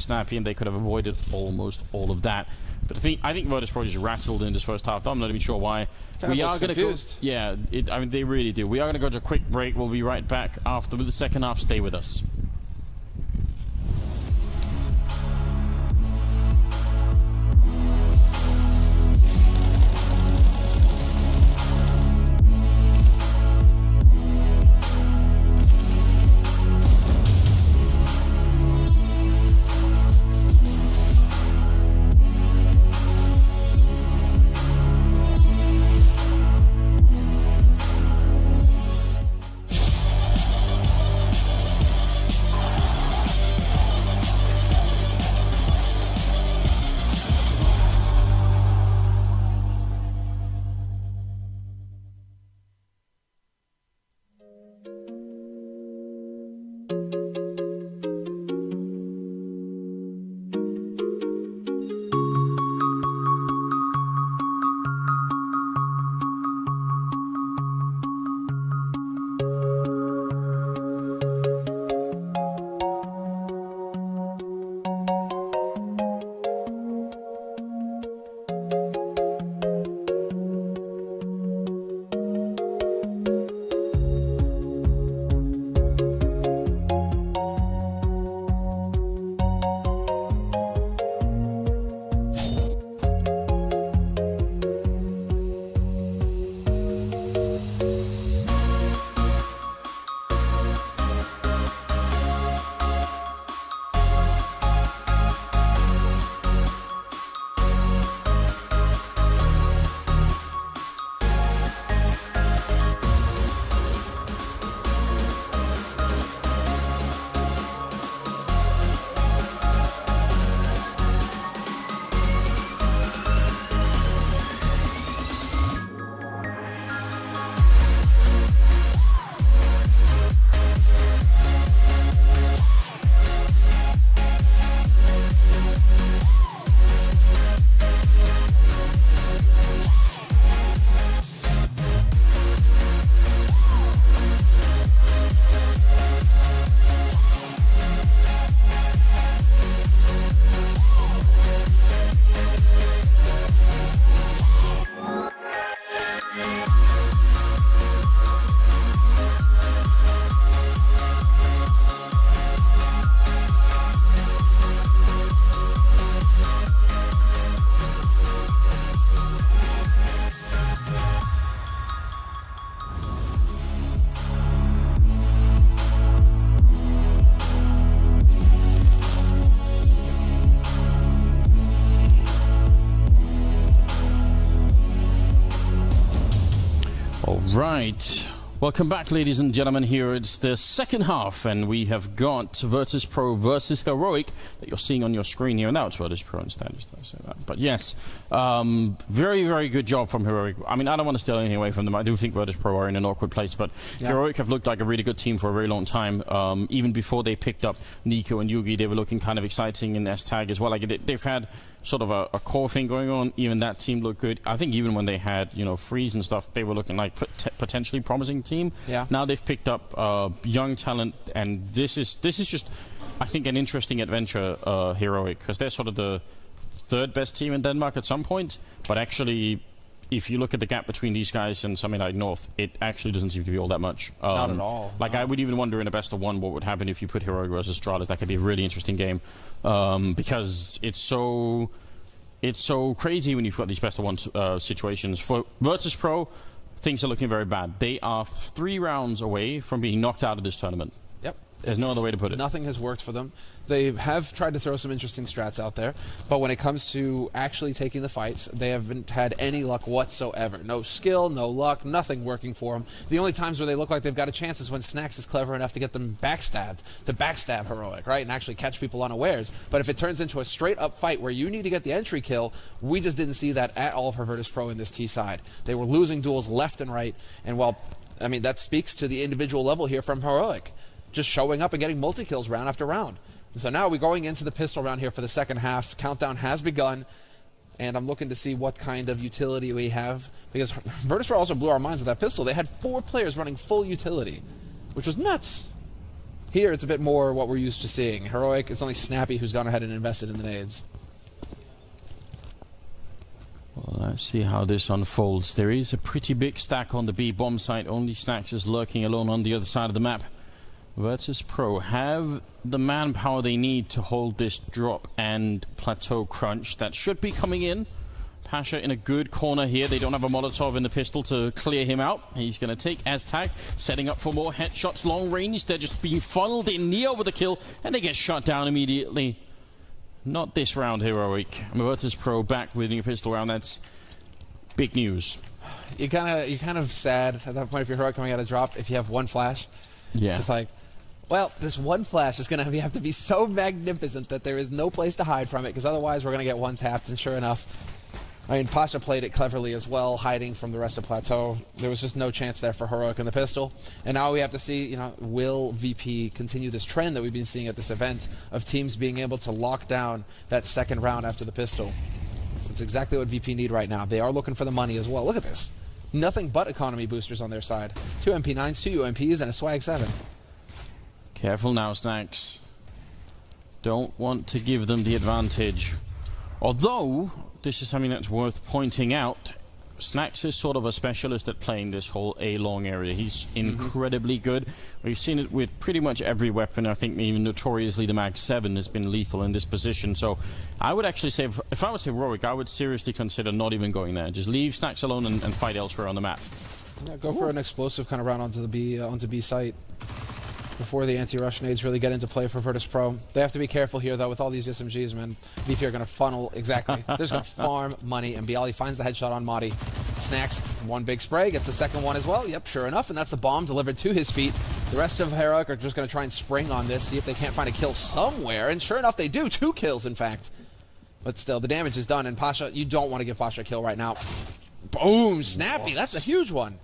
Snappi, and they could have avoided almost all of that. But I think I think Virtus Pro just rattled in this first half. I'm not even sure why. Sounds we are going to go. Yeah, it, I mean they really do. We are going to go to a quick break. We'll be right back after the second half. Stay with us. Right. Welcome back, ladies and gentlemen. Here it's the second half, and we have got Virtus Pro versus Heroic that you're seeing on your screen here. Now it's Virtus Pro instead, just I say that. But yes, um, very, very good job from Heroic. I mean, I don't want to steal anything away from them. I do think Virtus Pro are in an awkward place, but Yeah. Heroic have looked like a really good team for a very long time. Um, even before they picked up Nico and Yugi, they were looking kind of exciting in S Tag as well. Like they, they've had sort of a, a core thing going on. Even that team looked good. I think even when they had you know freeze and stuff, they were looking like pot- potentially promising team. Yeah. Now they've picked up uh, young talent, and this is this is just I think an interesting adventure. Uh, Heroic because they're sort of the third best team in Denmark at some point, but actually. If you look at the gap between these guys and something like North, it actually doesn't seem to be all that much. Um, Not at all, Like I would even wonder in a best of one what would happen if you put Heroic versus Stratas. That could be a really interesting game um, because it's so it's so crazy when you've got these best of one uh, situations. For Virtus Pro, things are looking very bad. They are three rounds away from being knocked out of this tournament. There's no other way to put it. Nothing has worked for them. They have tried to throw some interesting strats out there, but when it comes to actually taking the fights, they haven't had any luck whatsoever. No skill, no luck, nothing working for them. The only times where they look like they've got a chance is when Snax is clever enough to get them backstabbed, to backstab Heroic, right, and actually catch people unawares. But if it turns into a straight up fight where you need to get the entry kill, we just didn't see that at all for Virtus Pro in this T side. They were losing duels left and right, and while I mean that speaks to the individual level here from Heroic just showing up and getting multi kills round after round. And so now we're going into the pistol round here for the second half. Countdown has begun, and I'm looking to see what kind of utility we have because Virtus Pro also blew our minds with that pistol. They had four players running full utility, which was nuts. Here, it's a bit more what we're used to seeing. Heroic, it's only Snappi who's gone ahead and invested in the nades. Well, let's see how this unfolds. There is a pretty big stack on the B bomb site. Only Snax is lurking alone on the other side of the map. Virtus Pro have the manpower they need to hold this drop and plateau crunch. That should be coming in. Pasha in a good corner here. They don't have a Molotov in the pistol to clear him out. He's going to take Aztag, setting up for more headshots long range. They're just being funneled in Neo with a kill, and they get shot down immediately. Not this round, Heroic. Virtus Pro back with a new pistol round. That's big news. You kind of you're kind of sad at that point if you're Heroic coming out of drop if you have one flash. Yeah. It's just like, well, this one flash is going to have to be so magnificent that there is no place to hide from it because otherwise we're going to get one tapped. And sure enough, I mean, Pasha played it cleverly as well, hiding from the rest of Plateau. There was just no chance there for Heroic and the pistol. And now we have to see, you know, will VP continue this trend that we've been seeing at this event of teams being able to lock down that second round after the pistol? That's exactly what VP need right now. They are looking for the money as well. Look at this. Nothing but economy boosters on their side. Two MP9s, two UMPs, and a Mag 7. Careful now, Snax. Don't want to give them the advantage. Although, this is something that's worth pointing out. Snax is sort of a specialist at playing this whole A-long area. He's incredibly good. We've seen it with pretty much every weapon. I think even notoriously the Mag 7 has been lethal in this position. So I would actually say, if, if I was heroic, I would seriously consider not even going there. Just leave Snax alone and, and fight elsewhere on the map. Yeah, go for an explosive kind of round onto the B uh, onto B site before the anti-Russian nades really get into play for Virtus Pro. They have to be careful here, though, with all these SMGs, man. VP are going to funnel, exactly. They're just going to farm money, and byali finds the headshot on Madi. Snax, one big spray, gets the second one as well. Yep, sure enough, and that's the bomb delivered to his feet. The rest of Heroic are just going to try and spring on this, see if they can't find a kill somewhere, and sure enough, they do. Two kills, in fact. But still, the damage is done, and Pasha, you don't want to give Pasha a kill right now. Boom! Snappi, that's a huge one.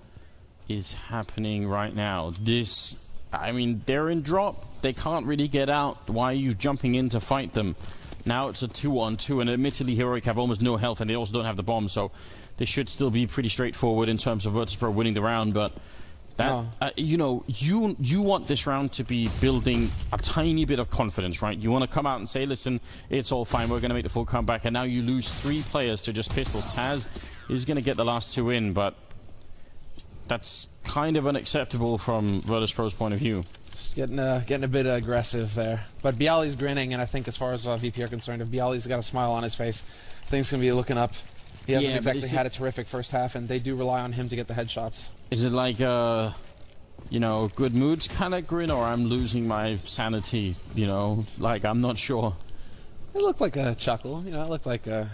Is happening right now. This I mean, they're in drop. They can't really get out. Why are you jumping in to fight them? Now it's a 2 on 2, and admittedly, Heroic have almost no health, and they also don't have the bomb, so this should still be pretty straightforward in terms of Virtus Pro winning the round, but. That, No. uh, you know, you you want this round to be building a tiny bit of confidence, right? You want to come out and say, "Listen, it's all fine. We're going to make the full comeback." And now you lose three players to just pistols. Taz is going to get the last two in, but that's kind of unacceptable from Virtus Pro's point of view. Just getting uh, getting a bit aggressive there. But byali's grinning, and I think as far as uh, VP are concerned, if byali's got a smile on his face, things can be looking up. He hasn't Yeah, exactly had a terrific first half, and they do rely on him to get the headshots. Is it like uh you know, good moods kind of grin, or I'm losing my sanity? You know, like I'm not sure. It looked like a chuckle, you know. It looked like a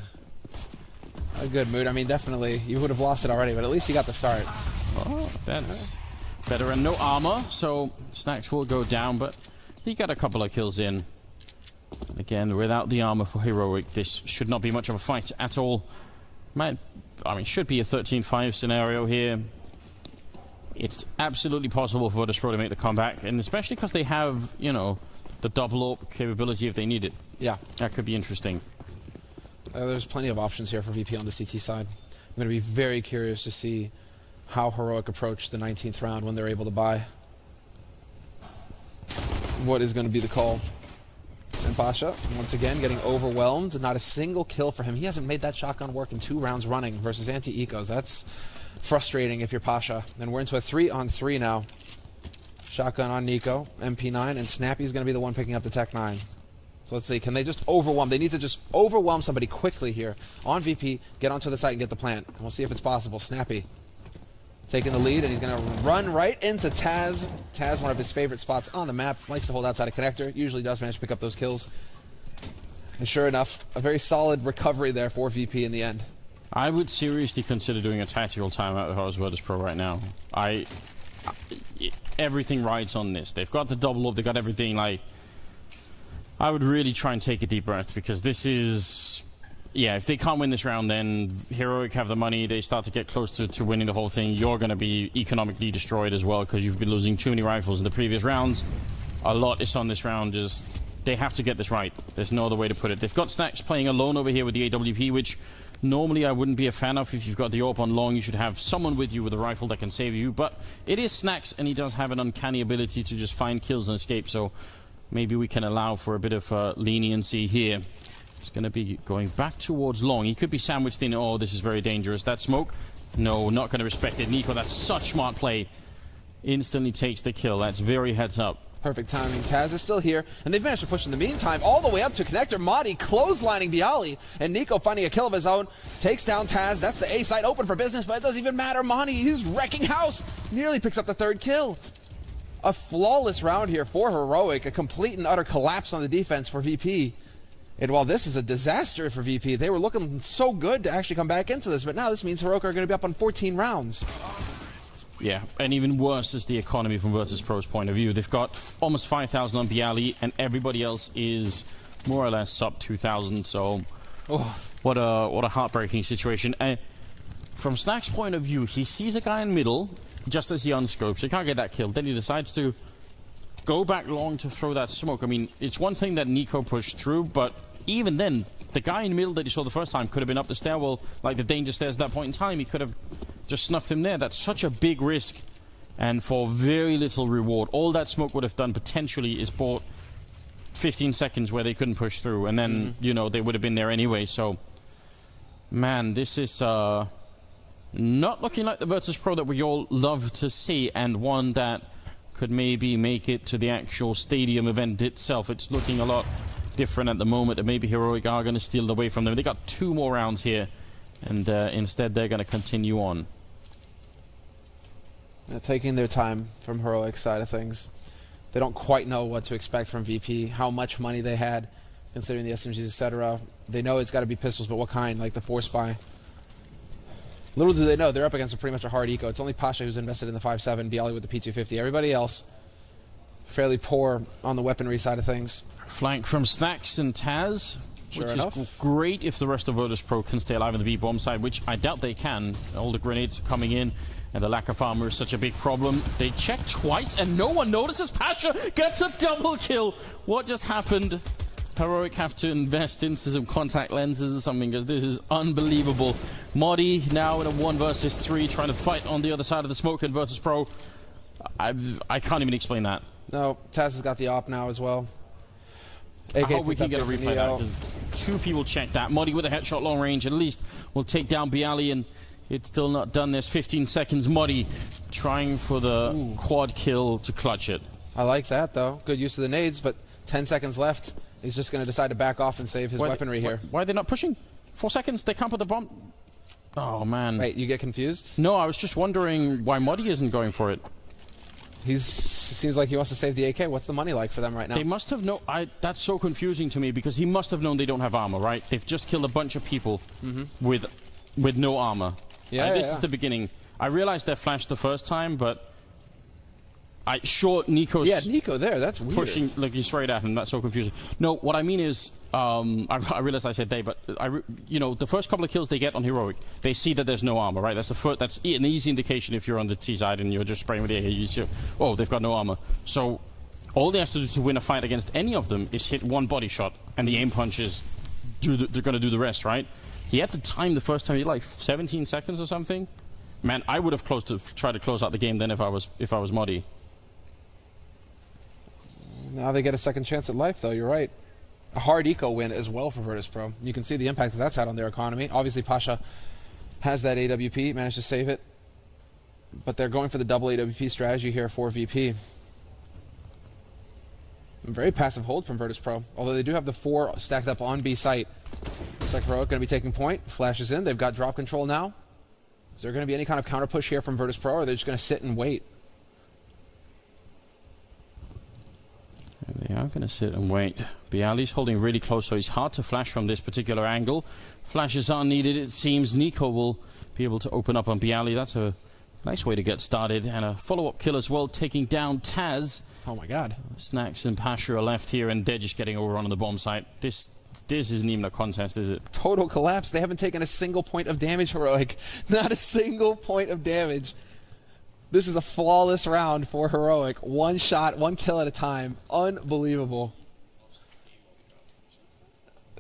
a good mood. I mean, definitely you would have lost it already, but at least you got the start. Oh, that's better. And no armor, so Snax will go down, but he got a couple of kills in. Again, without the armor for Heroic, this should not be much of a fight at all. Might, I mean, should be a 13-5 scenario here. It's absolutely possible for Virtus Pro to make the comeback, and especially because they have, you know, the double AWP capability if they need it. Yeah, That could be interesting. uh, there's plenty of options here for VP on the CT side. I'm going to be very curious to see how Heroic approach the 19th round when they're able to buy. What is going to be the call? And Pasha, once again, getting overwhelmed. Not a single kill for him. He hasn't made that shotgun work in two rounds running versus anti-ecos. That's frustrating if you're Pasha. And we're into a three on three now. Shotgun on Nico, MP9, and Snappi's going to be the one picking up the Tec 9. So let's see, can they just overwhelm? They need to just overwhelm somebody quickly here on VP, get onto the site and get the plant. And we'll see if it's possible. Snappi taking the lead, and he's going to run right into Taz. Taz, one of his favorite spots on the map, likes to hold outside a connector, usually does manage to pick up those kills. And sure enough, a very solid recovery there for VP in the end. I would seriously consider doing a tactical timeout with Virtus Pro right now. I, I- everything rides on this. They've got the double up. They've got everything. Like, I would really try and take a deep breath because this is, yeah. If they can't win this round, then Heroic have the money. They start to get close to, to winning the whole thing. You're going to be economically destroyed as well because you've been losing too many rifles in the previous rounds. A lot is on this round. Just they have to get this right. There's no other way to put it. They've got Snax playing alone over here with the AWP, which normally I wouldn't be a fan of. If you've got the AWP on long, you should have someone with you with a rifle that can save you. But it is Snax, and he does have an uncanny ability to just find kills and escape. So maybe we can allow for a bit of uh, leniency here. He's going to be going back towards long. He could be sandwiched in. Oh, this is very dangerous. That smoke? No, not going to respect it. NiKo, that's such smart play. Instantly takes the kill. That's very heads up. Perfect timing. Taz is still here, and they've managed to push in the meantime all the way up to connector. Madi clotheslining byali, and NiKo finding a kill of his own. Takes down Taz. That's the A site open for business, but it doesn't even matter. Madi, he's wrecking house. Nearly picks up the third kill. A flawless round here for Heroic. A complete and utter collapse on the defense for VP. And while this is a disaster for VP, they were looking so good to actually come back into this, but now this means Heroic are going to be up on 14 rounds. Yeah, and even worse is the economy from Virtus Pro's point of view. They've got almost 5,000 on byali, and everybody else is more or less sub 2,000. So, oh. what a what a heartbreaking situation. And from Snax's point of view, he sees a guy in middle just as he unscopes. He can't get that kill. Then he decides to go back long to throw that smoke. I mean, it's one thing that NiKo pushed through, but even then, the guy in the middle that he saw the first time could have been up the stairwell, like the danger stairs at that point in time. He could have just snuffed him there. That's such a big risk and for very little reward. All that smoke would have done potentially is bought 15 seconds where they couldn't push through, and then, mm. you know, they would have been there anyway. So, man, this is uh, not looking like the Virtus Pro that we all love to see, and one that could maybe make it to the actual stadium event itself. It's looking a lot different at the moment, and maybe Heroic are going to steal it away from them. They got two more rounds here, and uh, instead they're going to continue on. They're taking their time from Heroic side of things. They don't quite know what to expect from VP, how much money they had, considering the SMGs, etc. They know it's got to be pistols, but what kind? Like the Force Buy. Little do they know, they're up against a pretty much a hard eco. It's only Pasha who's invested in the 5.7, byali with the P250. Everybody else, fairly poor on the weaponry side of things. Flank from Snax and Taz, sure which enough. is great if the rest of Virtus Pro can stay alive on the B-bomb side, which I doubt they can. All the grenades are coming in, and the lack of armor is such a big problem. They check twice, and no one notices. Pasha gets a double kill. What just happened? Heroic have to invest into some contact lenses or something because this is unbelievable. Modi now in a one versus three trying to fight on the other side of the smoke and Virtus Pro. I, I can't even explain that. No, Taz has got the op now as well. AK I hope we can get a replay of that two people check that. Modi with a headshot long range at least will take down byali and it's still not done. There's 15 seconds. Modi trying for the Ooh. quad kill to clutch it. I like that though. Good use of the nades, but 10 seconds left. He's just going to decide to back off and save his why weaponry they, here. Why, why, are they not pushing? Four seconds. They can't put the bomb. Oh, man. Wait, you get confused? No, I was just wondering why Muddy isn't going for it. He's seems like he wants to save the AK. What's the money like for them right now? They must have known. That's so confusing to me because he must have known they don't have armor, right? They've just killed a bunch of people mm -hmm. with with no armor. Yeah, this yeah. is the beginning. I realized they flashed the first time, but I sure NiKo's yeah Nico there. That's weird. pushing looking straight at him. That's so confusing. No, what I mean is, um, I, I realize I said they, but I, you know, the first couple of kills they get on heroic, they see that there's no armor, right? That's the first. That's an easy indication if you're on the T side and you're just spraying with the you see, oh, they've got no armor. So all they have to do to win a fight against any of them is hit one body shot, and the aim punches do the, they're going to do the rest, right? He had the time the first time, he like 17 seconds or something. Man, I would have closed to try to close out the game then if I was if I was Muddy. Now they get a second chance at life, though. You're right. A hard eco win as well for Virtus Pro. You can see the impact that that's had on their economy. Obviously, Pasha has that AWP, managed to save it. But they're going for the double AWP strategy here for VP. Very passive hold from Virtus Pro. Although they do have the four stacked up on B site. Looks like Heroic going to be taking point. Flashes in. They've got drop control now. Is there going to be any kind of counter push here from Virtus Pro, or are they just going to sit and wait? They are going to sit and wait. Byali's holding really close, so it's hard to flash from this particular angle. Flashes are needed. It seems NiKo will be able to open up on byali. That's a nice way to get started. And a follow-up kill as well, taking down Taz. Oh, my God. Snax and Pasha are left here, and they're just getting overrun on the bomb site. This this isn't even a contest, is it? Total collapse. They haven't taken a single point of damage, Heroic. Not a single point of damage. This is a flawless round for Heroic. One shot, one kill at a time. Unbelievable.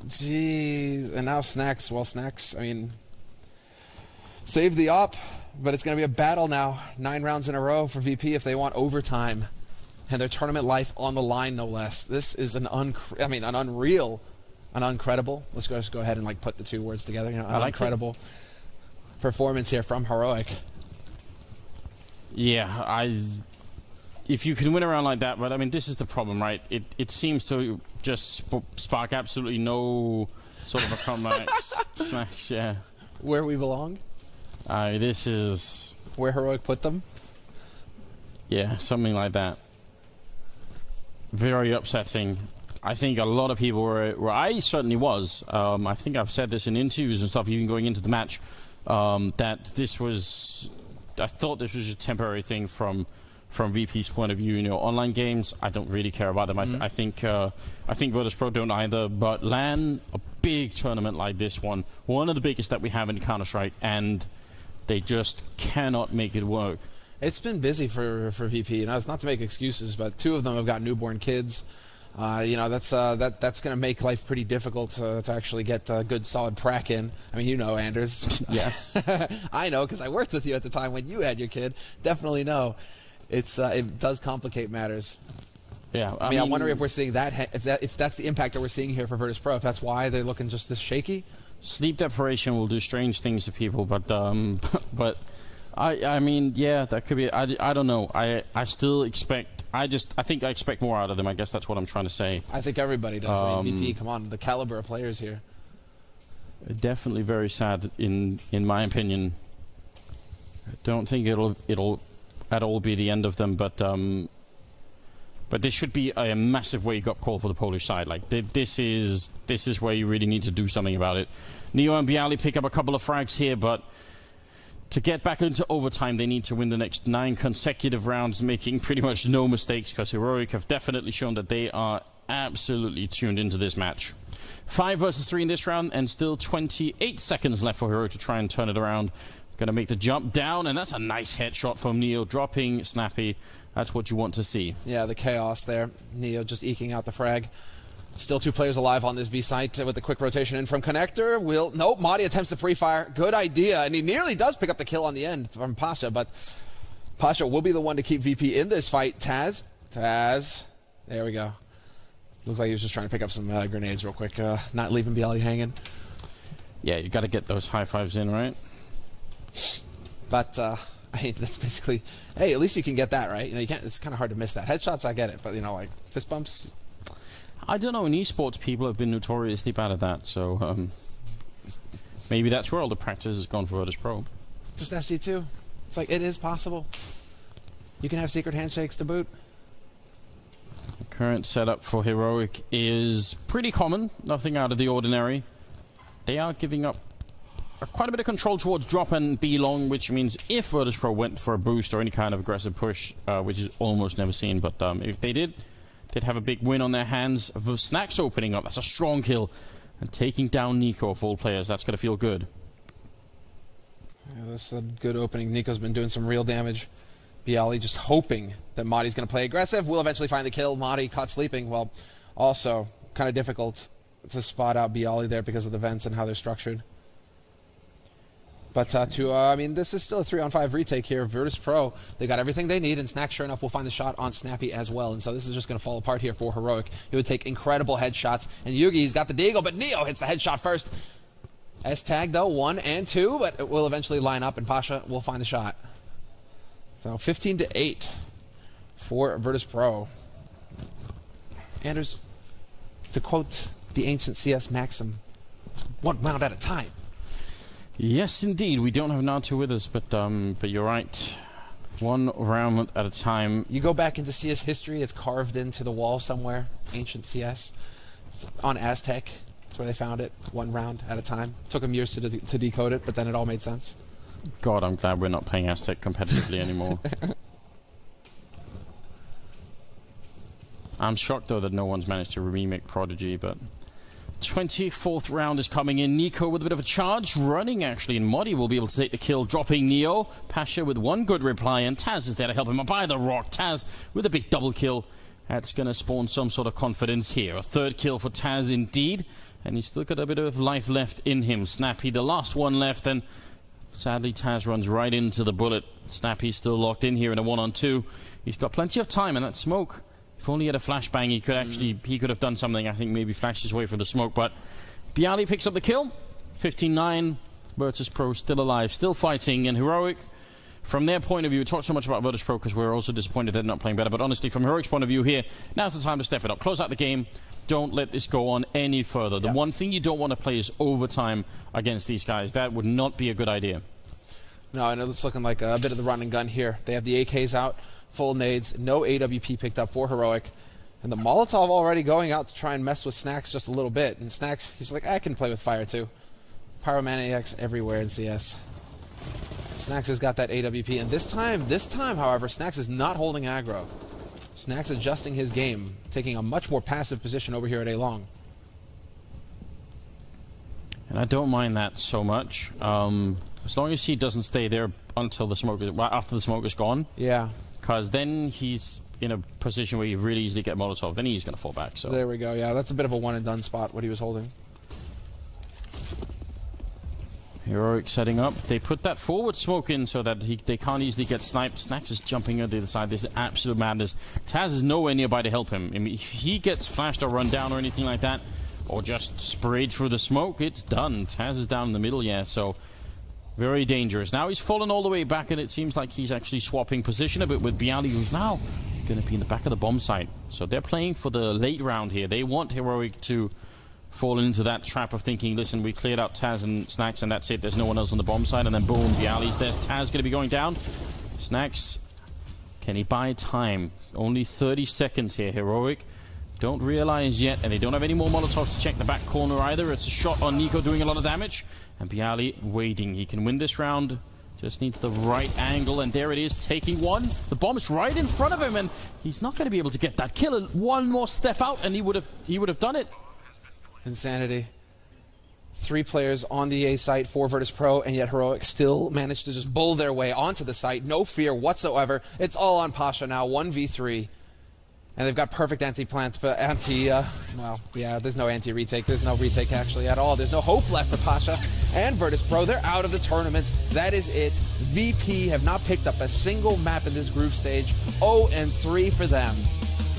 Jeez. And now Snax. Well, Snax, I mean, save the op, but it's going to be a battle now. Nine rounds in a row for VP if they want overtime and their tournament life on the line, no less. This is an un I mean, an unreal, an uncredible. Let's go, just go ahead and like put the two words together. You know, an like incredible performance here from Heroic. Yeah, I. If you can win around like that, but I mean, this is the problem, right? It it seems to just sp- spark absolutely no sort of a comeback. Snax, yeah. Where we belong, Uh, this is where Heroic put them. yeah, something like that. Very upsetting. I think a lot of people were. Well, I certainly was. Um, I think I've said this in interviews and stuff, even going into the match, um, that this was. I thought this was a temporary thing from from VP's point of view. You know, online games, I don't really care about them. I, th- I think uh, I think Virtus Pro don't either. But LAN, a big tournament like this one, one of the biggest that we have in Counter Strike, and they just cannot make it work. It's been busy for for VP. You know, it's not to make excuses, but two of them have got newborn kids. Uh, you know, that's uh, that that's going to make life pretty difficult to, to actually get a good solid prac in. I mean, you know, Anders. Yes. I know because I worked with you at the time when you had your kid. Definitely know. It's uh, it does complicate matters. Yeah, I mean, I'm wondering if we're seeing that if that if that's the impact that we're seeing here for Virtus Pro. If that's why they're looking just this shaky. sleep deprivation will do strange things to people, but um, but I I mean yeah, that could be. I, I don't know. I I still expect. I just I think I expect more out of them. I guess that's what I'm trying to say. I think everybody does. I mean, Um, VP, come on, the caliber of players here. Definitely very sad in in my opinion. I don't think it'll it'll at all be the end of them, but um. But this should be a, massive wake up call for the Polish side. Like thi- this is this is where you really need to do something about it. Neo and byali pick up a couple of frags here, but to get back into overtime, they need to win the next nine consecutive rounds, making pretty much no mistakes. Because Heroic have definitely shown that they are absolutely tuned into this match. Five versus three in this round, and still 28 seconds left for Heroic to try and turn it around. Going to make the jump down, and that's a nice headshot from Neo, dropping Snappi. That's what you want to see. Yeah, the chaos there. Neo just eking out the frag. Still two players alive on this B site with the quick rotation in from Connector. Will nope. Madi attempts the free fire. Good idea, and he nearly does pick up the kill on the end from Pasha, but Pasha will be the one to keep VP in this fight. Taz, Taz, there we go. Looks like he was just trying to pick up some uh, grenades real quick, uh, not leaving byali hanging. Yeah, you got to get those high fives in, right? But uh, I mean, that's basically. Hey, at least you can get that right. You know, you can't. It's kind of hard to miss that. Headshots, I get it, but you know, like fist bumps. I don't know. In esports, people have been notoriously bad at that, so um, maybe that's where all the practice has gone for Virtus Pro. Just SG2. It's like it is possible. You can have secret handshakes to boot. Current setup for Heroic is pretty common, nothing out of the ordinary. They are giving up quite a bit of control towards drop and B long, which means if Virtus Pro went for a boost or any kind of aggressive push, uh, which is almost never seen, but um, if they did, they'd have a big win on their hands. The Snax opening up, that's a strong kill. And taking down Nico of all players, that's going to feel good. Yeah, that's a good opening. Nico's been doing some real damage. byali just hoping that Madi's going to play aggressive. Will eventually find the kill. Madi caught sleeping. Well, also kind of difficult to spot out byali there because of the vents and how they're structured. But uh, to, uh, I mean, this is still a three on five retake here. Virtus Pro, they got everything they need, and Snack, sure enough, will find the shot on Snappi as well. And so this is just going to fall apart here for Heroic. He would take incredible headshots, and Yugi he's got the deagle, but Neo hits the headshot first. S tag though, one and two, but it will eventually line up, and Pasha will find the shot. So 15 to 8 for Virtus Pro. Anders, to quote the ancient CS maxim, it's one round at a time. Yes, indeed. We don't have Nato with us, but um, but you're right. One round at a time. You go back into CS history, it's carved into the wall somewhere, ancient CS. It's on Aztec. That's where they found it, one round at a time. Took them years to, de- to decode it, but then it all made sense. God, I'm glad we're not playing Aztec competitively anymore. I'm shocked though that no one's managed to remake Prodigy, but 24th round is coming in. Nico with a bit of a charge, running actually, and Modi will be able to take the kill, dropping Neo. Pasha with one good reply, and Taz is there to help him up by the rock. Taz with a big double kill. That's going to spawn some sort of confidence here. A third kill for Taz indeed. and he's still got a bit of life left in him. Snappi, the last one left, and sadly Taz runs right into the bullet. Snappi's still locked in here in a one-on-two. He's got plenty of time, and that smoke. If only he had a flashbang, he could actually mm. he could have done something. I think maybe flashed his way for the smoke, but byali picks up the kill. 15-9. Virtus Pro still alive, still fighting, and heroic. From their point of view, we talked so much about Virtus Pro because we're also disappointed they're not playing better. But honestly, from Heroic's point of view here, now's the time to step it up. Close out the game. Don't let this go on any further. The one thing you don't want to play is overtime against these guys. That would not be a good idea. No, and it's looking like a bit of the run and gun here. They have the AKs out, full nades, no AWP picked up for Heroic. And the Molotov already going out to try and mess with Snax just a little bit. And Snax, he's like, I can play with fire too. Pyromaniacs everywhere in CS. Snax has got that AWP, and this time, this time, however, Snax is not holding aggro. Snax adjusting his game, taking a much more passive position over here at A long. And I don't mind that so much. Um, as long as he doesn't stay there until the smoke is well, after the smoke is gone. Yeah. Because then he's in a position where you really easily get Molotov. Then he's going to fall back. So there we go. Yeah, that's a bit of a one and done spot. What he was holding. Heroic setting up. They put that forward smoke in so that he, they can't easily get sniped. Snax is jumping on the other side. This is absolute madness. Taz is nowhere nearby to help him. I mean, if he gets flashed or run down or anything like that, or just sprayed through the smoke, it's done. Taz is down in the middle, yeah, so very dangerous. Now he's fallen all the way back, and it seems like he's actually swapping position a bit with byali, who's now going to be in the back of the bomb site. So they're playing for the late round here. They want Heroic to fall into that trap of thinking, listen, we cleared out Taz and Snax and that's it. There's no one else on the bomb side. And then boom, the alleys. There's Taz going to be going down. Snax, can he buy time? Only 30 seconds here. Heroic don't realize yet, and they don't have any more Molotovs to check the back corner either. It's a shot on NiKo doing a lot of damage. And byali waiting. He can win this round. Just needs the right angle, and there it is, taking one. The bomb's right in front of him, and he's not going to be able to get that kill. One more step out, and he would have he would have done it. Insanity. Three players on the A site for Virtus Pro, and yet Heroic still managed to just bull their way onto the site. No fear whatsoever. It's all on Pasha now, 1v3. And they've got perfect anti-plant, but anti, uh, well, yeah, there's no anti-retake. There's no retake actually at all. There's no hope left for Pasha and Virtus Pro. They're out of the tournament. That is it. VP have not picked up a single map in this group stage. 0 and 3 for them.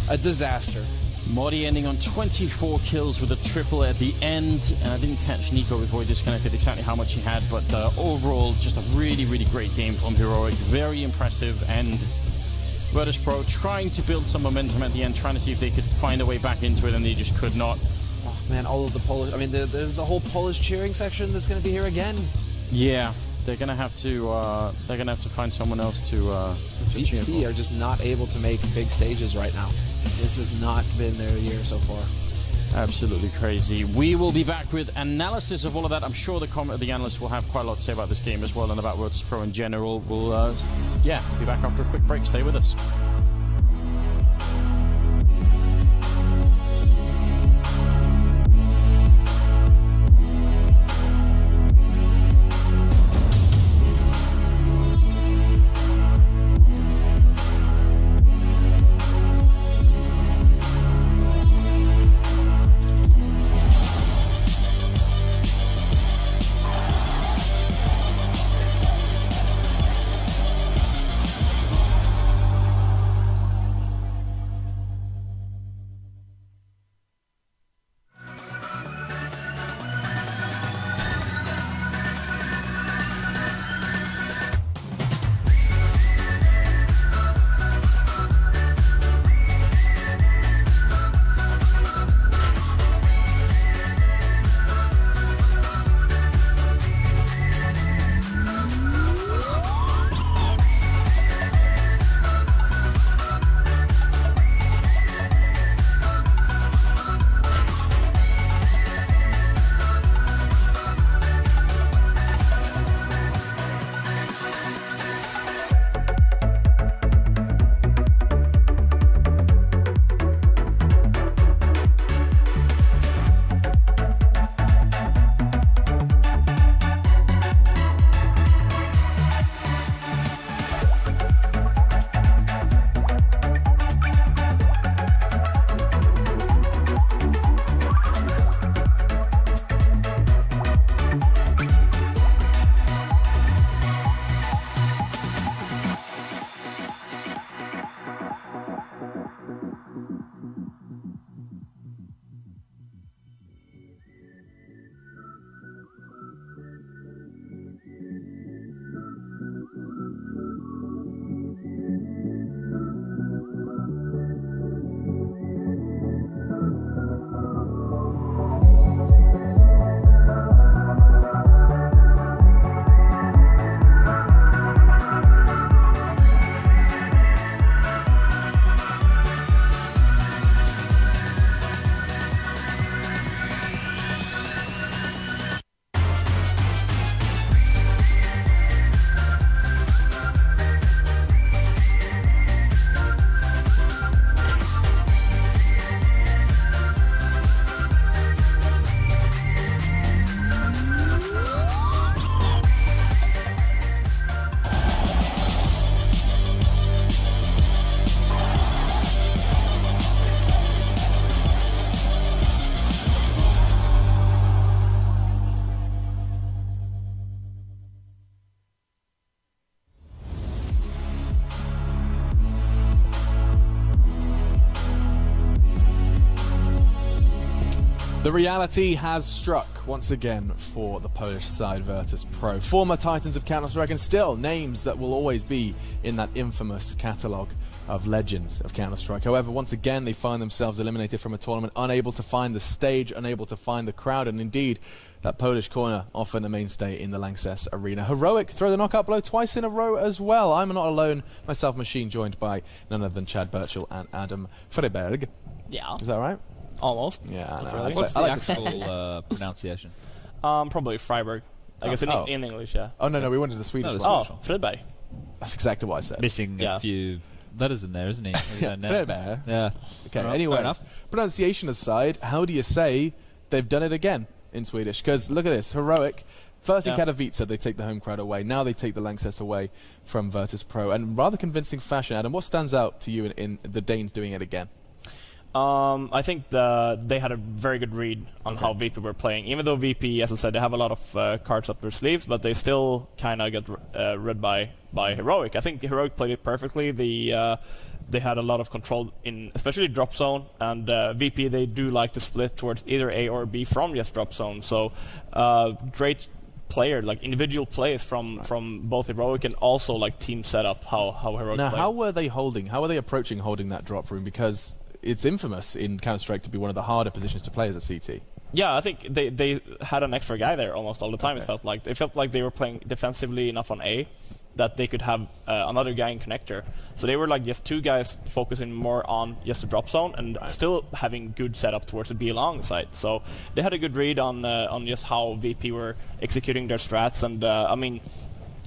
A disaster. Modi ending on 24 kills with a triple at the end. And I didn't catch NiKo before he disconnected exactly how much he had, but uh, overall, just a really, really great game from Heroic. Very impressive. And Virtus Pro trying to build some momentum at the end, trying to see if they could find a way back into it, and they just could not. Oh, man, all of the Polish. I mean, there's the whole Polish cheering section that's going to be here again. Yeah, they're gonna have to uh, they're gonna have to find someone else to, uh, to VP are just not able to make big stages right now. This has not been their year so far. Absolutely crazy. We will be back with analysis of all of that. I'm sure the comment the analysts will have quite a lot to say about this game as well and about Virtus Pro in general. We'll uh, yeah, be back after a quick break. Stay with us. Reality has struck once again for the Polish side Virtus Pro. Former titans of Counter-Strike and still names that will always be in that infamous catalogue of legends of Counter-Strike. However, once again, they find themselves eliminated from a tournament, unable to find the stage, unable to find the crowd, and indeed, that Polish corner often a mainstay in the Lanxess arena. Heroic throw the knockout blow twice in a row as well. I'm not alone, myself machine joined by none other than Chad Burchill and Adam Freberg. Yeah, Is that right? Almost. Yeah, I know. really. I What's like- the like actual uh, pronunciation? Um, probably Freiburg. I guess in, Oh. in English, yeah. Oh no, no, we wanted the Swedish No, the one. Oh, Fredberg. That's exactly what I said. Missing Yeah. a few letters in there, isn't he? We Yeah, don't know. Freberg. Yeah. Okay, Alright, anyway, enough. pronunciation aside, how do you say they've done it again in Swedish? Because look at this, heroic. First in Yeah. Katowice, they take the home crowd away. Now they take the Lanxess away from Virtus Pro. And rather convincing fashion, Adam, what stands out to you in, in the Danes doing it again? Um, I think the, they had a very good read on how VP were playing. Even though VP, as I said, they have a lot of uh, cards up their sleeves, but they still kind of get uh, read by by Heroic. I think Heroic played it perfectly. The uh, they had a lot of control in, especially drop zone, and uh, VP they do like to split towards either A or B from just drop zone. So uh, great player, like individual plays from from both Heroic and also like team setup. How how Heroic Now, played. how were they holding? How were they approaching holding that drop room? Because it's infamous in Counter Strike to be one of the harder positions to play as a CT. Yeah, I think they, they had an extra guy there almost all the time. It felt like they felt like they were playing defensively enough on A that they could have uh, another guy in connector. So they were like just two guys focusing more on just the drop zone and still having good setup towards the B long side. So they had a good read on uh, on just how VP were executing their strats and uh, I mean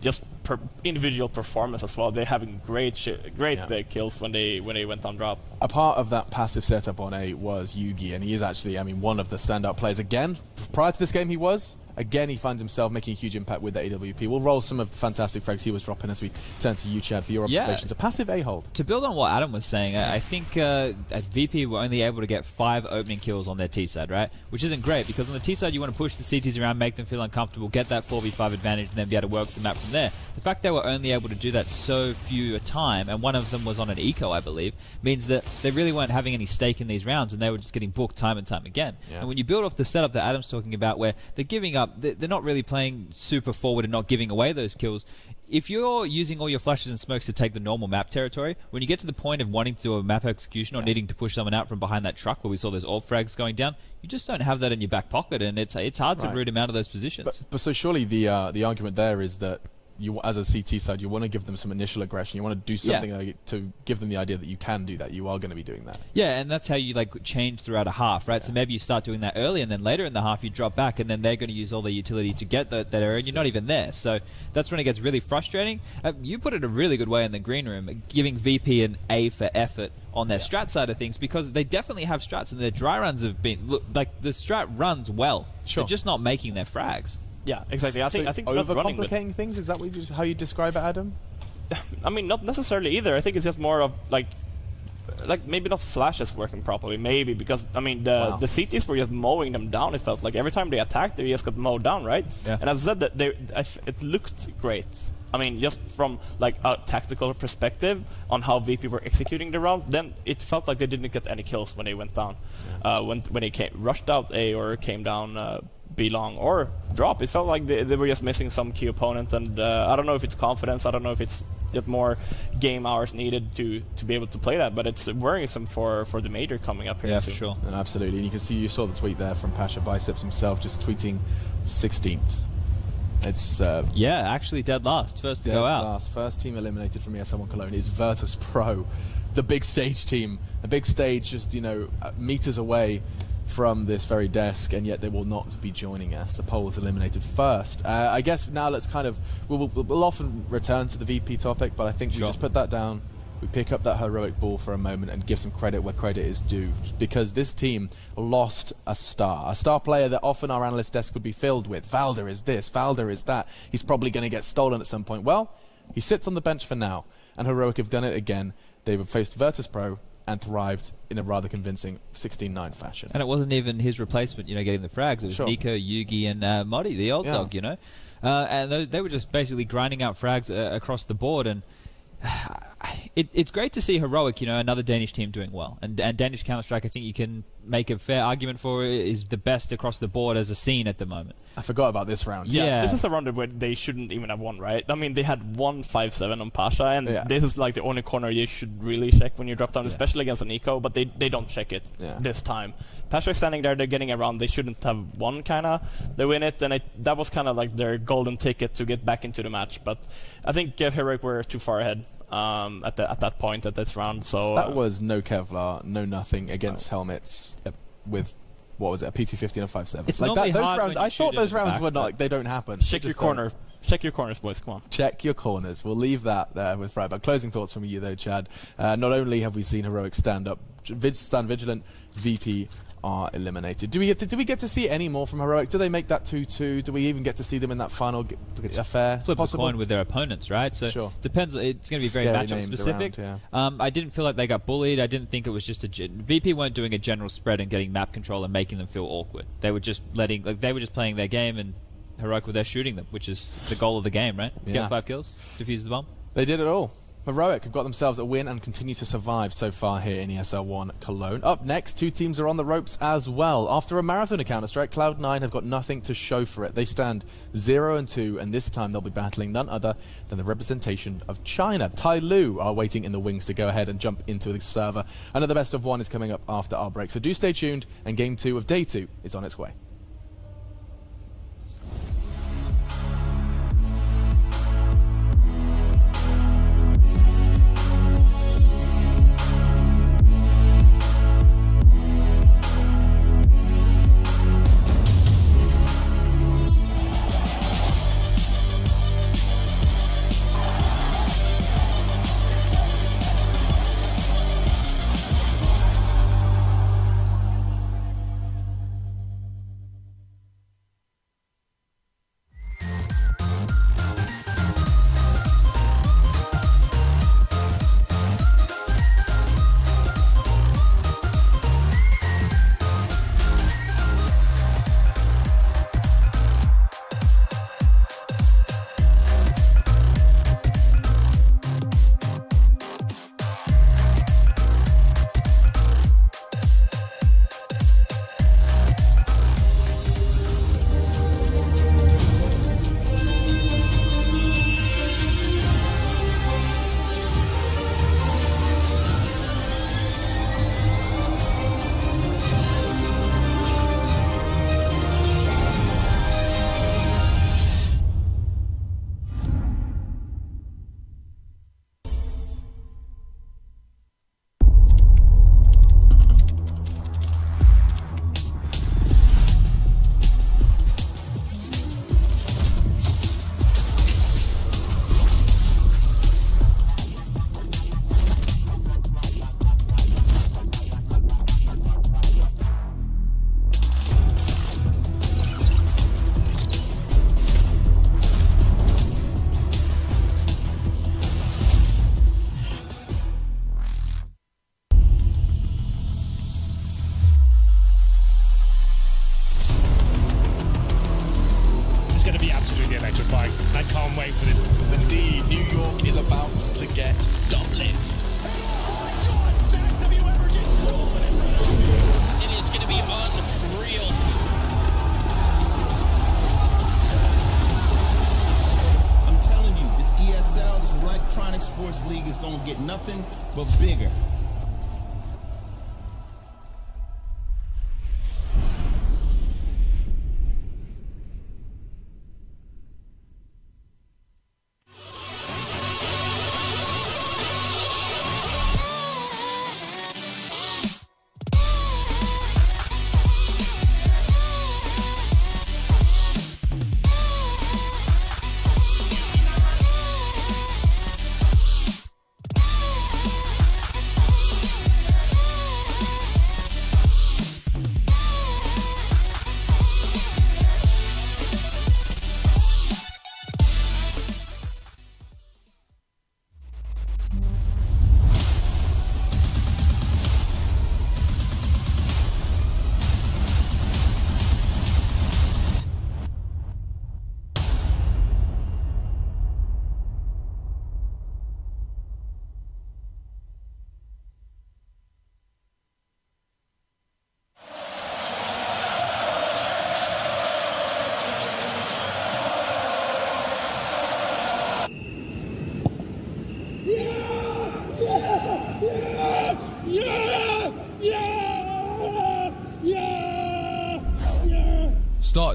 just per individual performance as well. They're having great great Yeah. uh, kills when they when they went on drop. a part of that passive setup on A was Yugi, and he is actually, I mean, one of the standout players. Again, prior to this game, he was. Again, he finds himself making a huge impact with the AWP. We'll roll some of the fantastic frags he was dropping as we turn to you, Chad, for your observations. Yeah. A passive A hold. To build on what Adam was saying, I I think uh, VP were only able to get five opening kills on their T side, right? Which isn't great because on the T side you want to push the CTs around, make them feel uncomfortable, get that 4v5 advantage, and then be able to work the map from there. The fact they were only able to do that so few a time, and one of them was on an eco, I believe, means that they really weren't having any stake in these rounds, and they were just getting booked time and time again. Yeah. And when you build off the setup that Adam's talking about, where they're giving up, they're they're not really playing super forward and not giving away those kills. If you're using all your flashes and smokes to take the normal map territory, when you get to the point of wanting to do a map execution or needing to push someone out from behind that truck where we saw those orb frags going down, you just don't have that in your back pocket, and it's it's hard to root him out of those positions. But, but so surely the uh, the argument there is that you, as a CT side, you want to give them some initial aggression. You want to do Yeah. something like, to give them the idea that you can do that. You are going to be doing that. Yeah, and that's how you like change throughout a half, right? So maybe you start doing that early, and then later in the half you drop back, and then they're going to use all their utility to get that, that area, and you're not even there. So that's when it gets really frustrating. Uh, you put it a really good way in the green room, giving VP an A for effort on their strat side of things because they definitely have strats, and their dry runs have been look like the strat runs well. Sure. They're just not making their frags. Yeah, exactly. I think I think they're not running the- overcomplicating things. Is that what you just, how you describe it, Adam? I mean, not necessarily either. I think it's just more of like, like maybe not flashes working properly. Maybe because I mean the Wow. the CTs were just mowing them down. It felt like every time they attacked, they just got mowed down, right? Yeah. And as I said, that they I f- it looked great. I mean, just from like a tactical perspective on how VP were executing the rounds, then it felt like they didn't get any kills when they went down. Uh, when when they came rushed out A or came down uh, B long or drop, it felt like they, they were just missing some key opponent. And uh, I don't know if it's confidence. I don't know if it's just more game hours needed to to be able to play that. But it's worrisome for for the major coming up here. Yeah, for sure. No, absolutely. And you can see you saw the tweet there from Pasha Biceps himself, just tweeting 16th. It's uh, Yeah, actually dead last, first to dead go out. last. First team eliminated from ESL One Cologne is Virtus Pro, the big stage team. A big stage just, you know, uh, meters away from this very desk, and yet they will not be joining us. The Poles eliminated first. Uh, I guess now let's kind of, we'll, we'll, we'll often return to the VP topic, but I think we just put that down. We pick up that heroic ball for a moment and give some credit where credit is due because this team lost a star. A star player that often our analyst desk would be filled with. valde is this, valde is that. He's probably going to get stolen at some point. Well, he sits on the bench for now, and Heroic have done it again. They've faced Virtus Pro and thrived in a rather convincing 16-9 fashion. And it wasn't even his replacement, you know, getting the frags. It was Sure. Nico, JUGi, and uh, Modi, the old Yeah. dog, you know. Uh, and those, they were just basically grinding out frags uh, across the board. And it, it's great to see heroic, you know, another Danish team doing well. And and Danish Counter Strike, I think you can make a fair argument for is the best across the board as a scene at the moment. I forgot about this round. Yeah. Yeah, this is a round where they shouldn't even have won, right? I mean, they had one five seven on Pasha, and Yeah. this is like the only corner you should really check when you drop down, Yeah. especially against an eco. But they they don't check it Yeah. this time. Pasha is standing there, they're getting around. They shouldn't have won, kinda. They win it, and it, that was kind of like their golden ticket to get back into the match. But I think uh, Heroic were too far ahead um, at the, at that point at this round. So That uh, was no Kevlar, no nothing against helmets Yep. with what was it, a P250 and a 5.7. It's like normally that, those rounds, I thought those rounds back, were not, like, they don't happen. check your just don't. Check your corners, boys. Come on. Check your corners. We'll leave that there with Friberg. Closing thoughts from you, though, Chad. Uh, not only have we seen Heroic stand up, Vig- stand vigilant, VP are eliminated. Do we get to, do we get to see any more from Heroic? Do they make that 2-2? Do we even get to see them in that final g- affair? Flip Possible? a coin with their opponents, right? So Sure. depends. It's going to be very matchup specific. around, um, I didn't feel like they got bullied. I didn't think it was just a gen- VP weren't doing a general spread and getting map control and making them feel awkward. They were just letting like they were just playing their game and heroic were there shooting them, which is the goal of the game, right? Yeah. Get five kills, defuse the bomb. They did it all. Heroic have got themselves a win and continue to survive so far here in ESL One Cologne. Up next, two teams are on the ropes as well. After a marathon of Counter-Strike, Cloud9 have got nothing to show for it. They stand 0 and 2, and this time they'll be battling none other than the representation of China. Tyloo are waiting in the wings to go ahead and jump into the server. Another best of one is coming up after our break, so do stay tuned, and game 2 of day 2 is on its way.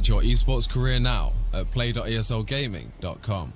Start your esports career now at play.eslgaming.com.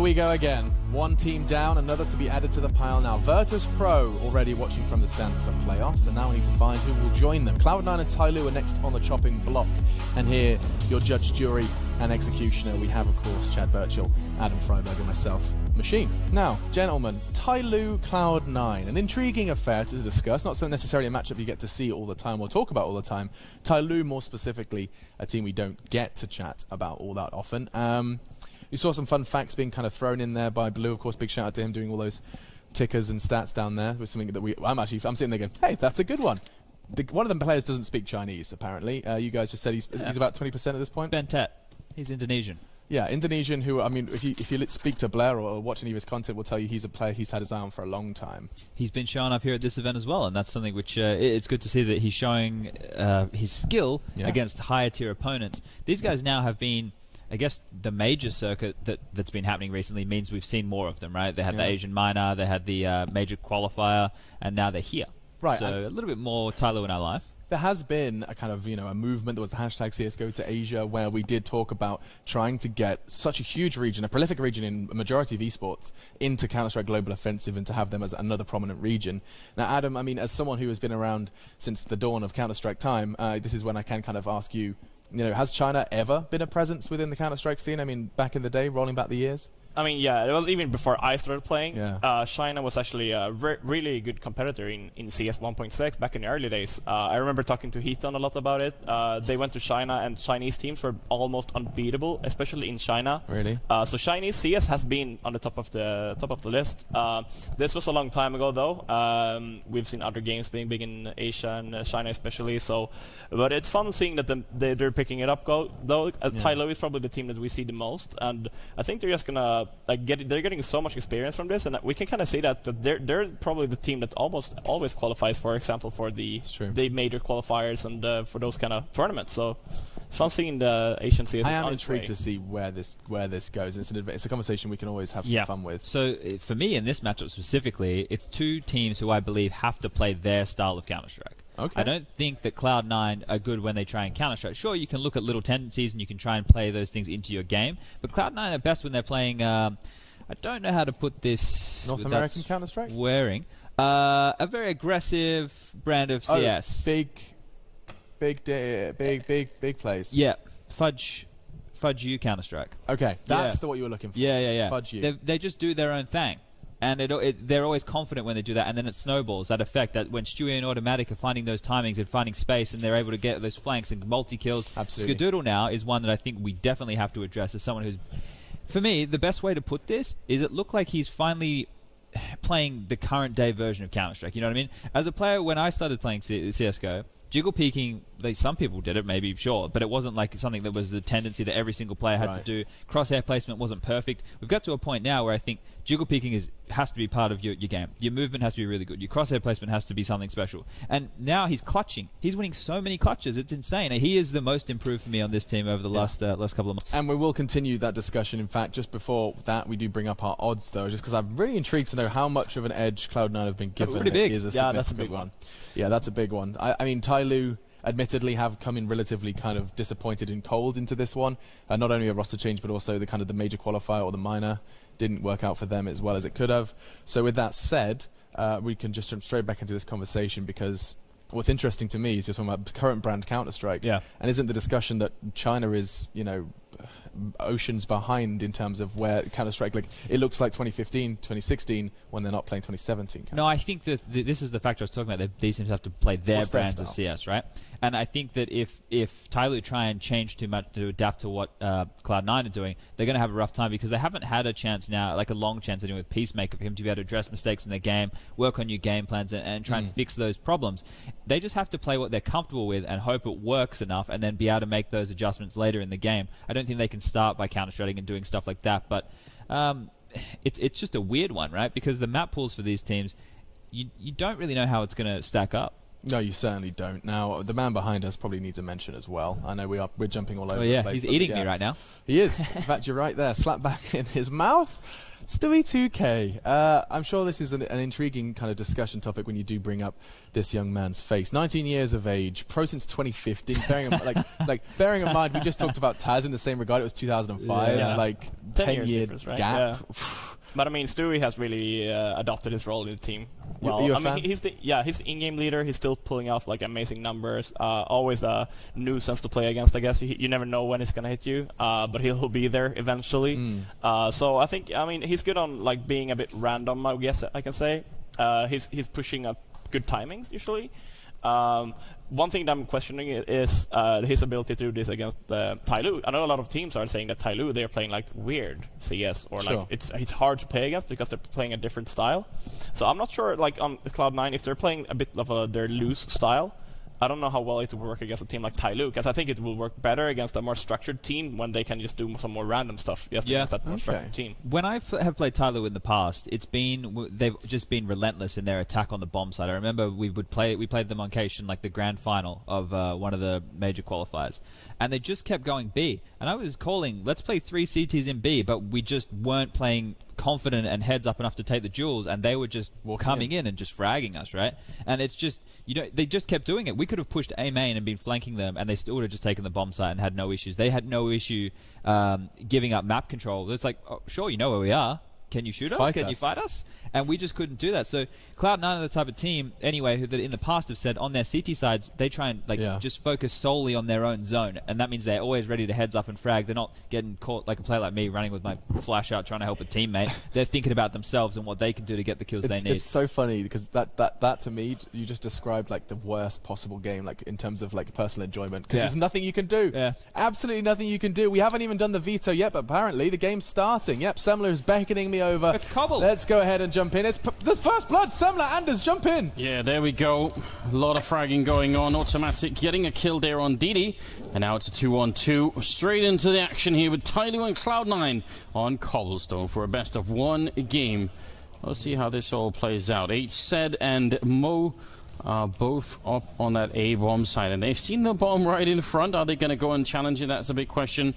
Here we go again. One team down, another to be added to the pile now. Virtus Pro already watching from the stands for playoffs, and now we need to find who will join them. Cloud9 and Tyloo are next on the chopping block. And here, your judge, jury, and executioner, we have, of course, Chad Burchill, Adam Friberg, and myself, Machine. Now, gentlemen, Tyloo Cloud9, an intriguing affair to discuss. Not so necessarily a matchup you get to see all the time or talk about all the time. Tyloo, more specifically, a team we don't get to chat about all that often. Um, you saw some fun facts being kind of thrown in there by Blue. Of course, big shout out to him doing all those tickers and stats down there. Was something that we. I'm actually. I'm sitting there going, "Hey, that's a good one." The, one of the players doesn't speak Chinese. Apparently, uh, you guys just said he's, Yeah. he's about 20% at this point. Bentet. He's Indonesian. Yeah, Indonesian. Who I mean, if you if you speak to Blair or, or watch any of his content, will tell you he's a player he's had his eye on for a long time. He's been showing up here at this event as well, and that's something which uh, it's good to see that he's showing uh, his skill Yeah. against higher tier opponents. These guys now have been, I guess, the major circuit that that's been happening recently means we've seen more of them, right? They had the Asian minor, they had the uh, major qualifier, and now they're here. Right, So a little bit more Tyloo in our life. There has been a kind of you know a movement. There was the hashtag CS:GO to Asia, where we did talk about trying to get such a huge region, a prolific region in a majority of esports, into Counter Strike Global Offensive, and to have them as another prominent region. Now, Adam, I mean, as someone who has been around since the dawn of Counter Strike time, uh, this is when I can kind of ask you. You know, has China ever been a presence within the Counter Strike scene? I mean, back in the day, rolling back the years. I mean, yeah, it was even before I started playing. Yeah. Uh, China was actually a re- really good competitor in, in CS 1.6 back in the early days. Uh, I remember talking to Heaton a lot about it. Uh, they went to China, and Chinese teams were almost unbeatable, especially in China. Really? Uh, so Chinese CS has been on the top of the top of the list. Uh, this was a long time ago, though. Um, we've seen other games being big in Asia and uh, China, especially. So, but it's fun seeing that the, they, they're picking it up. Go, though, uh, Yeah. Tyloo is probably the team that we see the most, and I think they're just gonna like get. They're getting so much experience from this, and we can kind of see that, that they're they're probably the team that almost always qualifies, for example, for the the major qualifiers and uh, for those kind of tournaments. So. It's fun seeing the Asian CS. I am intrigued its to see where this where this goes. It's, an, it's a conversation we can always have some yeah. fun with. So for me in this matchup specifically, it's two teams who I believe have to play their style of Counter Strike. Okay. I don't think that Cloud9 are good when they try and counter strike. Sure, you can look at little tendencies and you can try and play those things into your game, but Cloud9 are best when they're playing. Um, I don't know how to put this. North American Counter-Strike? Wearing uh, a very aggressive brand of Oh, CS. big, big, da- big, big, big plays. Yeah, Fudge, Fudge you Counter Strike. Okay, that's Yeah. the what you were looking for. Yeah, yeah, yeah. Fudge you. They, they just do their own thing. And it, it, they're always confident when they do that, and then it snowballs that effect that when Stewie and Automatic are finding those timings and finding space, and they're able to get those flanks and multi kills. Absolutely. Skadoodle now is one that I think we definitely have to address as someone who's, for me, the best way to put this is it looked like he's finally playing the current day version of Counter Strike. You know what I mean? As a player, when I started playing C- CS:GO, jiggle peeking, like some people did it, maybe sure, but it wasn't like something that was the tendency that every single player had Right. to do. Crosshair placement wasn't perfect. We've got to a point now where I think jiggle peeking is has to be part of your, your game. Your movement has to be really good. Your crosshair placement has to be something special. And now he's clutching. He's winning so many clutches. It's insane. He is the most improved for me on this team over the last uh, last couple of months. And we will continue that discussion. In fact, just before that, we do bring up our odds, though, just because I'm really intrigued to know how much of an edge Cloud9 have been given. pretty big. It is a Yeah, that's a big one. one. Yeah, that's a big one. I, I mean, Tyloo admittedly have come in relatively kind of disappointed and cold into this one. Uh, not only a roster change, but also the kind of the major qualifier or the minor didn't work out for them as well as it could have. So with that said, uh, we can just jump straight back into this conversation because what's interesting to me is you're talking about current brand Counter Strike. Yeah. And isn't the discussion that China is, you know, oceans behind in terms of where Counter Strike, like, it looks like 2015, 2016 when they're not playing 2017. No, I think that th- this is the factor I was talking about. That these teams have to play their What's their brands of? CS, right? And I think that if if Tyloo try and change too much to adapt to what uh, Cloud9 are doing, they're going to have a rough time because they haven't had a chance now, like a long chance anyway with Peacemaker, for him to be able to address mistakes in their game, work on new game plans, and, and try Mm. and fix those problems. They just have to play what they're comfortable with and hope it works enough, and then be able to make those adjustments later in the game. I don't think they can start by counter strateging and doing stuff like that, but. Um, it's it's just a weird one, right? Because the map pools for these teams, you you don't really know how it's going to stack up. No, you certainly don't. Now, the man behind us probably needs a mention as well. I know we are we're jumping all over. Oh yeah, the place, he's eating yeah. me right now. He is. In fact, you're right there. Slap back in his mouth. Stewie 2K. Uh, I'm sure this is an, an intriguing kind of discussion topic when you do bring up this young man's face. 19 years of age, pro since 2015. bearing in, like, like bearing in mind, we just talked about Taz in the same regard. It was 2005. Yeah. Like 10 10 year right? gap. But I mean, Stewie has really uh, adopted his role in the team. Well, you I mean, he's the yeah, he's in-game leader. He's still pulling off like amazing numbers. Uh, always a nuisance to play against. I guess you, you never know when he's gonna hit you, uh, but he'll be there eventually. Mm. Uh, so I think I mean he's good on like being a bit random. I guess I can say. Uh, he's he's pushing up good timings usually. Um, one thing that I'm questioning is uh, his ability to do this against uh, Tyloo. I know a lot of teams are saying that Tyloo they're playing like weird CS or Sure. like it's it's hard to play against because they're playing a different style. So I'm not sure like on Cloud9 if they're playing a bit of a, their loose style. I don't know how well it will work against a team like Tai Tyloo because I think it will work better against a more structured team when they can just do some more random stuff just Yeah. against that more Okay. structured team. When I f- have played Tyloo in the past, it's been w- they've just been relentless in their attack on the bomb side. I remember we would play we played them on Cation like the grand final of uh, one of the major qualifiers, and they just kept going B. And I was calling, let's play three CTs in B, but we just weren't playing confident and heads up enough to take the jewels, and they were just Walking coming in. in and just fragging us, right? And it's just you know they just kept doing it. We could have pushed A main and been flanking them, and they still would have just taken the bomb site and had no issues. They had no issue um, giving up map control. It's like, oh, sure, you know where we are. Can you shoot us? Can you fight us? And we just couldn't do that. So Cloud9 are the type of team, anyway, who that in the past have said on their CT sides they try and like Yeah. just focus solely on their own zone, and that means they're always ready to heads up and frag. They're not getting caught like a player like me running with my flash out trying to help a teammate. they're thinking about themselves and what they can do to get the kills It's, they need. it's so funny because that, that, that to me, you just described like the worst possible game, like in terms of like personal enjoyment. Because Yeah. there's nothing you can do. Yeah. Absolutely nothing you can do. We haven't even done the veto yet, but apparently the game's starting. Yep, Semmler is beckoning me over. It's Cobble. Let's go ahead and jump in. It's p- there's first blood. Semmler, Anders, jump in. Yeah, there we go. A lot of fragging going on. Automatic getting a kill there on DD. And now it's a 2 on 2. Straight into the action here with Tyloo and Cloud9 on Cobblestone for a best of one game. Let's see how this all plays out. H said and Mo are both up on that A bomb side. And they've seen the bomb right in front. Are they going to go and challenge it? That's a big question.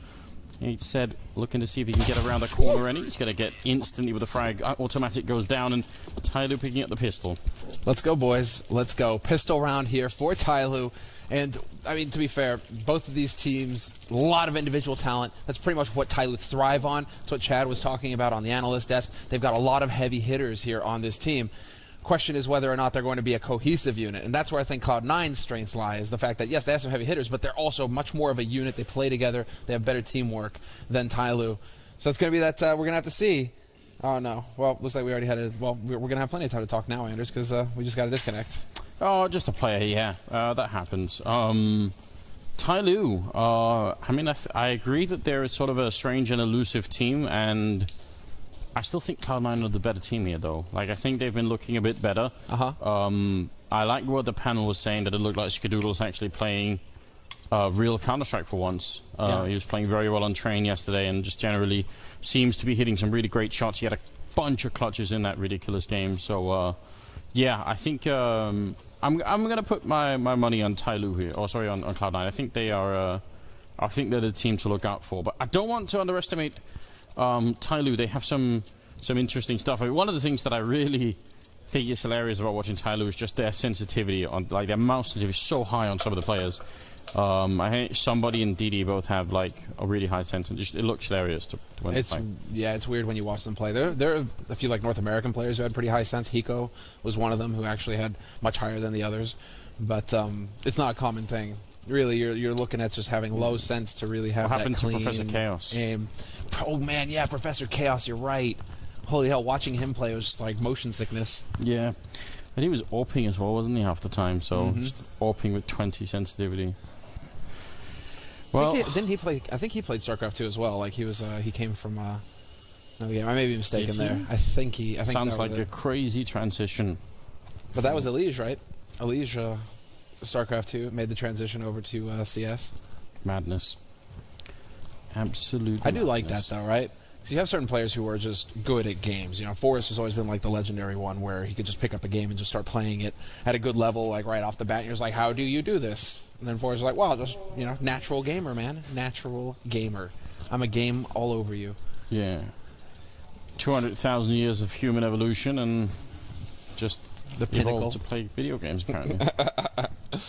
He said, looking to see if he can get around the corner, and he's going to get instantly with the frag. Uh, Automatic goes down, and Tyloo picking up the pistol. Let's go, boys. Let's go. Pistol round here for Tyloo. And, I mean, to be fair, both of these teams, a lot of individual talent. That's pretty much what Tyloo thrive on. That's what Chad was talking about on the analyst desk. They've got a lot of heavy hitters here on this team. Question is whether or not they're going to be a cohesive unit. And that's where I think Cloud9's strengths lie, is the fact that, yes, they have some heavy hitters, but they're also much more of a unit. They play together. They have better teamwork than Tyloo. So it's going to be that uh, we're going to have to see. Oh, no. Well, looks like we already had a. Well, we're, going to have plenty of time to talk now, Anders, because uh, we just got to disconnect. Oh, just a player, yeah. Uh, that happens. Um, Tyloo, uh, I mean, I, I agree that they're sort of a strange and elusive team, and I still think Cloud9 are the better team here, though. Like, I think they've been looking a bit better. Uh huh. Um, I like what the panel was saying, that it looked like Skadoodle's actually playing uh, real Counter-Strike for once. Uh, Yeah. He was playing very well on train yesterday and just generally seems to be hitting some really great shots. He had a bunch of clutches in that ridiculous game. So, uh, yeah, I think um, I'm, I'm going to put my, my money on Tai Tyloo here. Oh, sorry, on, on Cloud9. I think they are... Uh, I think they're the team to look out for. But I don't want to underestimate um, Tyloo. They have some some interesting stuff. I mean, one of the things that I really think is hilarious about watching Tyloo is just their sensitivity on like their mouse sensitivity is so high on some of the players. Um, I think somebody and DD both have like a really high sense, and just it looks hilarious to, to when It's yeah, it's weird when you watch them play. There, there are a few like North American players who had pretty high sense. Hiko was one of them who actually had much higher than the others, but um, it's not a common thing. Really, you're you're looking at just having low sense to really have What that happened to clean Professor Chaos? aim. Oh man, yeah, Professor Chaos. You're right. Holy hell, watching him play was just like motion sickness. Yeah, and he was AWPing as well, wasn't he, half the time? So Mhm. just AWPing with 20 sensitivity. Well, he, didn't he play? I think he played StarCraft 2 as well. Like he was, uh, he came from uh, another game. I may be mistaken there. I think he. I think sounds like a it. crazy transition. But that was Elige, right? Elige, uh, StarCraft 2 made the transition over to uh, CS. Madness. Absolute. I do like that though, right? Because you have certain players who are just good at games. You know, Forrest has always been like the legendary one where he could just pick up a game and just start playing it at a good level, like right off the bat. And you're just like, how do you do this? And then Forrest is like, well, just you know, natural gamer, man, natural gamer. I'm a game all over you. Yeah. 200,000 years of human evolution and just The pinnacle. to play video games, apparently.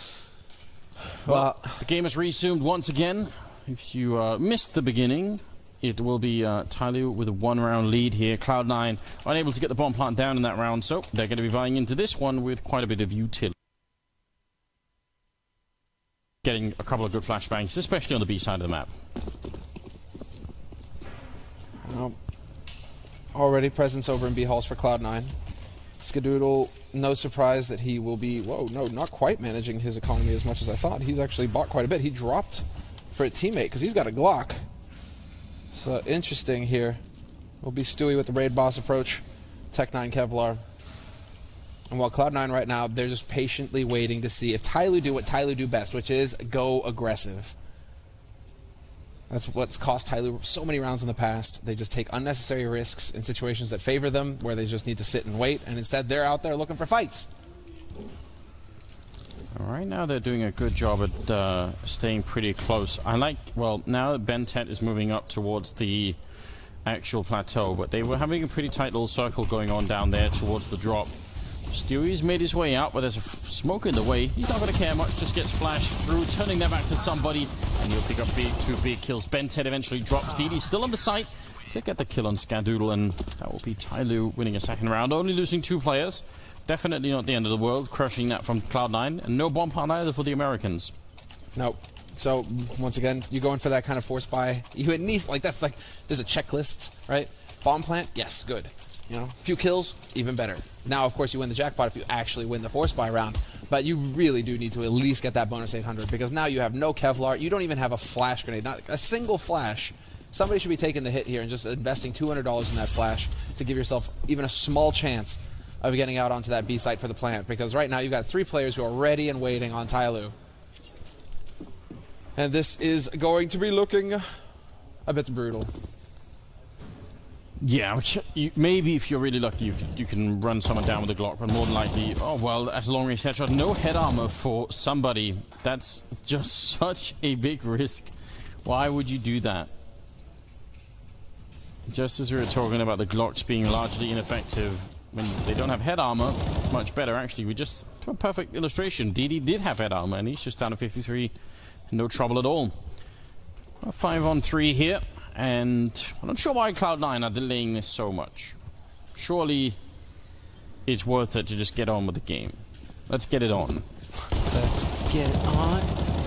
Well, the game has resumed once again. If you uh, missed the beginning, it will be uh, Tyloo with a one round lead here. Cloud9 unable to get the bomb plant down in that round, so they're going to be buying into this one with quite a bit of utility. Getting a couple of good flashbangs, especially on the B side of the map. Well, already presence over in B halls for Cloud9. Skadoodle, no surprise that he will be, whoa, no, not quite managing his economy as much as I thought. He's actually bought quite a bit. He dropped for a teammate because he's got a Glock. So interesting here. Will be Stewie with the raid boss approach. Tec 9 Kevlar. And while Cloud9 right now, they're just patiently waiting to see if Tyloo do what Tyloo do best, which is go aggressive. That's what's cost Tyloo so many rounds in the past. They just take unnecessary risks in situations that favor them, where they just need to sit and wait, and instead they're out there looking for fights. Right now they're doing a good job at uh, staying pretty close. I like, well, now that Bentet is moving up towards the actual plateau, but they were having a pretty tight little circle going on down there towards the drop. Stewie's made his way out, but there's a smoke in the way. He's not going to care much, just gets flashed through, turning that back to somebody, and he'll pick up big, two big kills. Bentet eventually drops DD, still on the site to get the kill on Skadoodle, and that will be Tyloo winning a second round, only losing two players. Definitely not the end of the world, crushing that from Cloud9, and no bomb plant either for the Americans. Nope. So once again, you're going for that kind of force buy. You at least like that's like there's a checklist, right? Bomb plant, yes, good. You know, a few kills, even better. Now, of course, you win the jackpot if you actually win the force buy round. But you really do need to at least get that bonus 800 because now you have no Kevlar. You don't even have a flash grenade, not a single flash. Somebody should be taking the hit here and just investing $200 in that flash to give yourself even a small chance of getting out onto that B site for the plant. Because right now you've got three players who are ready and waiting on Tyloo. And this is going to be looking a bit brutal. Yeah, you, maybe if you're really lucky, you can, you can run someone down with a Glock, but more than likely, oh well, at long range headshot, no head armor for somebody. That's just such a big risk. Why would you do that? just as we were talking about the Glocks being largely ineffective, when they don't have head armor, it's much better actually. We just, a perfect illustration, DD did have head armor and he's just down to 53, no trouble at all. 5 on 3 here, and I'm not sure why Cloud9 are delaying this so much. Surely it's worth it to just get on with the game. Let's get it on. Let's get it on.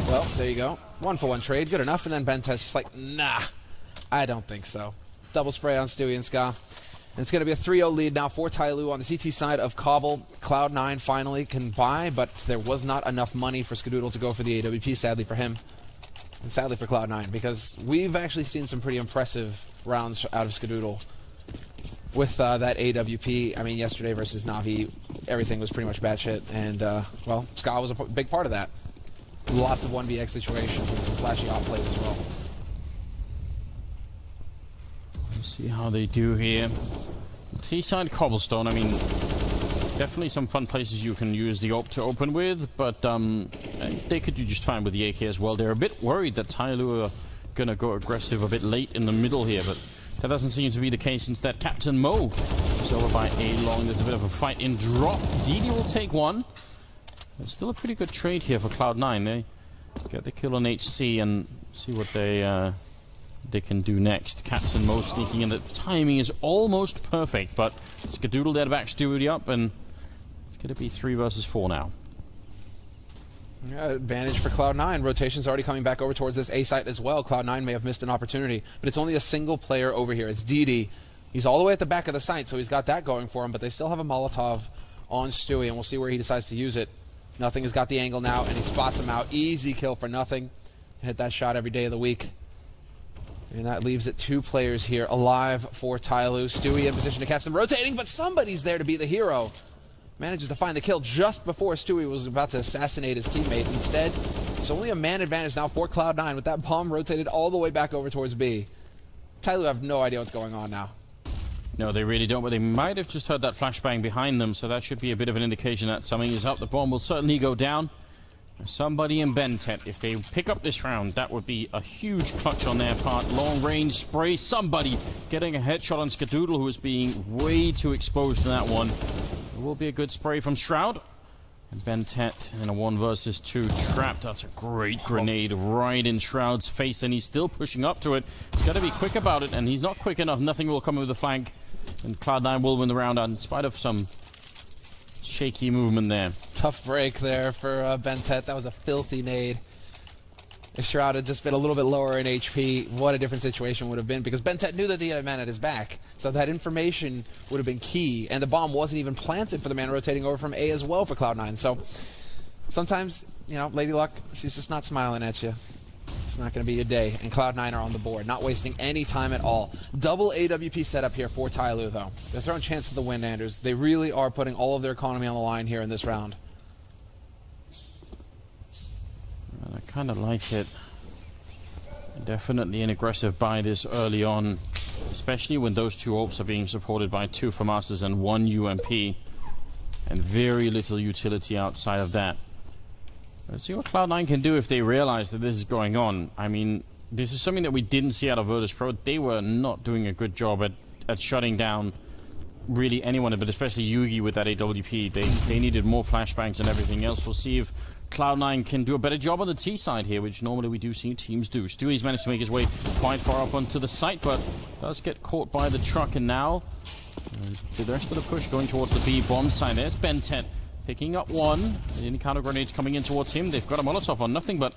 Well, there you go. One for one trade, good enough. And then Bentet's just like, nah, I don't think so. Double spray on Stewie and Ska. And it's going to be a 3-0 lead now for Tai Tyloo on the CT side of Cobble. Cloud9 finally can buy, but there was not enough money for Skadoodle to go for the AWP, sadly for him. And sadly for Cloud9, because we've actually seen some pretty impressive rounds out of Skadoodle. With uh, that AWP, I mean, yesterday versus Navi, everything was pretty much batshit. And, uh, well, Ska was a big part of that. Lots of 1vx situations and some flashy off plays as well. Let's see how they do here. T-side cobblestone, I mean, definitely some fun places you can use the AWP to open with, but um, they could do just fine with the AK as well. They're a bit worried that Tyloo are going to go aggressive a bit late in the middle here, but that doesn't seem to be the case. Instead, Captain Mo is over by A long. There's a bit of a fight in drop. DD will take one. It's still a pretty good trade here for Cloud9. They get the kill on HC and see what they uh, they can do next. Captain Mo sneaking in. The timing is almost perfect, but Skadoodle dead back Stewie up, and going to be three versus four now. Yeah, advantage for Cloud9. Rotation's already coming back over towards this A site as well. Cloud9 may have missed an opportunity, but it's only a single player over here. It's DD. He's all the way at the back of the site, so he's got that going for him, but they still have a Molotov on Stewie, and we'll see where he decides to use it. Nothing has got the angle now, and he spots him out. Easy kill for nothing. Hit that shot every day of the week. And that leaves it two players here alive for Tyloo. Stewie in position to catch them rotating, but somebody's there to be the hero. Manages to find the kill just before Stewie was about to assassinate his teammate. Instead, it's only a man advantage now for Cloud9 with that bomb rotated all the way back over towards B. Tyloo have no idea what's going on now. No, they really don't, but they might have just heard that flashbang behind them, so that should be a bit of an indication that something is up. The bomb will certainly go down. Somebody in Bentet, if they pick up this round, that would be a huge clutch on their part. Long range spray, somebody getting a headshot on Skadoodle, who is being way too exposed to that one. It will be a good spray from Shroud. And Bentet in a one versus two trapped. That's a great grenade right in Shroud's face, and he's still pushing up to it. He's got to be quick about it, and he's not quick enough. Nothing will come with the flank, and Cloud9 will win the round in spite of some shaky movement there. Tough break there for uh, Bentet. That was a filthy nade. If Shroud had just been a little bit lower in HP, what a different situation would have been because Bentet knew that the had a man at his back. So that information would have been key. And the bomb wasn't even planted for the man rotating over from A as well for Cloud9. So sometimes, you know, Lady Luck, she's just not smiling at you. It's not going to be a day, and Cloud9 are on the board, not wasting any time at all. Double AWP setup here for Tyloo, though. They're throwing chance at the win, Anders. They really are putting all of their economy on the line here in this round. And I kind of like it. Definitely an aggressive buy this early on, especially when those two AWPs are being supported by two FAMASs and one UMP, and very little utility outside of that. Let's see what Cloud9 can do if they realize that this is going on. I mean, this is something that we didn't see out of Virtus Pro. They were not doing a good job at, at shutting down really anyone, but especially JUGi with that AWP. They, they needed more flashbangs and everything else. We'll see if Cloud9 can do a better job on the T side here, which normally we do see teams do. Stewie's managed to make his way quite far up onto the site, but does get caught by the truck, and now uh, the rest of the push going towards the B bomb side. There's Bentet picking up one. Any kind of grenades coming in towards him. They've got a Molotov on nothing, but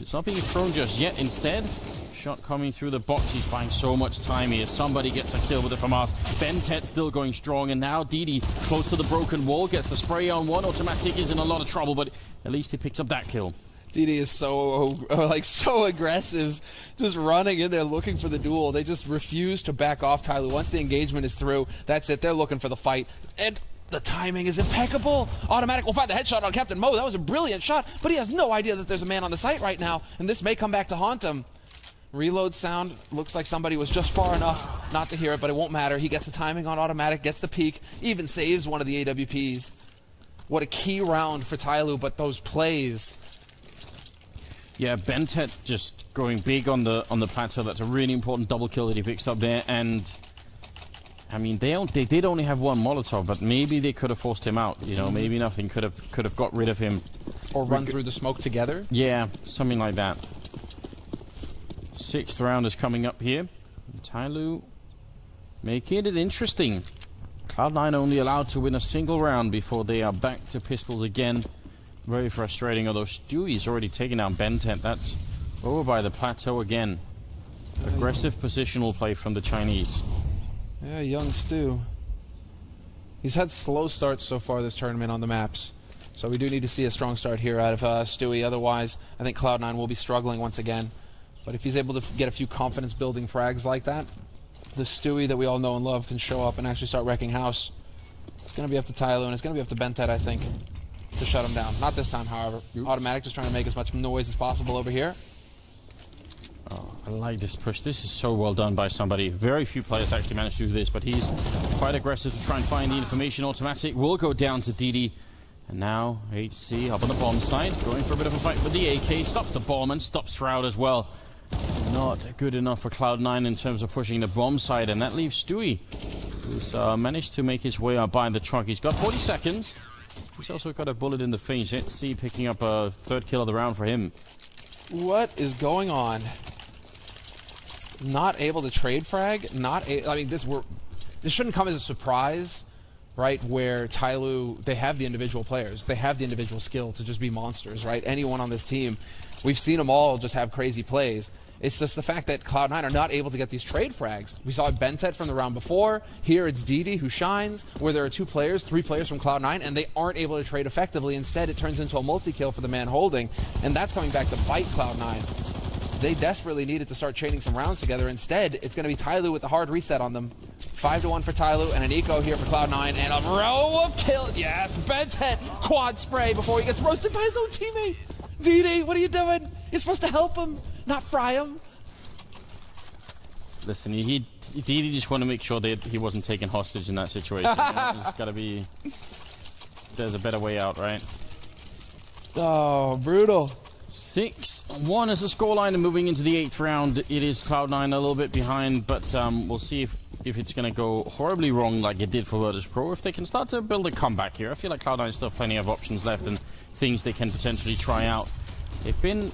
it's not being thrown just yet. Instead, shot coming through the box. He's buying so much time here. Somebody gets a kill with the FAMAS. Bentet still going strong, and now DD close to the broken wall gets the spray on one. Automatic is in a lot of trouble, but at least he picks up that kill. DD is so like so aggressive, just running in there looking for the duel. They just refuse to back off Tyloo. Once the engagement is through, that's it. They're looking for the fight. And the timing is impeccable. Automatic will find the headshot on Captain Mo. That was a brilliant shot, but he has no idea that there's a man on the site right now, and this may come back to haunt him. Reload sound looks like somebody was just far enough not to hear it, but it won't matter. He gets the timing on automatic, gets the peak, even saves one of the AWPs. What a key round for Tyloo, but those plays. Yeah, Bentet just going big on the on the plateau. That's a really important double kill that he picks up there. And I mean, they don't, they did only have one Molotov, but maybe they could have forced him out. You know, maybe nothing could have could have got rid of him. Or run through the smoke together. Yeah, something like that. Sixth round is coming up here. Tyloo making it interesting. Cloud9 only allowed to win a single round before they are back to pistols again. Very frustrating, although Stewie's already taken down Bentet. That's over by the plateau again. Aggressive positional play from the Chinese. Yeah, young Stu. He's had slow starts so far this tournament on the maps. So we do need to see a strong start here out of uh, Stewie. Otherwise, I think Cloud9 will be struggling once again. But if he's able to get a few confidence building frags like that, the Stewie that we all know and love can show up and actually start wrecking house. It's going to be up to Tyloo and it's going to be up to Bentet, I think, to shut him down. Not this time, however. Automatic just trying to make as much noise as possible over here. Oh, I like this push. This is so well done by somebody. Very few players actually manage to do this, but he's quite aggressive to try and find the information. Automatic will go down to DD. And now HC up on the bomb side, going for a bit of a fight with the AK. Stops the bomb and stops Shroud as well. Not good enough for Cloud9 in terms of pushing the bomb side, and that leaves Stewie, who's uh, managed to make his way up by the truck. He's got 40 seconds. He's also got a bullet in the face. HC picking up a third kill of the round for him. What is going on? Not able to trade frag. Not. A- I mean, this were. This shouldn't come as a surprise, right? Where Tyloo, they have the individual players, they have the individual skill to just be monsters, right? Anyone on this team, we've seen them all just have crazy plays. It's just the fact that Cloud9 are not able to get these trade frags. We saw Bentet from the round before. Here it's DD who shines, where there are two players, three players from Cloud9, and they aren't able to trade effectively. Instead, it turns into a multi kill for the man holding, and that's coming back to bite Cloud9 they desperately needed to start chaining some rounds together. Instead, it's going to be Tyloo with the hard reset on them. Five to one for Tyloo and an eco here for Cloud9 and a row of kills. Yes, Bentet quad spray before he gets roasted by his own teammate. DD, what are you doing? You're supposed to help him, not fry him. Listen, he, he, just want to make sure that he wasn't taken hostage in that situation. you know? There's got to be. There's a better way out, right? Oh, brutal. 6 1 is the scoreline, and moving into the eighth round, it is Cloud9 a little bit behind, but um, we'll see if, if it's going to go horribly wrong like it did for Virtus Pro, if they can start to build a comeback here. I feel like Cloud9 still have plenty of options left and things they can potentially try out. They've been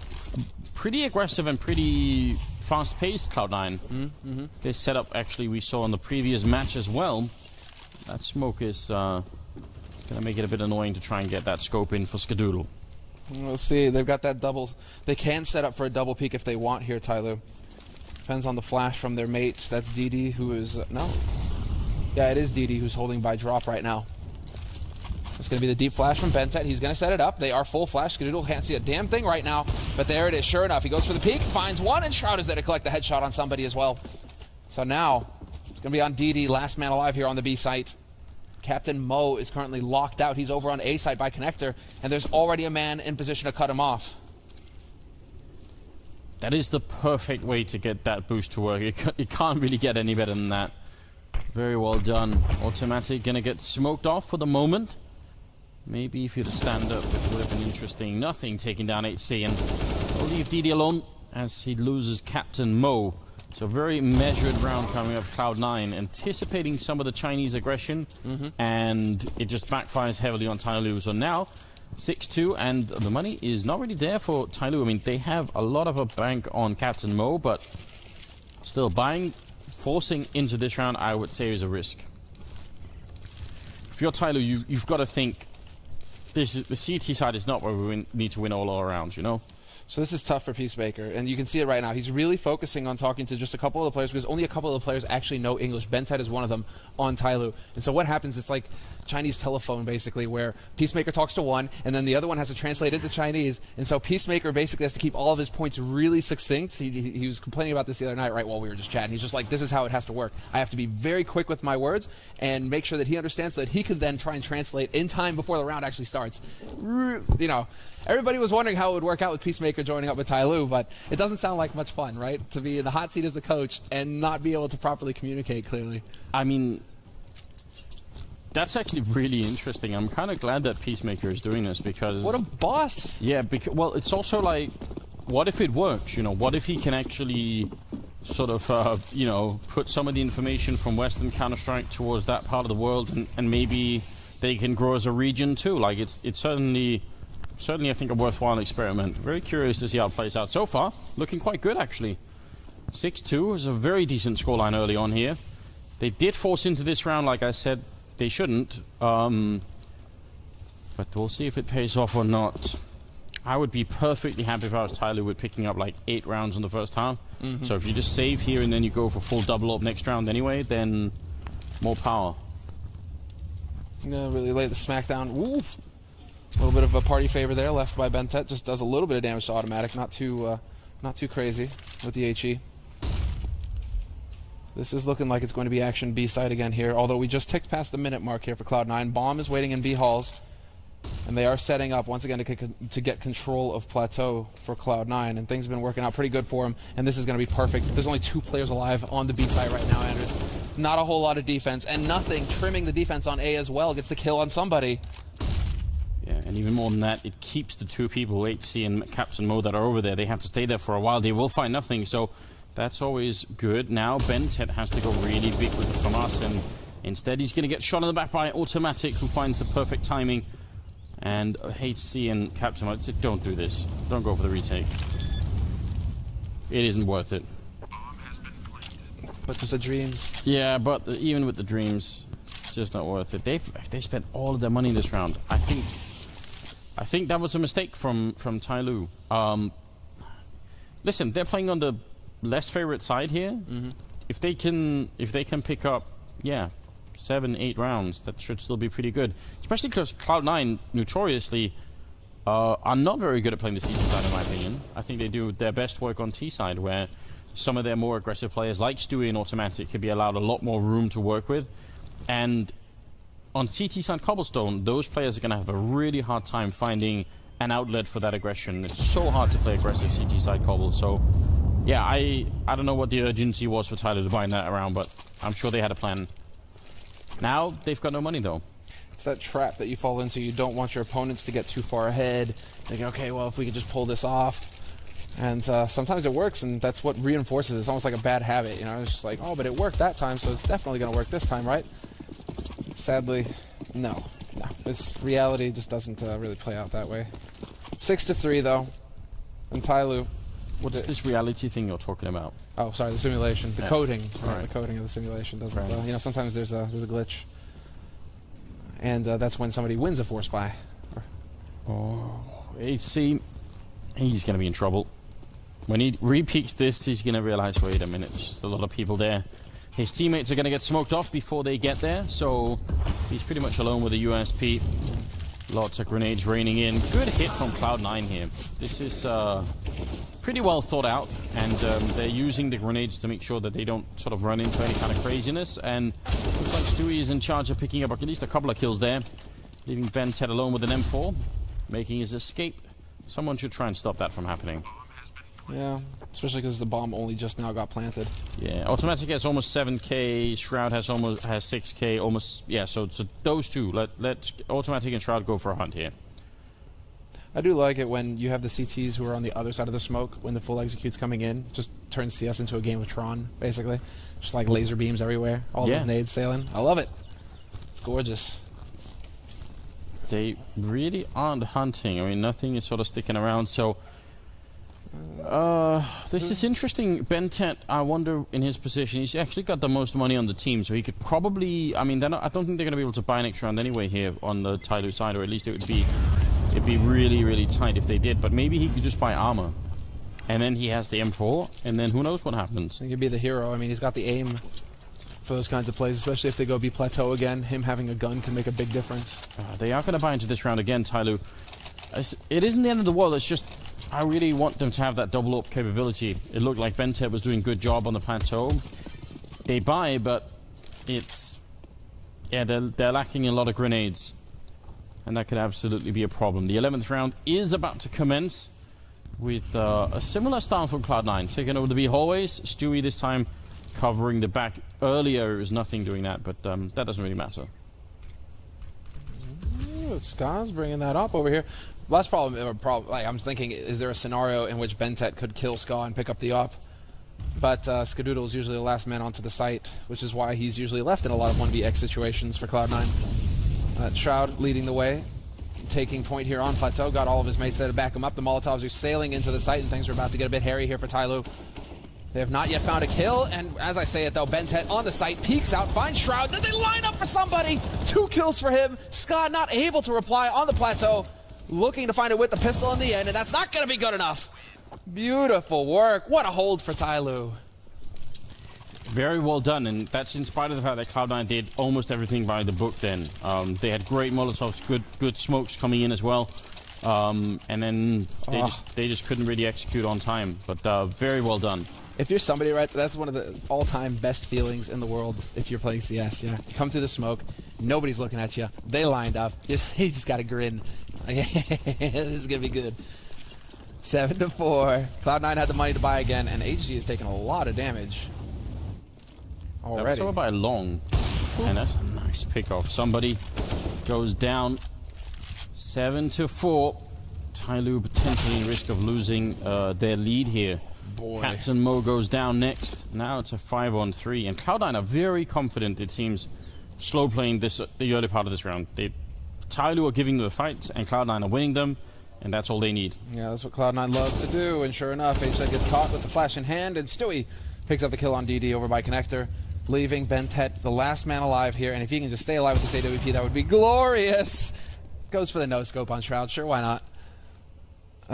pretty aggressive and pretty fast paced, Cloud9. Mm-hmm. This setup actually we saw in the previous match as well. That smoke is uh, going to make it a bit annoying to try and get that scope in for Skadoodle. We'll see. They've got that double. They can set up for a double peek if they want here, Tyloo. Depends on the flash from their mate. That's DD, who is. Uh, no. Yeah, it is DD who's holding by drop right now. It's going to be the deep flash from Bentet. He's going to set it up. They are full flash. Skadoodle can't see a damn thing right now. But there it is. Sure enough, he goes for the peek, finds one, and Shroud is there to collect the headshot on somebody as well. So now, it's going to be on DD, last man alive here on the B site. Captain Mo is currently locked out. He's over on A side by connector, and there's already a man in position to cut him off. That is the perfect way to get that boost to work. You, can't really get any better than that. Very well done. Automatic gonna get smoked off for the moment. Maybe if you'd stand up, it would have been interesting. Nothing taking down HC, and we'll leave DD alone as he loses Captain Mo. So very measured round coming up Cloud9, anticipating some of the Chinese aggression, mm-hmm. and it just backfires heavily on Tyloo. So now, 6-2, and the money is not really there for Tyloo. I mean, they have a lot of a bank on Captain Mo, but still buying, forcing into this round, I would say is a risk. If you're Tyloo, you, you've got to think this is, the CT side is not where we win, need to win all our rounds, you know? So this is tough for Peacemaker, and you can see it right now. He's really focusing on talking to just a couple of the players because only a couple of the players actually know English. Bentet is one of them on Tyloo. And so what happens, it's like Chinese telephone basically, where Peacemaker talks to one, and then the other one has to translate it into Chinese. And so Peacemaker basically has to keep all of his points really succinct. He, he, was complaining about this the other night, right, while we were just chatting. He's just like, this is how it has to work. I have to be very quick with my words and make sure that he understands so that he can then try and translate in time before the round actually starts. You know, everybody was wondering how it would work out with Peacemaker joining up with Tyloo, but it doesn't sound like much fun, right? To be in the hot seat as the coach and not be able to properly communicate clearly. I mean, that's actually really interesting. I'm kind of glad that Peacemaker is doing this because What a boss! yeah, because well, it's also like what if it works? You know, what if he can actually sort of, uh, you know, put some of the information from Western Counter Strike towards that part of the world, and, and maybe they can grow as a region too. Like it's it's certainly certainly I think a worthwhile experiment. Very curious to see how it plays out. So far, looking quite good actually. 6-2 is a very decent scoreline early on here. They did force into this round, like I said, they shouldn't. Um, but we'll see if it pays off or not. I would be perfectly happy if I was Tyloo with picking up like eight rounds in the first half. Mhm. So if you just save here and then you go for full double up next round anyway, then more power. No, really late the smackdown. Ooh. A little bit of a party favor there left by Bentet. Just does a little bit of damage to automatic. Not too, uh, not too crazy with the HE. This is looking like it's going to be action B side again here. Although we just ticked past the minute mark here for Cloud9. Bomb is waiting in B halls. And they are setting up once again to, to get control of Plateau for Cloud9. And things have been working out pretty good for them. And this is going to be perfect. There's only two players alive on the B side right now, Anders. Not a whole lot of defense. And nothing trimming the defense on A as well. Gets the kill on somebody. Yeah, and even more than that, it keeps the two people, HC and Captain Mo, that are over there. They have to stay there for a while. They will find nothing, so that's always good. Now Bentet has to go really big with the FAMAS, and instead he's going to get shot in the back by Automatic, who finds the perfect timing. And HC and Captain Mo said, don't do this. Don't go for the retake. It isn't worth it. But the dreams. Yeah, but even with the dreams, it's just not worth it. They've they spent all of their money this round. I think I think that was a mistake from from Tyloo. Um, listen, they're playing on the less favorite side here. Mhm. If they can if they can pick up, yeah, seven eight rounds, that should still be pretty good. Especially because Cloud9 notoriously. Uh, are not very good at playing the CT side, in my opinion. I think they do their best work on T side, where some of their more aggressive players, like Stewie and Automatic, could be allowed a lot more room to work with. And on CT side Cobblestone, those players are going to have a really hard time finding an outlet for that aggression. It's so hard to play aggressive CT side Cobble. So, yeah, I I don't know what the urgency was for Tyloo to bind that around, but I'm sure they had a plan. Now they've got no money though. It's that trap that you fall into. You don't want your opponents to get too far ahead. Thinking, okay, well, if we could just pull this off. And uh, sometimes it works, and that's what reinforces it. It's almost like a bad habit, you know? It's just like, oh, but it worked that time, so it's definitely going to work this time, right? Sadly, no. No. This reality just doesn't uh, really play out that way. Six to three, though. And Tyloo. What's this reality thing you're talking about? Oh, sorry, the simulation, the Yeah. coding, right, right. the coding of the simulation doesn't. Right. Uh, you know, sometimes there's a there's a glitch, and uh, that's when somebody wins a force buy. Oh, HC, he's going to be in trouble. When he repeats this, he's going to realize, wait a minute, there's just a lot of people there. His teammates are going to get smoked off before they get there, so he's pretty much alone with the USP. Lots of grenades raining in. Good hit from Cloud9 here. This is uh, pretty well thought out, and um, they're using the grenades to make sure that they don't sort of run into any kind of craziness. And looks like Stewie is in charge of picking up at least a couple of kills there, leaving Bentet alone with an M4, making his escape. Someone should try and stop that from happening. Yeah, especially because the bomb only just now got planted. Yeah, Automatic has almost 7k, Shroud has almost has 6k, almost yeah. So so those two, let let Automatic and Shroud go for a hunt here. I do like it when you have the CTs who are on the other side of the smoke when the full execute's coming in. Just turns CS into a game of Tron, basically. Just like laser beams everywhere, all Yeah. those nades sailing. I love it. It's gorgeous. They really aren't hunting. I mean, nothing is sort of sticking around. So, uh, this is interesting. Bentet, I wonder in his position, he's actually got the most money on the team, so he could probably. I mean, not, I don't think they're going to be able to buy next round anyway here on the Tyloo side, or at least it would be, it'd be really, really tight if they did. But maybe he could just buy armor, and then he has the M4, and then who knows what happens. He could be the hero. I mean, he's got the aim for those kinds of plays, especially if they go B plateau again. Him having a gun can make a big difference. Uh, they are going to buy into this round again, Tyloo. It isn't the end of the world. It's just I really want them to have that double up capability. It looked like Bentet was doing good job on the plateau. They buy, but it's yeah they're they're lacking a lot of grenades, and that could absolutely be a problem. The 11th round is about to commence with uh, a similar style from Cloud9, taking over the B hallways. Stewie this time covering the back. Earlier it was nothing doing that, but um, that doesn't really matter. Ooh, bringing that up over here. Last problem, problem, like I'm thinking, is there a scenario in which Bentet could kill Ska and pick up the op? But uh, Skadoodle is usually the last man onto the site, which is why he's usually left in a lot of 1vx situations for Cloud9. Uh, Shroud leading the way, taking point here on Plateau, got all of his mates there to back him up. The Molotovs are sailing into the site, and things are about to get a bit hairy here for Tyloo. They have not yet found a kill, and as I say it though, Bentet on the site, peeks out, finds Shroud, then they line up for somebody! Two kills for him, Ska not able to reply on the plateau, looking to find it with the pistol in the end, and that's not gonna be good enough. Beautiful work, what a hold for Tyloo. Very well done, and that's in spite of the fact that Cloud9 did almost everything by the book then. Um, they had great Molotovs, good good smokes coming in as well. Um, and then they, Ah. just, they just couldn't really execute on time. But uh, very well done. If you're somebody right, that's one of the all-time best feelings in the world. If you're playing CS, yeah, you come through the smoke, nobody's looking at you, they lined up, you just, you just got to grin. This is gonna be good. Seven to four. Cloud9 had the money to buy again, and HG is taking a lot of damage. That was Already. over by a long. And that's a nice pick off. Somebody goes down. Seven to four. Tyloo potentially in risk of losing uh, their lead here. Boy. And Mo goes down next. Now it's a five on three. And Cloud9 are very confident, it seems, slow playing this the early part of this round. They Tyloo are giving them the fights, and Cloud9 are winning them, and that's all they need. Yeah, that's what Cloud9 loves to do, and sure enough, HZ gets caught with the flash in hand, and Stewie picks up the kill on DD over by Connector, leaving Bentet the last man alive here, and if he can just stay alive with this AWP, that would be glorious! Goes for the no-scope on Shroud, sure, why not?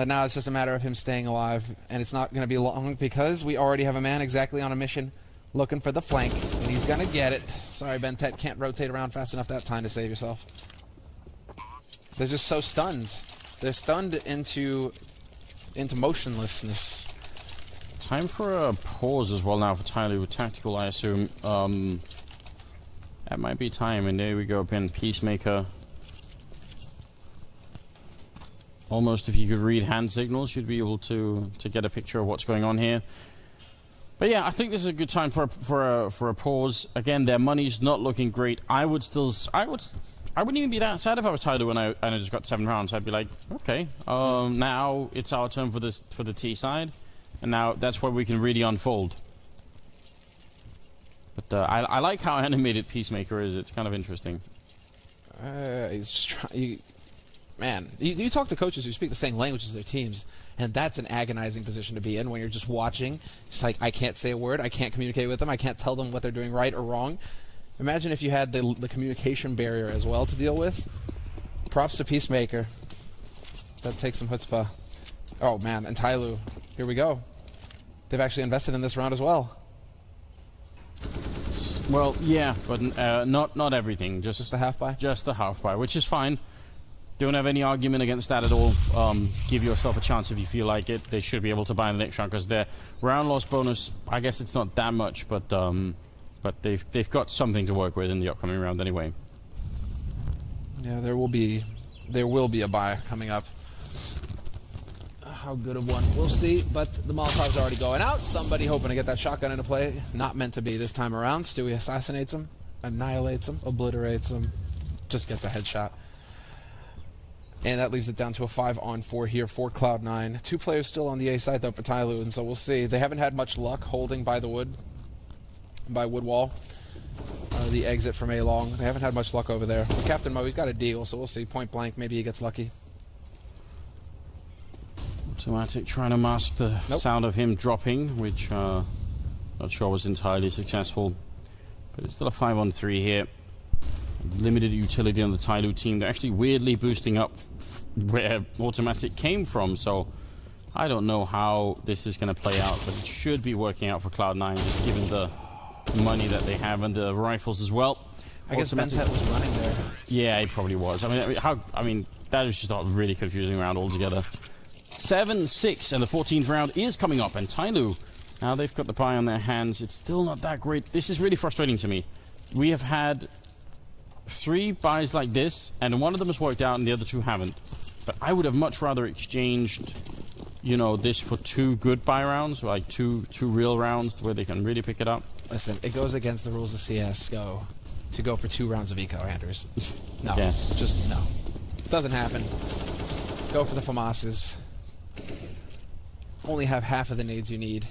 Now it's just a matter of him staying alive, and it's not going to be long because we already have a man exactly on a mission looking for the flank, and he's going to get it. Sorry, Bentet can't rotate around fast enough that time to save yourself. They're just so stunned. They're stunned into into motionlessness. Time for a pause as well now for Tyloo with tactical, I assume. Um, that might be time, and there we go again. Peacemaker. Almost, if you could read hand signals, you'd be able to to get a picture of what's going on here. But yeah, I think this is a good time for a, for a, for a pause. Again, their money's not looking great. I would still, I would, I wouldn't even be that sad if I was Tyloo when I and I just got seven rounds. I'd be like, okay, um, now it's our turn for this for the T side, and now that's where we can really unfold. But uh, I, I like how animated Peacemaker is. It's kind of interesting. Uh, he's just trying. Man, you, you talk to coaches who speak the same language as their teams, and that's an agonizing position to be in when you're just watching. It's like I can't say a word, I can't communicate with them, I can't tell them what they're doing right or wrong. Imagine if you had the, the communication barrier as well to deal with. Props to Peacemaker. That takes some chutzpah. Oh man, and Tyloo. Here we go. They've actually invested in this round as well. Well, yeah, but uh, not not everything. Just, Just the half buy. Just the half buy, which is fine. Don't have any argument against that at all. Um, give yourself a chance if you feel like it. They should be able to buy in the next round because their round loss bonus. I guess it's not that much, but um, but they've they've got something to work with in the upcoming round anyway. Yeah, there will be there will be a buy coming up. How good of one we'll see, but the Molotov's already going out. Somebody hoping to get that shotgun into play. Not meant to be this time around. Stewie assassinates him, annihilates him, obliterates him, just gets a headshot. And that leaves it down to a 5 on 4 here for Cloud9. Two players still on the A side though for Tyloo, and so we'll see. They haven't had much luck holding by the wood, by wood wall. Uh, the exit from A long. They haven't had much luck over there. Captain Mo, he's got a deal, so we'll see. Point blank, maybe he gets lucky. Automatic trying to mask the Nope. sound of him dropping, which uh, not sure was entirely successful. But it's still a 5 on 3 here. Limited utility on the Tyloo team. They're actually weirdly boosting up f- where Automatic came from, so I don't know how this is going to play out, but it should be working out for Cloud9, just given the money that they have and the rifles as well. I guess Bentet was running there. yeah, he probably was. I mean, I mean, how? I mean, that is just a really confusing round altogether. Seven, six, and the 14th round is coming up, and Tyloo. Now they've got the pie on their hands. It's still not that great. This is really frustrating to me. We have had three buys like this, and one of them has worked out, and the other two haven't. But I would have much rather exchanged, you know, this for two good buy rounds, like two two real rounds where they can really pick it up. Listen, it goes against the rules of CS:GO to go for two rounds of eco, Anders. No, Yes. just no. It doesn't happen. Go for the FAMASs. Only have half of the nades you need.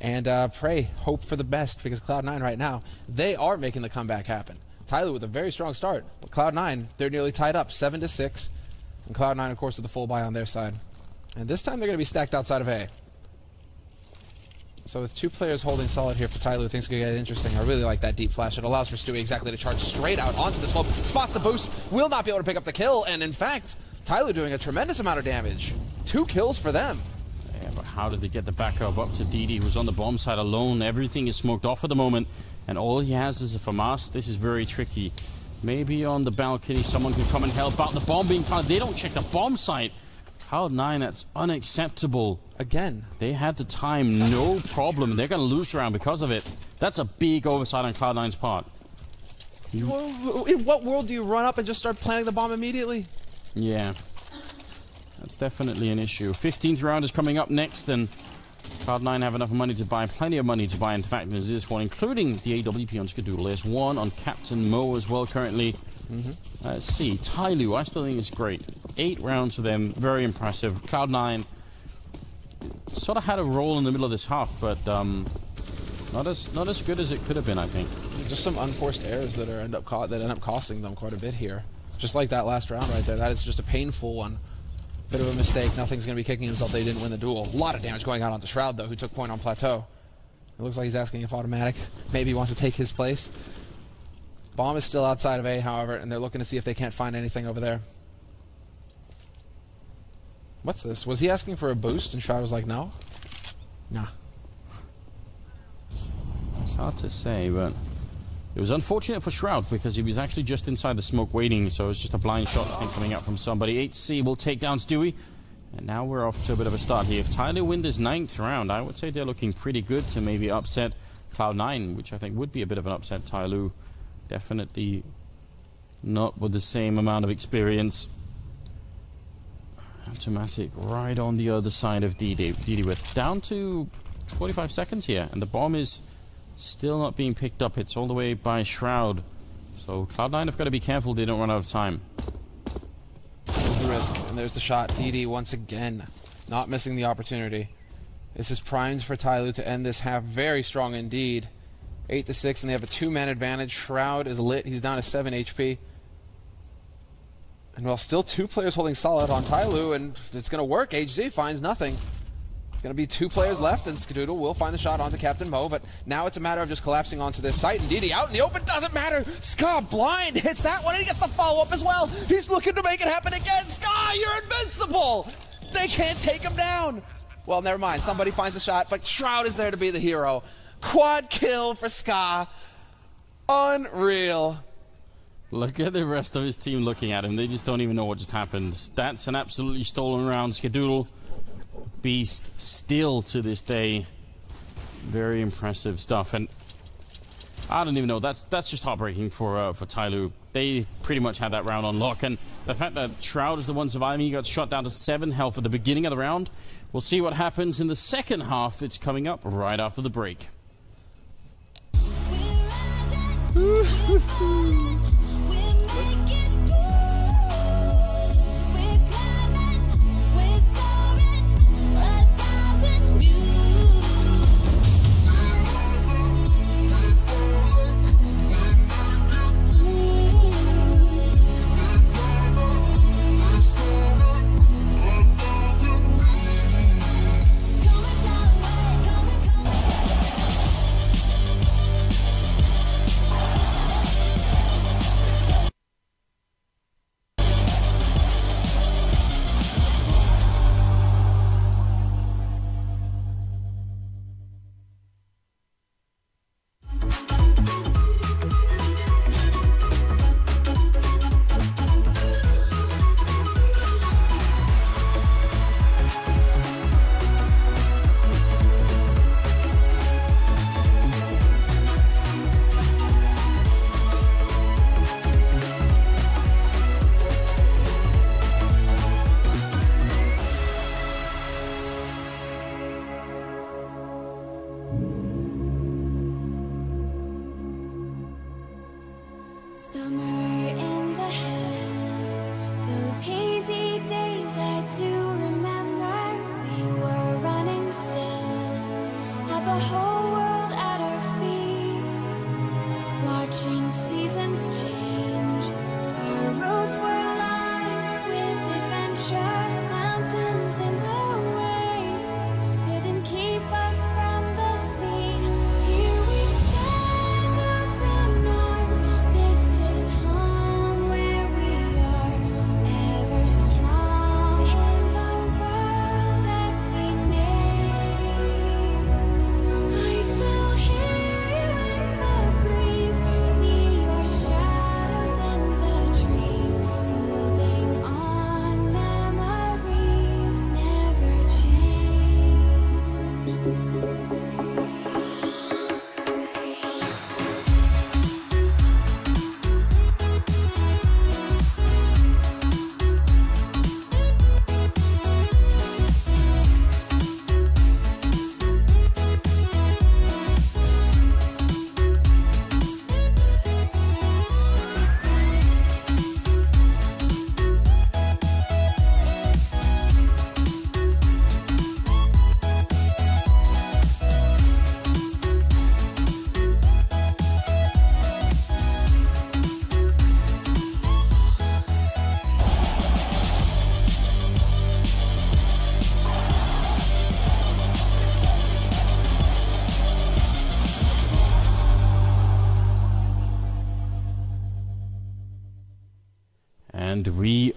And uh, pray, hope for the best because Cloud9 right now, they are making the comeback happen. Tyloo with a very strong start, but Cloud9, they're nearly tied up 7 to 6. And Cloud9, of course, with the full buy on their side. And this time they're going to be stacked outside of A. So with two players holding solid here for Tyloo, things could get interesting. I really like that deep flash. It allows for Stewie exactly to charge straight out onto the slope. Spots the boost, will not be able to pick up the kill, and in fact, Tyloo doing a tremendous amount of damage. Two kills for them. Yeah, but how did they get the backup up to DD, who's on the bomb side alone? Everything is smoked off at the moment, and all he has is a FAMAS. This is very tricky. Maybe on the balcony, someone can come and help out. The bomb being planted. They don't check the bomb site. Cloud9, that's unacceptable. Again. They had the time, no problem. They're going to lose round because of it. That's a big oversight on Cloud9's part. Well, In what world do you run up and just start planting the bomb immediately? Yeah. That's definitely an issue. 15th round is coming up next, and Cloud9 have enough money to buy, plenty of money to buy, in fact, there's this one, including the AWP on Skadoodle. There's one on Captain Mo as well currently. Mm -hmm. Let's see. Tyloo, I still think it's great. Eight rounds for them, very impressive. Cloud9 sort of had a role in the middle of this half, but um, not as not as good as it could have been, I think. Just some unforced errors that are end up that end up costing them quite a bit here. Just like that last round right there. That is just a painful one. Bit of a mistake. Nothing's going to be kicking himself they didn't win the duel. A lot of damage going out on the Shroud, though, who took point on Plateau. It looks like he's asking if automatic maybe he wants to take his place. Bomb is still outside of A, however, and they're looking to see if they can't find anything over there. What's this? Was he asking for a boost and Shroud was like, no? Nah. It's hard to say, but it was unfortunate for Shroud because he was actually just inside the smoke waiting, so it was just a blind shot I think coming out from somebody. HC will take down Stewie. And now we're off to a bit of a start here. If Tyloo wins this ninth round, I would say they're looking pretty good to maybe upset Cloud9, which I think would be a bit of an upset. Tyloo definitely not with the same amount of experience. Automatic right on the other side of DD. DD with down to 45 seconds here, and the bomb is still not being picked up. It's all the way by Shroud. So Cloud9 have got to be careful they don't run out of time. There's the risk, and there's the shot. DD once again, not missing the opportunity. This is primed for Tyloo to end this half very strong indeed. 8 to 6, and they have a two man advantage. Shroud is lit. He's down to 7 HP. And while still two players holding solid on Tyloo, and it's going to work, HZ finds nothing. Going to be two players left, and Skadoodle will find the shot onto Captain Mo, but now it's a matter of just collapsing onto this site, and out in the open, doesn't matter! Ska blind hits that one, and he gets the follow-up as well! He's looking to make it happen again! Ska, you're invincible! They can't take him down! Well, never mind, somebody finds the shot, but Shroud is there to be the hero. Quad kill for Ska. Unreal. Look at the rest of his team looking at him. They just don't even know what just happened. That's an absolutely stolen round. Skadoodle, beast, still to this day. Very impressive stuff. And I don't even know. That's that's just heartbreaking for uh, for Tyloo. They pretty much had that round on lock. And the fact that Shroud is the one surviving, he got shot down to 7 health at the beginning of the round. We'll see what happens in the second half. It's coming up right after the break.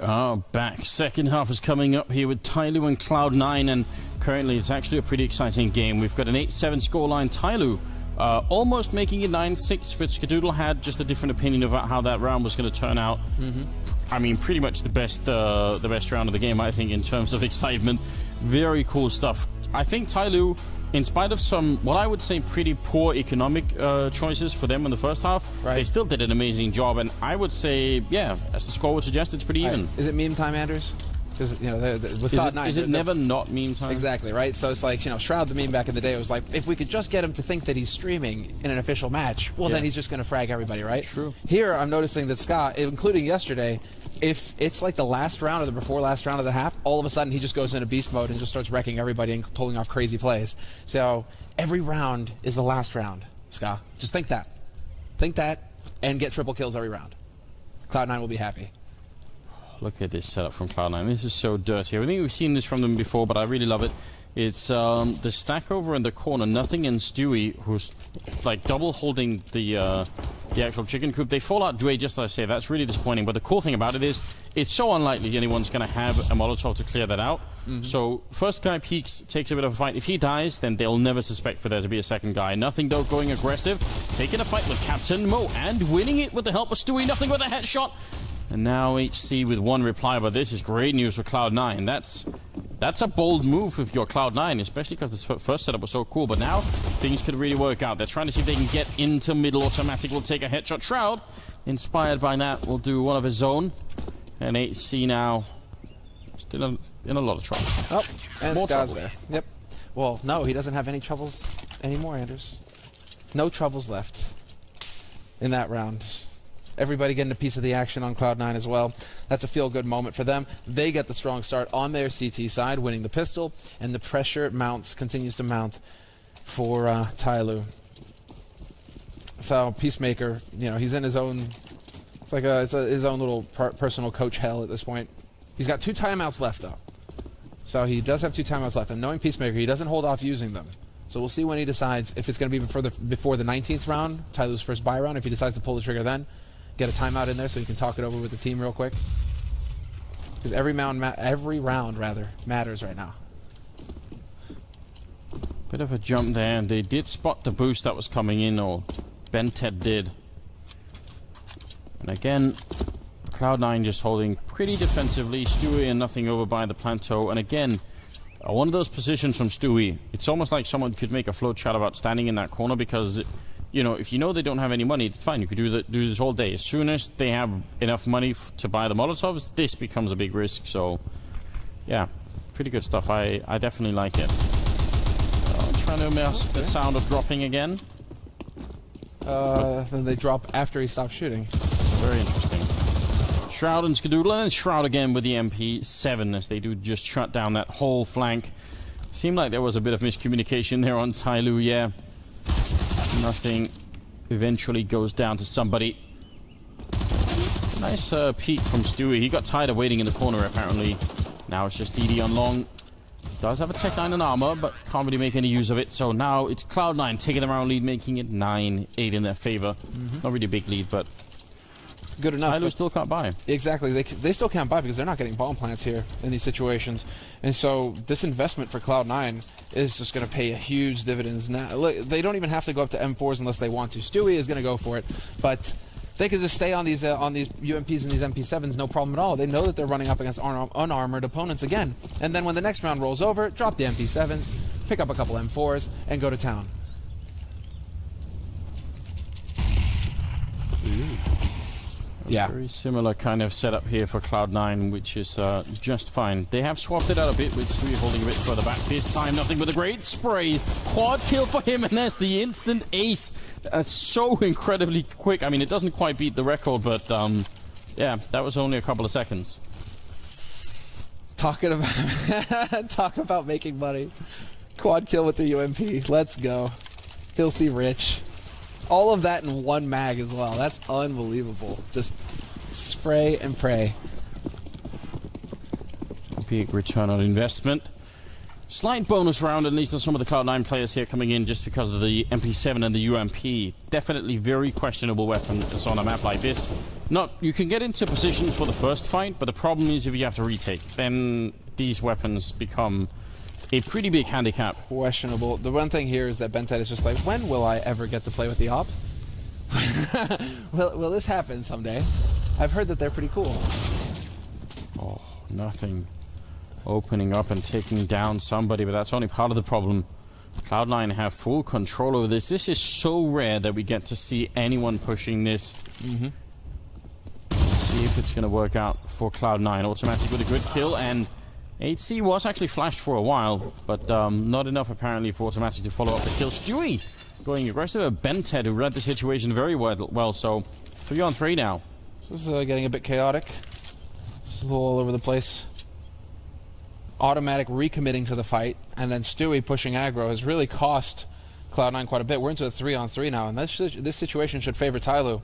Are back. Second half is coming up here with Tyloo and Cloud9, and currently it's actually a pretty exciting game. We've got an 8-7 scoreline. Tyloo uh, almost making it 9-6, but Skadoodle had just a different opinion about how that round was going to turn out. Mm-hmm. I mean, pretty much the best, uh, the best round of the game, I think, in terms of excitement. Very cool stuff. I think Tyloo, in spite of some, what I would say, pretty poor economic uh, choices for them in the first half, Right. they still did an amazing job. And I would say, yeah, as the score would suggest, it's pretty even. Is it meme time, Anders? Because you know, the, the, with Is Cloud it, Nine, is it never not meme time? Exactly right. So it's like you know, Shroud the meme back in the day it was like, if we could just get him to think that he's streaming in an official match, well then he's just going to frag everybody, right? True. Here I'm noticing that Scott, including yesterday, if it's like the last round or the before last round of the half, all of a sudden he just goes into beast mode and just starts wrecking everybody and pulling off crazy plays. So every round is the last round, Scott. Just think that, think that, and get triple kills every round. Cloud9 will be happy. Look at this setup from Cloud9. This is so dirty. I think we've seen this from them before, but I really love it. It's um, the stack over in the corner. Nothing and Stewie, who's like double holding the uh, the actual chicken coop. They fall out Dway, just as I say. That's really disappointing. But the cool thing about it is, it's so unlikely anyone's going to have a Molotov to clear that out. So first guy peeks, takes a bit of a fight. If he dies, then they'll never suspect for there to be a second guy. Nothing though going aggressive, taking a fight with Captain Mo and winning it with the help of Stewie. Nothing with a headshot. And now HC with one reply, but this is great news for Cloud9. That's that's a bold move if you're Cloud9, especially because this first setup was so cool. But now things could really work out. They're trying to see if they can get into middle. Automatic We'll take a headshot. Shroud, inspired by that, will do one of his own. And HC now still in, in a lot of trouble. Oh, and More Scott's trouble. there. Yep. Well, no, he doesn't have any troubles anymore, Anders. No troubles left in that round. Everybody getting a piece of the action on Cloud9 as well. That's a feel good moment for them. They get the strong start on their CT side, winning the pistol, and the pressure mounts, continues to mount for uh, Tyloo. So, Peacemaker, you know, he's in his own. It's like a, it's a, his own little per- personal coach hell at this point. He's got two timeouts left, though. So he does have two timeouts left, and knowing Peacemaker, he doesn't hold off using them. So we'll see when he decides if it's going to be before the before the 19th round, Tyloo's first buy round. If he decides to pull the trigger, then get a timeout in there so you can talk it over with the team real quick. Because every round, every round rather matters right now. Bit of a jump there, and they did spot the boost that was coming in, or Bentet did. And again, Cloud9 just holding pretty defensively. Stewie and nothing over by the plateau. And again, uh, one of those positions from Stewie, it's almost like someone could make a float chart about standing in that corner because, you know, if you know they don't have any money, it's fine. You could do, the, do this all day. As soon as they have enough money to buy the Molotovs, this becomes a big risk. So, yeah, pretty good stuff. I, I definitely like it. Uh, trying to mask the sound of dropping again. Uh, then they drop after he stops shooting. Very interesting. Shroud and Skadoodle, and then Shroud again with the MP7 as they do just shut down that whole flank. Seemed like there was a bit of miscommunication there on Tyloo, yeah. Nothing eventually goes down to somebody. Nice uh, peek from Stewie. He got tired of waiting in the corner, apparently. Now it's just DD on long. Does have a Tec 9 and armor, but can't really make any use of it. So now it's Cloud9 taking the round lead, making it 9 8 in their favor. Not really a big lead, but Good enough. Tyloo but- still can't buy. Exactly. They, they still can't buy because they're not getting bomb plants here in these situations. And so this investment for Cloud9 is just going to pay a huge dividends now. Look, they don't even have to go up to M4s unless they want to. Stewie is going to go for it, but they could just stay on these uh, on these UMPs and these MP7s, no problem at all. They know that they're running up against un- unarmored opponents again. And then when the next round rolls over, drop the MP7s, pick up a couple M4s, and go to town. Yeah. Very similar kind of setup here for Cloud9, which is uh, just fine. They have swapped it out a bit with Stewie holding a bit further back. This time, nothing but a great spray. Quad kill for him, and there's the instant ace. That's so incredibly quick. I mean, it doesn't quite beat the record, but um, yeah, that was only a couple of seconds. Talking about talk about making money. Quad kill with the UMP. Let's go. Filthy rich. All of that in one mag as well. That's unbelievable. Just spray and pray. Big return on investment. Slight bonus round, at least on some of the Cloud9 players here coming in just because of the MP7 and the UMP. definitely very questionable weapon weapons on a map like this. Not you can get into positions for the first fight, but the problem is if you have to retake, then these weapons become a pretty big handicap. Questionable. The one thing here is that Bentet is just like, when will I ever get to play with the op? will, will this happen someday? I've heard that they're pretty cool. Oh, nothing opening up and taking down somebody, but that's only part of the problem. Cloud9 have full control over this. This is so rare that we get to see anyone pushing this. Mm-hmm. See if it's going to work out for Cloud9. Automatic with a good kill, and HC was actually flashed for a while, but um, not enough apparently for Automatic to follow up the kill. Stewie going aggressive. Bentet, who read the situation very well, well so three on three now. This is uh, getting a bit chaotic. It's a little all over the place. Automatic recommitting to the fight, and then Stewie pushing aggro has really cost Cloud9 quite a bit. We're into a three on three now, and this, this situation should favor Tyloo.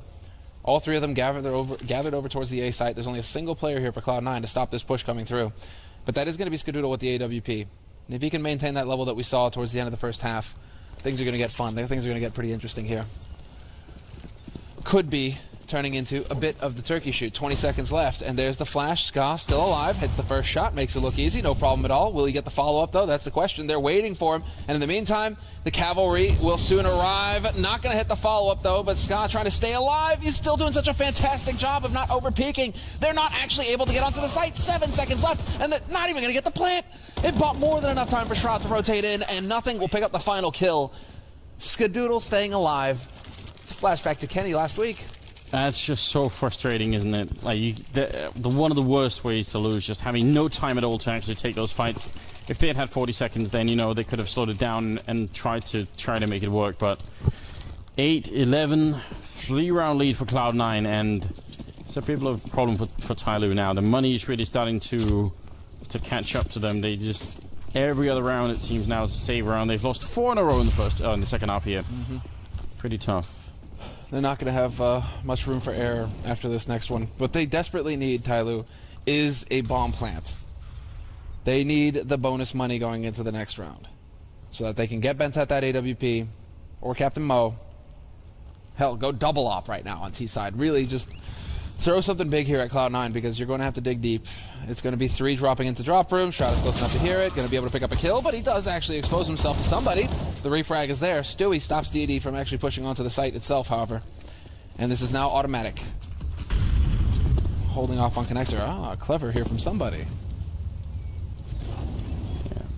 All three of them gathered over, gathered over towards the A site. There's only a single player here for Cloud9 to stop this push coming through. But that is going to be Skadoodle with the AWP. And if he can maintain that level that we saw towards the end of the first half, things are going to get fun. Things are going to get pretty interesting here. Could be turning into a bit of the turkey shoot. 20 seconds left, and there's the flash. Ska still alive, hits the first shot, makes it look easy, no problem at all. Will he get the follow-up, though? That's the question. They're waiting for him, and in the meantime, the cavalry will soon arrive. Not going to hit the follow-up, though, but Ska trying to stay alive. He's still doing such a fantastic job of not over-peaking. They're not actually able to get onto the site. Seven seconds left, and they're not even going to get the plant. It bought more than enough time for Shroud to rotate in, and nothing will pick up the final kill. Skadoodle staying alive. It's a flashback to Kenny last week. That's just so frustrating, isn't it? Like you, the, the one of the worst ways to lose, just having no time at all to actually take those fights. If they had had 40 seconds, then you know they could have slowed it down and, and tried to try to make it work. But 8, 11, three round lead for Cloud9, and it's a bit of a problem for for Tyloo now. The money is really starting to to catch up to them. They just every other round it seems now is a save round. They've lost four in a row in the first, uh, in the second half here. Mm-hmm. Pretty tough. They're not going to have uh, much room for error after this next one. What they desperately need, Tyloo, is a bomb plant. They need the bonus money going into the next round so that they can get Bentet that AWP or Captain Mo. Hell, go double op right now on T side. Really just throw something big here at Cloud9 because you're going to have to dig deep. It's going to be three dropping into drop room. Shroud is close enough to hear it. Going to be able to pick up a kill, but he does actually expose himself to somebody. The refrag is there. Stewie stops DD from actually pushing onto the site itself, however. And this is now automatic. Holding off on connector. Ah, clever here from somebody.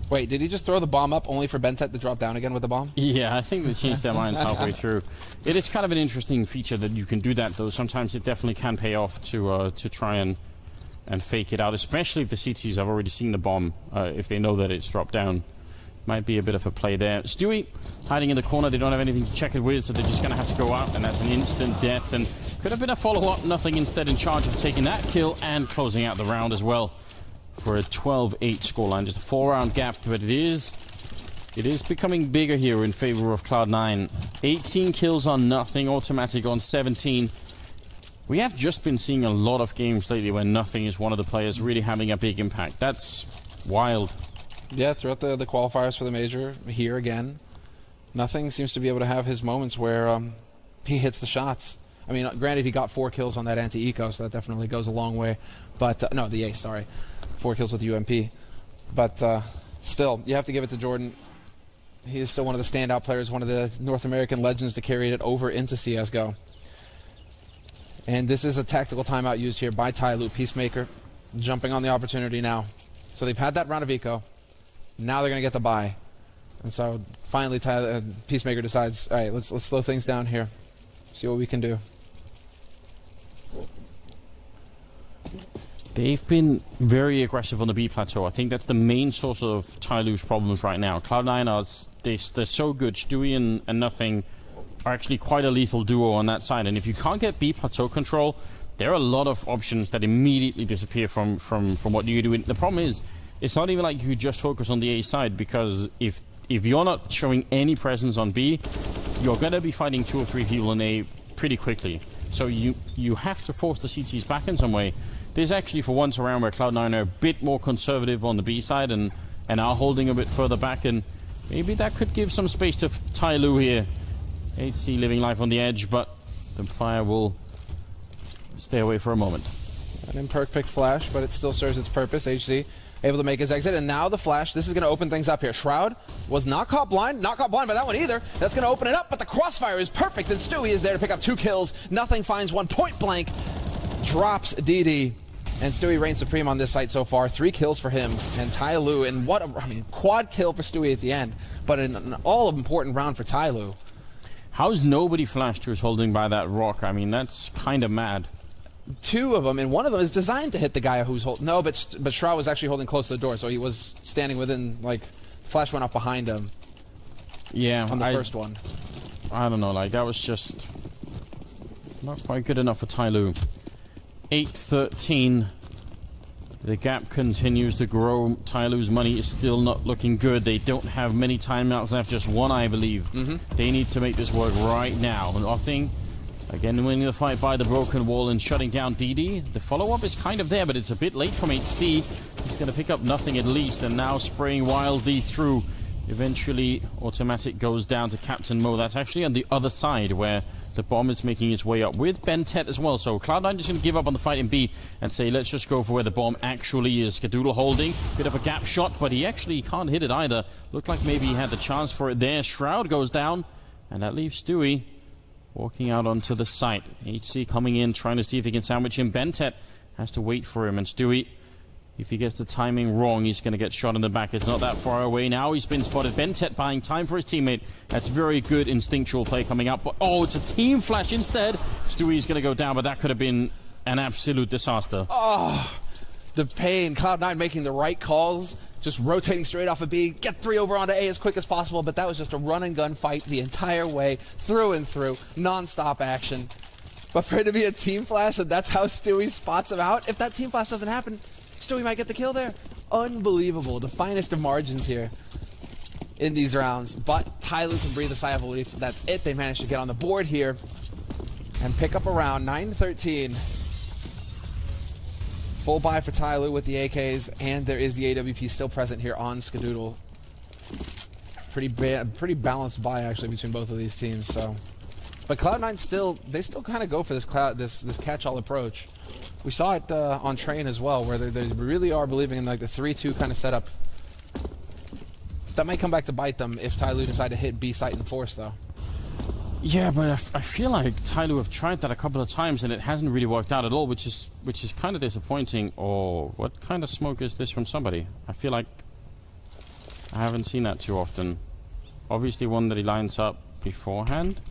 Wait, did he just throw the bomb up only for Bentet to drop down again with the bomb? Yeah, I think they changed their minds halfway through. It is kind of an interesting feature that you can do that, though. Sometimes it definitely can pay off to uh, to try and and fake it out, especially if the CTs have already seen the bomb, uh, if they know that it's dropped down. Might be a bit of a play there. Stewie hiding in the corner. They don't have anything to check it with, so they're just going to have to go out, and that's an instant death. And could have been a follow-up. Nothing instead in charge of taking that kill and closing out the round as well for a 12-8 scoreline. Just a four-round gap, but it is it is becoming bigger here in favor of Cloud9. 18 kills on nothing, automatic on 17. We have just been seeing a lot of games lately where nothing is one of the players really having a big impact. That's wild. Yeah, throughout the, the qualifiers for the major, here again, nothing seems to be able to have his moments where um, he hits the shots. I mean, granted, he got four kills on that anti-eco, so that definitely goes a long way. But, uh, no, the ace, sorry. Four kills with UMP. But uh, still, you have to give it to Jordan. He is still one of the standout players, one of the North American legends to carry it over into CSGO. And this is a tactical timeout used here by Tyloo Peacemaker, jumping on the opportunity now. So they've had that round of eco. Now they're going to get the buy. And so finally Ty uh, Peacemaker decides, all right, let's, let's slow things down here. See what we can do. They've been very aggressive on the B plateau. I think that's the main source of Tyloo's problems right now. Cloud9 are they, they're so good. Stewie and, and Nothing are actually quite a lethal duo on that side. And if you can't get B plateau control, there are a lot of options that immediately disappear from, from, from what you do. In the problem is, it's not even like you just focus on the A side because if if you're not showing any presence on B, you're gonna be fighting two or three people in A pretty quickly. So you you have to force the CTs back in some way. There's actually for once around where Cloud9 are a bit more conservative on the B side and, and are holding a bit further back and maybe that could give some space to Tai Tyloo here. HC living life on the edge, but the fire will stay away for a moment. An imperfect flash, but it still serves its purpose. HC able to make his exit, and now the flash. This is going to open things up here. Shroud was not caught blind, not caught blind by that one either. That's going to open it up, but the crossfire is perfect, and Stewie is there to pick up two kills. Nothing finds one point blank, drops DD. And Stewie reigns supreme on this site so far. Three kills for him and Tyloo. And what a, I mean, quad kill for Stewie at the end. But an, an all important round for Tyloo. How's nobody flashed who's holding by that rock? I mean, that's kind of mad. Two of them, and one of them is designed to hit the guy who's holding. No, but but Shroud was actually holding close to the door, so he was standing within like. Flash went off behind him. Yeah, on the I, first one. I don't know, like that was just not quite good enough for Tyloo. 8-13. The gap continues to grow. Tyloo's money is still not looking good. They don't have many timeouts left, just one, I believe. Mm -hmm. They need to make this work right now. Nothing. Again, winning the fight by the broken wall and shutting down DD. The follow-up is kind of there, but it's a bit late from HC. He's going to pick up nothing at least, and now spraying wildly through. Eventually, automatic goes down to Captain Mo. That's actually on the other side, where the bomb is making its way up with Bentet as well. So Cloud9 just going to give up on the fight in B and say, let's just go for where the bomb actually is. Skadoodle holding. Bit of a gap shot, but he actually can't hit it either. Looked like maybe he had the chance for it there. Shroud goes down, and that leaves Stewie walking out onto the site. HC coming in, trying to see if he can sandwich him. Bentet has to wait for him, and Stewie if he gets the timing wrong, he's going to get shot in the back. It's not that far away now. He's been spotted. Bentet buying time for his teammate. That's very good instinctual play coming up. But, oh, it's a team flash instead. Stewie's going to go down, but that could have been an absolute disaster. Oh, the pain. Cloud9 making the right calls, just rotating straight off of B, get three over onto A as quick as possible, but that was just a run and gun fight the entire way, through and through, non-stop action. But for it to be a team flash, and that's how Stewie spots him out, if that team flash doesn't happen, Stewie might get the kill there. Unbelievable. The finest of margins here in these rounds. But Lu can breathe a sigh of relief. That's it. They managed to get on the board here and pick up a round. 9-13. Full buy for Lu with the AKs, and there is the AWP still present here on Skadoodle. Pretty ba pretty balanced buy actually between both of these teams. So, but Cloud9 still they still kind of go for this cloud this this catch-all approach. We saw it uh, on train as well, where they, they, really are believing in like the three-two kind of setup. That might come back to bite them if Tyloo decide to hit B site and force, though. Yeah, but I, feel like Tyloo have tried that a couple of times and it hasn't really worked out at all, which is which is kind of disappointing. Or what kind of smoke is this from somebody? I feel like I haven't seen that too often. Obviously, one that he lines up beforehand.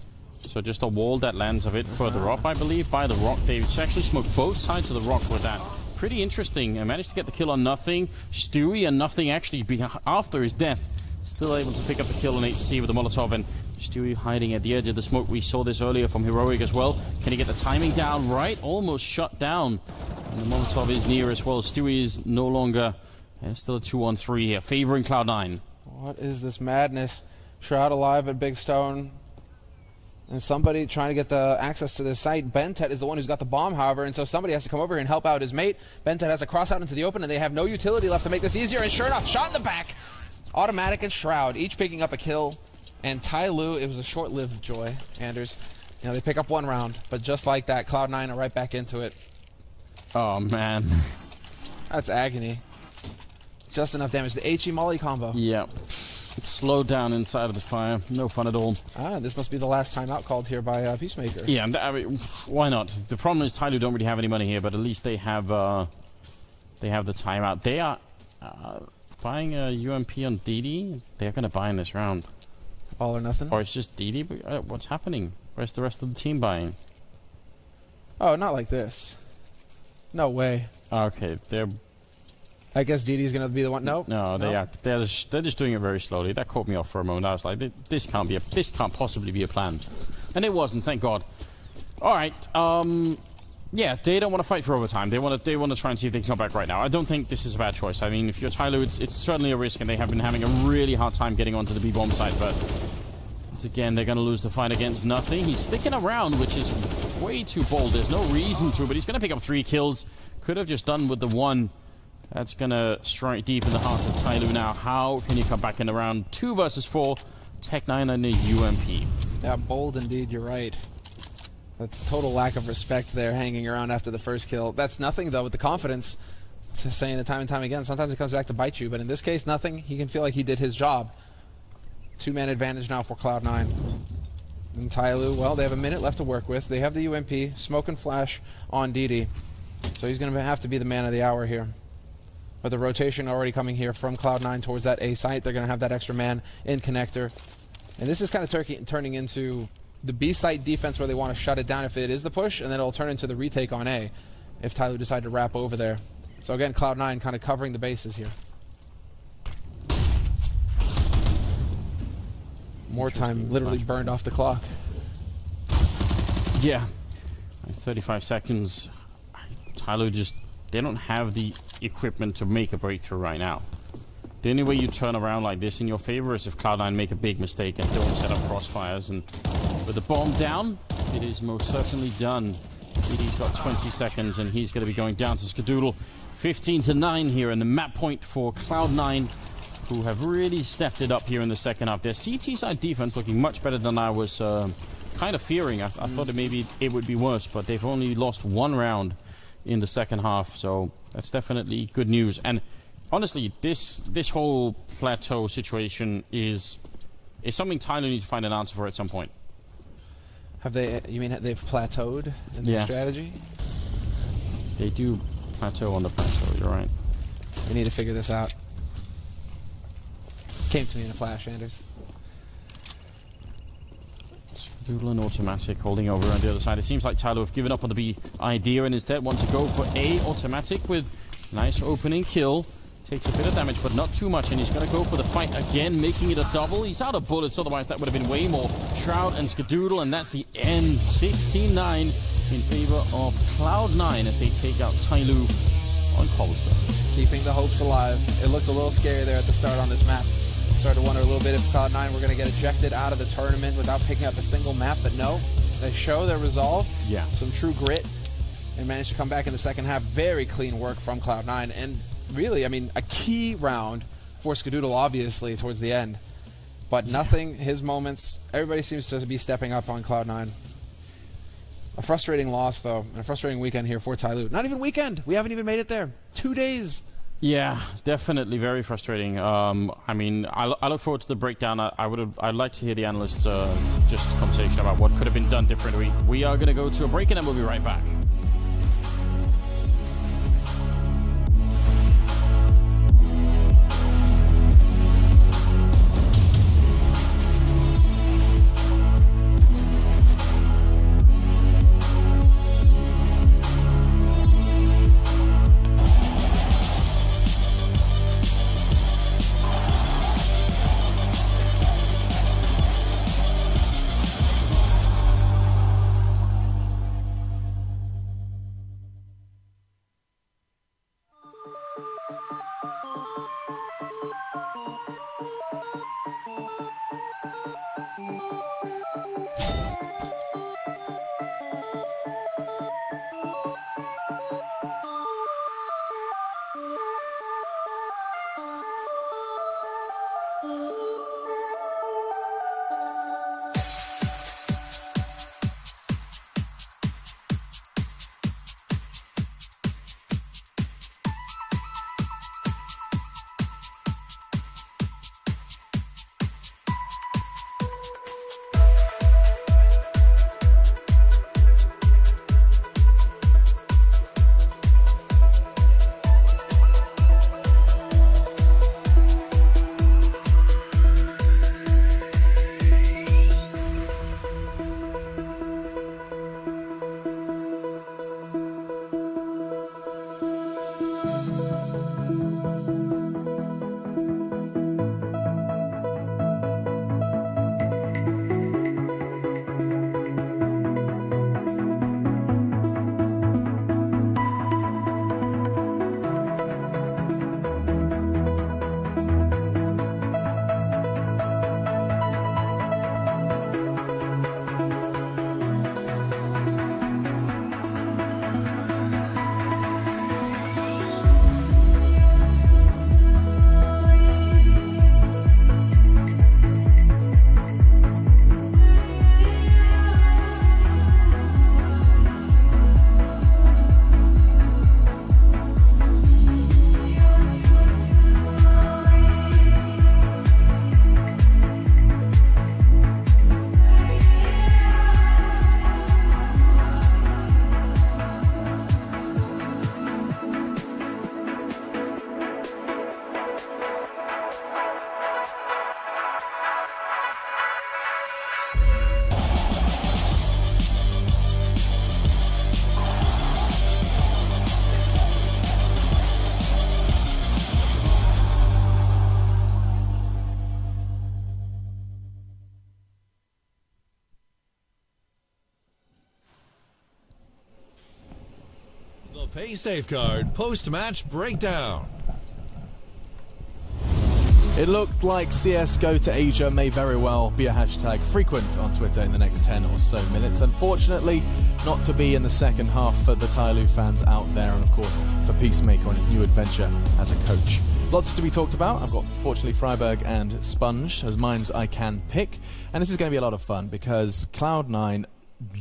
So just a wall that lands a bit further up, I believe, by the rock. They actually smoked both sides of the rock with that. Pretty interesting. I managed to get the kill on Nothing. Stewie and Nothing actually after his death. Still able to pick up the kill on HC with the Molotov and Stewie hiding at the edge of the smoke. We saw this earlier from Heroic as well. Can he get the timing down right? Almost shut down. And the Molotov is near as well. Stewie is no longer... Yeah, still a 2-on-3 here, favoring Cloud9. What is this madness? Shroud alive at Big Stone and somebody trying to get the access to the site. Bentet is the one who's got the bomb, however, and so somebody has to come over here and help out his mate. Bentet has to cross out into the open, and they have no utility left to make this easier. And sure enough, shot in the back. Automatic and Shroud, each picking up a kill. And Tyloo, it was a short-lived joy, Anders. You know, they pick up one round, but just like that, Cloud9 are right back into it. Oh, man. That's agony. Just enough damage. The HE Molly combo. Yep. Slow down inside of the fire. No fun at all. Ah, this must be the last time out called here by uh, Peacemaker. Yeah, I mean, why not? The problem is Lu don't really have any money here, but at least they have uh, they have the timeout. They are uh, buying a UMP on DD. They're going to buy in this round. All or nothing? Or it's just DD? Uh, what's happening? Where's the rest of the team buying? Oh, not like this. No way. Okay, they're I guess DD's going to be the one. No, no, they no? are. They're just, they're just doing it very slowly. That caught me off for a moment. I was like, this can't be a, this can't possibly be a plan, and it wasn't. Thank God. All right. Um, yeah, they don't want to fight for overtime. They want to they want to try and see if they can come back right now. I don't think this is a bad choice. I mean, if you're Lu, it's, it's certainly a risk, and they have been having a really hard time getting onto the B bomb site. But once again, they're going to lose the fight against nothing. He's sticking around, which is way too bold. There's no reason to, but he's going to pick up three kills. Could have just done with the one. That's going to strike deep in the heart of Lu now. How can you come back in around two versus four? Tech 9 and the UMP. Yeah, bold indeed. You're right. A total lack of respect there, hanging around after the first kill. That's nothing though. With the confidence, to saying it time and time again. Sometimes it comes back to bite you, but in this case, nothing. He can feel like he did his job. Two-man advantage now for Cloud9. And Tyloo, well, they have a minute left to work with. They have the UMP, smoke and flash on DD. So he's going to have to be the man of the hour here. But the rotation already coming here from Cloud9 towards that A site. They're going to have that extra man in connector. And this is kind of turning into the B site defense where they want to shut it down if it is the push, and then it'll turn into the retake on A if Tyloo decide to wrap over there. So again, Cloud9 kind of covering the bases here. More time literally burned off the clock. Yeah. 35 seconds. Tyloo just, they don't have the equipment to make a breakthrough right now. The only way you turn around like this in your favor is if Cloud9 make a big mistake and don't set up crossfires. And with the bomb down, it is most certainly done. He's got 20 seconds and he's going to be going down to Skadoodle. 15 to 9 here and the map point for Cloud9 who have really stepped it up here in the second half. Their CT side defense looking much better than I was uh, kind of fearing. I, I mm. thought that maybe it would be worse, but they've only lost one round in the second half, so that's definitely good news. And honestly, this this whole plateau situation is is something Tyloo needs to find an answer for at some point. Have they? You mean they've plateaued in their yes. strategy? They do plateau on the plateau. You're right. We need to figure this out. Came to me in a flash, Anders. Doodle and automatic holding over on the other side. It seems like Tyloo have given up on the B idea and instead want to go for A automatic with nice opening kill. Takes a bit of damage, but not too much, and he's going to go for the fight again, making it a double. He's out of bullets, otherwise that would have been way more. Shroud and Skadoodle, and that's the end. 16-9 in favor of Cloud9 as they take out Tyloo on Cobblestone. Keeping the hopes alive. It looked a little scary there at the start on this map. Started to wonder a little bit if Cloud9 were going to get ejected out of the tournament without picking up a single map, but no. They show their resolve, yeah. some true grit, and managed to come back in the second half. Very clean work from Cloud9, and really, I mean, a key round for Skadoodle, obviously, towards the end. But nothing, his moments, everybody seems to be stepping up on Cloud9. A frustrating loss, though, and a frustrating weekend here for Tyloo. Not even weekend. We haven't even made it there. Two days. Yeah, definitely very frustrating. Um, I mean, I, I, look forward to the breakdown. I, I would I'd like to hear the analysts uh, just conversation about what could have been done differently. We are going to go to a break and then we'll be right back. Safeguard post-match breakdown. It looked like CSGO to Asia may very well be a hashtag frequent on Twitter in the next 10 or so minutes. Unfortunately, not to be in the second half for the Tyloo fans out there, and of course for Peacemaker on his new adventure as a coach. Lots to be talked about. I've got, fortunately, Friberg and SPUNJ as minds I can pick. And this is going to be a lot of fun because Cloud9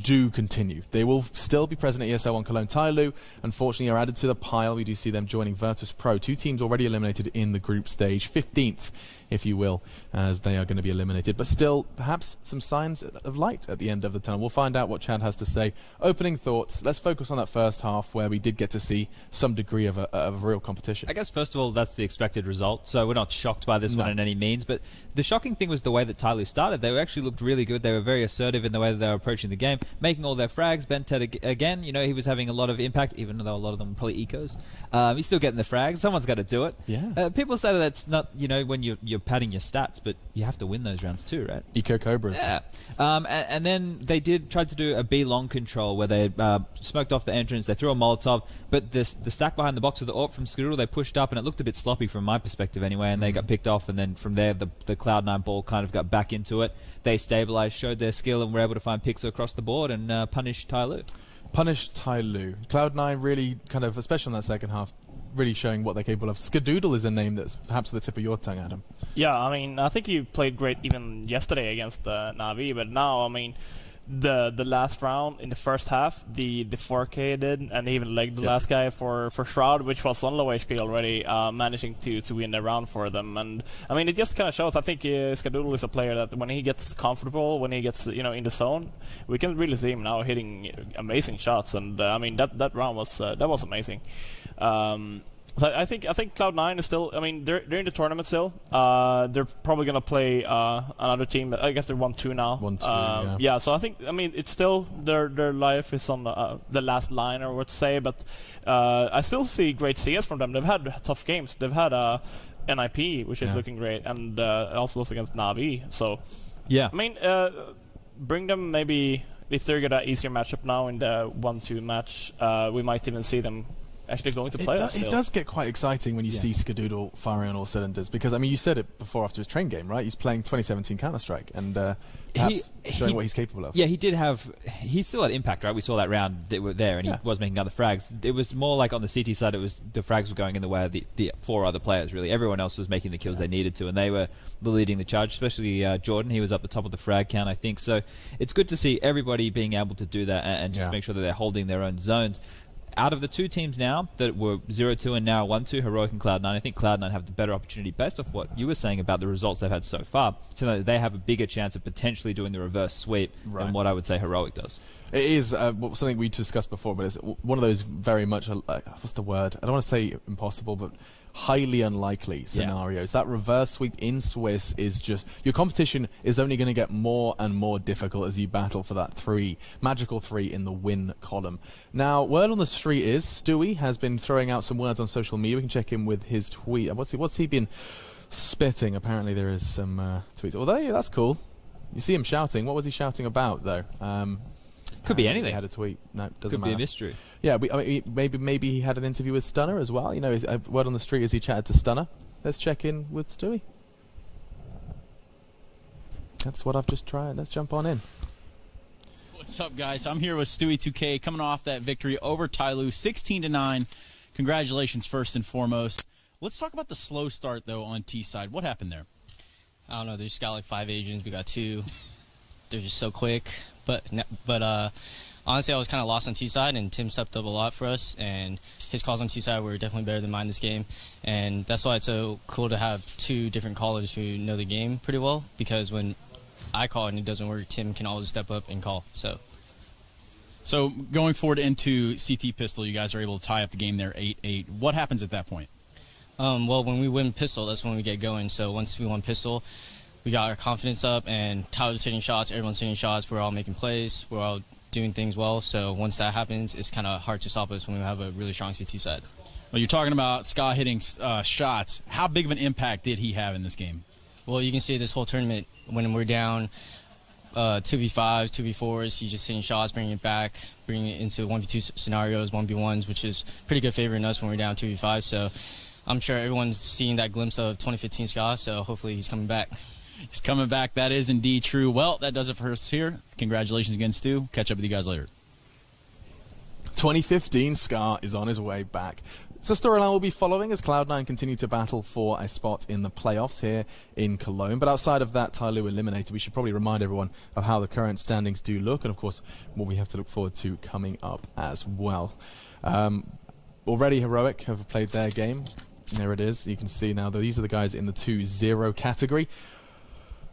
do continue. They will still be present at ESL One Cologne. Tyloo, unfortunately, are added to the pile. We do see them joining Virtus Pro. Two teams already eliminated in the group stage. 15th, if you will, as they are going to be eliminated. But still, perhaps some signs of light at the end of the tunnel. We'll find out what Chad has to say. Opening thoughts. Let's focus on that first half where we did get to see some degree of a, of a real competition. I guess, first of all, that's the expected result. So we're not shocked by this No. one in any means. But the shocking thing was the way that Tyloo started. They actually looked really good. They were very assertive in the way that they were approaching the game, making all their frags. Bentet ag- again, you know, he was having a lot of impact, even though a lot of them were probably ecos. Um, he's still getting the frags. Someone's got to do it. Yeah. Uh, people say that that's not, you know, when you're, you're padding your stats, but you have to win those rounds too, right? Eco Cobras. Yeah. Um, and, and then they did try to do a B long control where they uh, smoked off the entrance. They threw a Molotov, but this, the stack behind the box with the AWP from Skadoodle, they pushed up, and it looked a bit sloppy from my perspective anyway. And they got picked off, and then from there, the, the Cloud9 ball kind of got back into it. They stabilized, showed their skill, and were able to find Pixel across the board and uh, punish Tyloo. Punish Tyloo. Cloud9 really kind of, especially in that second half, really showing what they're capable of. Skadoodle is a name that's perhaps at the tip of your tongue, Adam. Yeah, I mean, I think you played great even yesterday against uh, Navi, but now, I mean, the the last round in the first half, the the 4K did, and even like the Yeah. last guy for, for Shroud, which was on low HP already, uh, managing to, to win the round for them. And I mean, it just kind of shows. I think uh, Skadoodle is a player that when he gets comfortable, when he gets you know in the zone, we can really see him now hitting amazing shots. And uh, I mean, that that round was uh, that was amazing. Um, so I think I think Cloud9 is still. I mean, they're they're in the tournament still. Uh, they're probably gonna play uh, another team. I guess they're one two now. One, two, Um, yeah. So I think I mean it's still their their life is on the, uh, the last line or what to say. But uh, I still see great CS from them. They've had tough games. They've had uh, NIP, which is Yeah. looking great, and uh, also lost against Navi. So Yeah. I mean, uh, bring them maybe if they're an easier matchup now in the one two match. Uh, we might even see them actually going to It, play do- it still. does get quite exciting when you Yeah. see Skadoodle firing on all cylinders because I mean you said it before after his train game right he's playing 2017 Counter Strike and uh, perhaps He- showing he- what he's capable of Yeah, he did have. He still had impact, right? We saw that round that were there, and Yeah. he was making other frags. It was more like on the CT side, it was the frags were going in the way of the, the four other players. Really, everyone else was making the kills they needed to, and they were leading the charge. Especially uh, Jordan, he was up the top of the frag count, I think. So it's good to see everybody being able to do that and, and just Yeah. make sure that they're holding their own zones. Out of the two teams now that were 0-2 and now 1-2, Heroic and Cloud9, I think Cloud9 have the better opportunity based off what you were saying about the results they've had so far. So that they have a bigger chance of potentially doing the reverse sweep Right. than what I would say Heroic does. It is uh, something we discussed before, but it's one of those very much, uh, what's the word? I don't want to say impossible, but highly unlikely scenarios. That reverse sweep in Swiss is just, your competition is only going to get more and more difficult as you battle for that three, magical three in the win column. Now, word on the street is Stewie has been throwing out some words on social media. We can check in with his tweet. What's he, what's he been spitting? Apparently, there is some uh, tweets. Although, yeah, that's cool. You see him shouting. What was he shouting about, though? Um, Could be uh, anything. He had a tweet. No, doesn't Could matter. be a mystery. Yeah, we, I mean, maybe maybe he had an interview with Stunner as well. You know, is- uh, word on the street is he chatted to Stunner. Let's check in with Stewie. That's what I've just tried. Let's jump on in. What's up, guys? I'm here with Stewie2K, coming off that victory over Tyloo, 16 to nine. Congratulations, first and foremost. Let's talk about the slow start though on T side. What happened there? I don't know. They just got like five Asians. We got two. They're just so quick. But but uh, honestly, I was kind of lost on T side, and Tim stepped up a lot for us. And his calls on T side were definitely better than mine this game. And that's why it's so cool to have two different callers who know the game pretty well. Because when I call and it doesn't work, Tim can always step up and call. So So going forward into CT Pistol, you guys are able to tie up the game there 8-8. What happens at that point? Um, well, when we win pistol, that's when we get going. So once we won pistol, we got our confidence up, and Tyler's hitting shots, everyone's hitting shots. We're all making plays, we're all doing things well. So once that happens, it's kind of hard to stop us when we have a really strong CT side. Well, you're talking about Scott hitting uh, shots. How big of an impact did he have in this game? Well, you can see this whole tournament when we're down uh, 2v5s, 2v4s. He's just hitting shots, bringing it back, bringing it into 1v2 scenarios, 1v1s, which is pretty good favoring us when we're down 2v5. So I'm sure everyone's seeing that glimpse of 2015 Scott, so hopefully he's coming back. He's coming back. That is indeed true. Well, that does it for us here. Congratulations again, Stu. Catch up with you guys later. 2015 Ska is on his way back. So storyline we'll be following as Cloud9 continue to battle for a spot in the playoffs here in Cologne. But outside of that, Tyloo eliminated, we should probably remind everyone of how the current standings do look, and of course, what we have to look forward to coming up as well. Um, already Heroic have played their game. There it is. You can see now these are the guys in the 2-0 category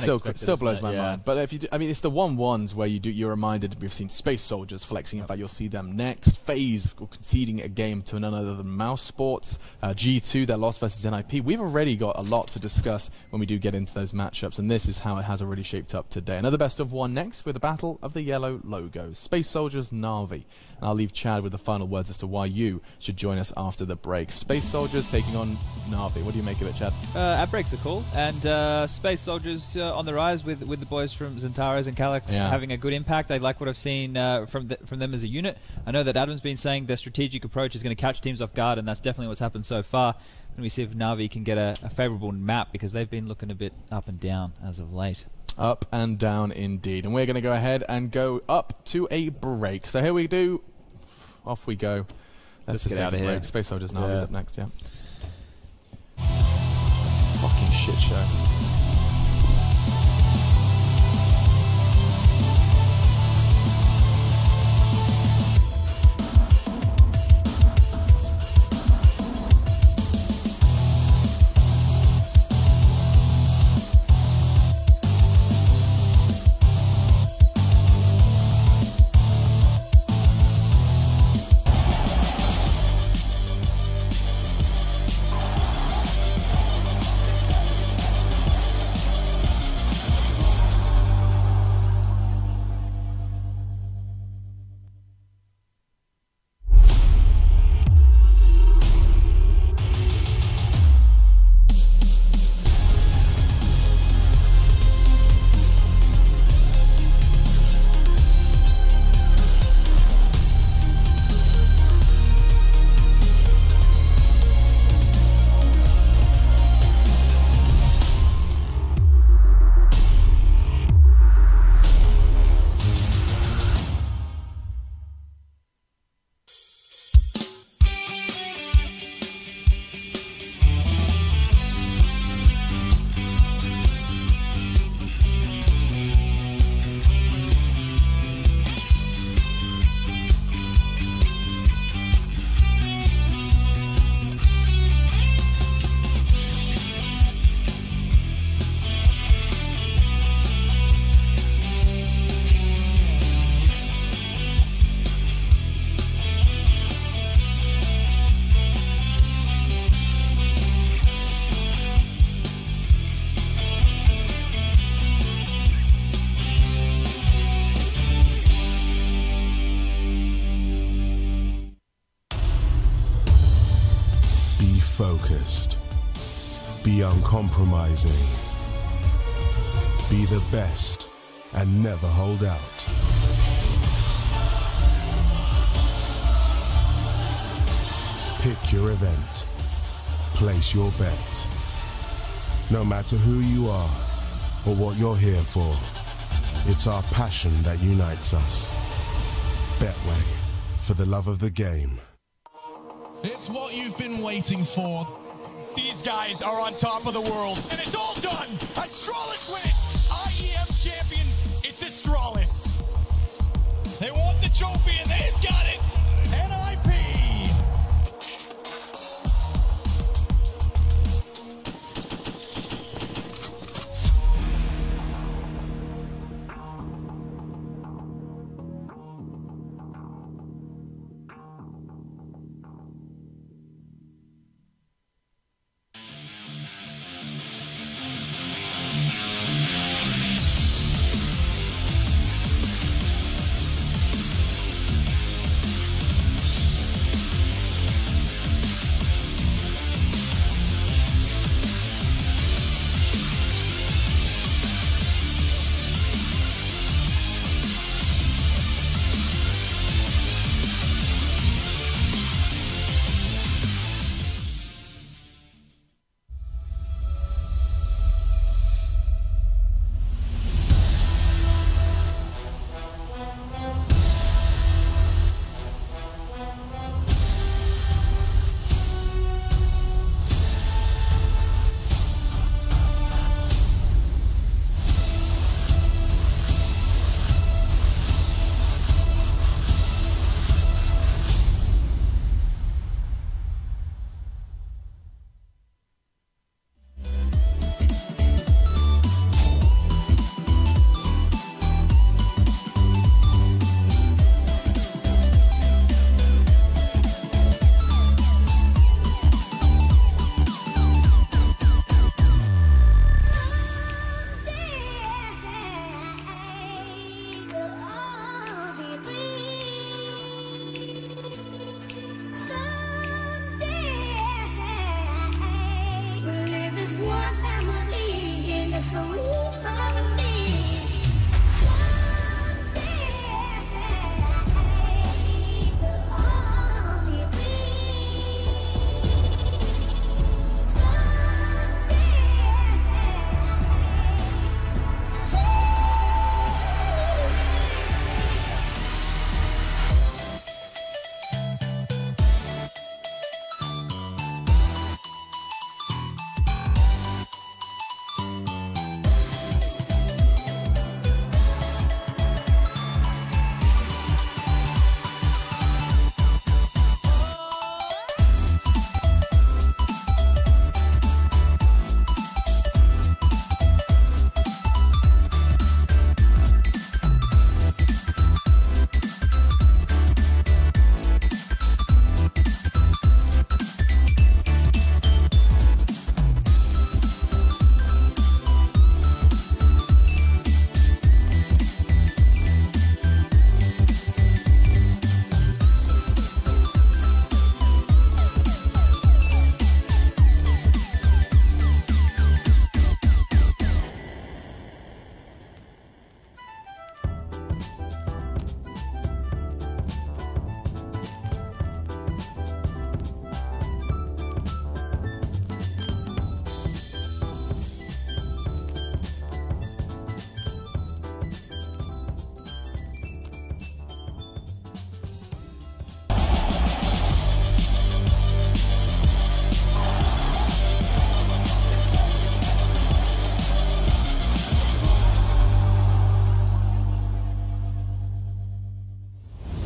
still still blows my Yeah. mind. But if you, do, I mean, it's the one ones where you do. You're reminded. We've seen space soldiers flexing. In fact, you'll see them next. FaZe conceding a game to none other than mousesports. Uh, G2 their loss versus NIP. We've already got a lot to discuss when we do get into those matchups, and this is how it has already shaped up today. Another best of one next with the battle of the yellow logos. Space soldiers Navi. And I'll leave Chad with the final words as to why you should join us after the break. Space soldiers taking on Navi. What do you make of it, Chad? Uh, outbreaks are cool, and uh, space soldiers uh, on the rise with with the boys from Xantares and Calyx Yeah. having a good impact. I like what I've seen uh, from th- from them as a unit. I know that Adam's been saying their strategic approach is going to catch teams off guard, and that's definitely what's happened so far. And we see if Navi can get a, a favourable map because they've been looking a bit up and down as of late. Up and down indeed. And we're going to go ahead and go up to a break. So here we do. Off we go. Let's just get take outta a here. break. Space Soldiers now is Yeah. up next, yeah. Fucking shit show. Uncompromising. Be the best and never hold out. Pick your event. Place your bet. No matter who you are or what you're here for, it's our passion that unites us. Betway, for the love of the game. It's what you've been waiting for. These guys are on top of the world, and it's all done. Astralis win it. IEM champions. It's Astralis. They want the trophy and they've got it.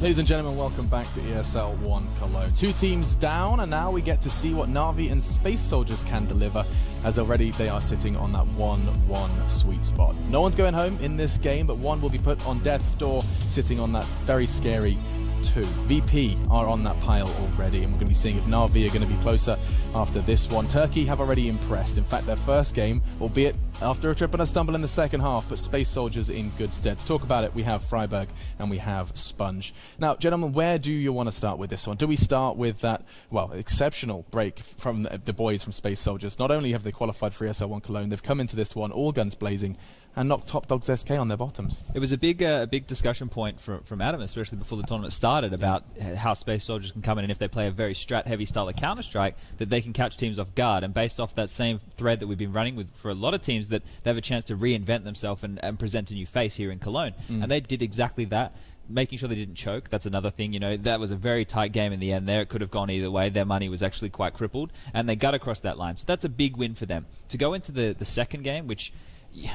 Ladies and gentlemen, welcome back to ESL One Cologne. Two teams down, and now we get to see what Na'Vi and Space Soldiers can deliver, as already they are sitting on that 1-1 sweet spot. No one's going home in this game, but one will be put on death's door, sitting on that very scary 2. VP are on that pile already, and we're going to be seeing if Na'Vi are going to be closer after this one. Turkey have already impressed. In fact, their first game, albeit after a trip and a stumble in the second half, but Space Soldiers in good stead. To talk about it, we have Friberg and we have SPUNJ. Now, gentlemen, where do you want to start with this one? Do we start with that, well, exceptional break from the, boys from Space Soldiers? Not only have they qualified for ESL One Cologne, they've come into this one all guns blazing and knocked Top Dogs SK on their bottoms. It was a big, uh, big discussion point from, from Adam, especially before the tournament started, about how Space Soldiers can come in and if they play a very strat-heavy style of Counter Strike, that they can catch teams off guard. And based off that same thread that we've been running with for a lot of teams, that they have a chance to reinvent themselves and, and present a new face here in Cologne. Mm. And they did exactly that making sure they didn't choke. That's another thing. You know, that was a very tight game in the end there. It could have gone either way. Their money was actually quite crippled, and they got across that line. So that's a big win for them. To go into the, the second game, which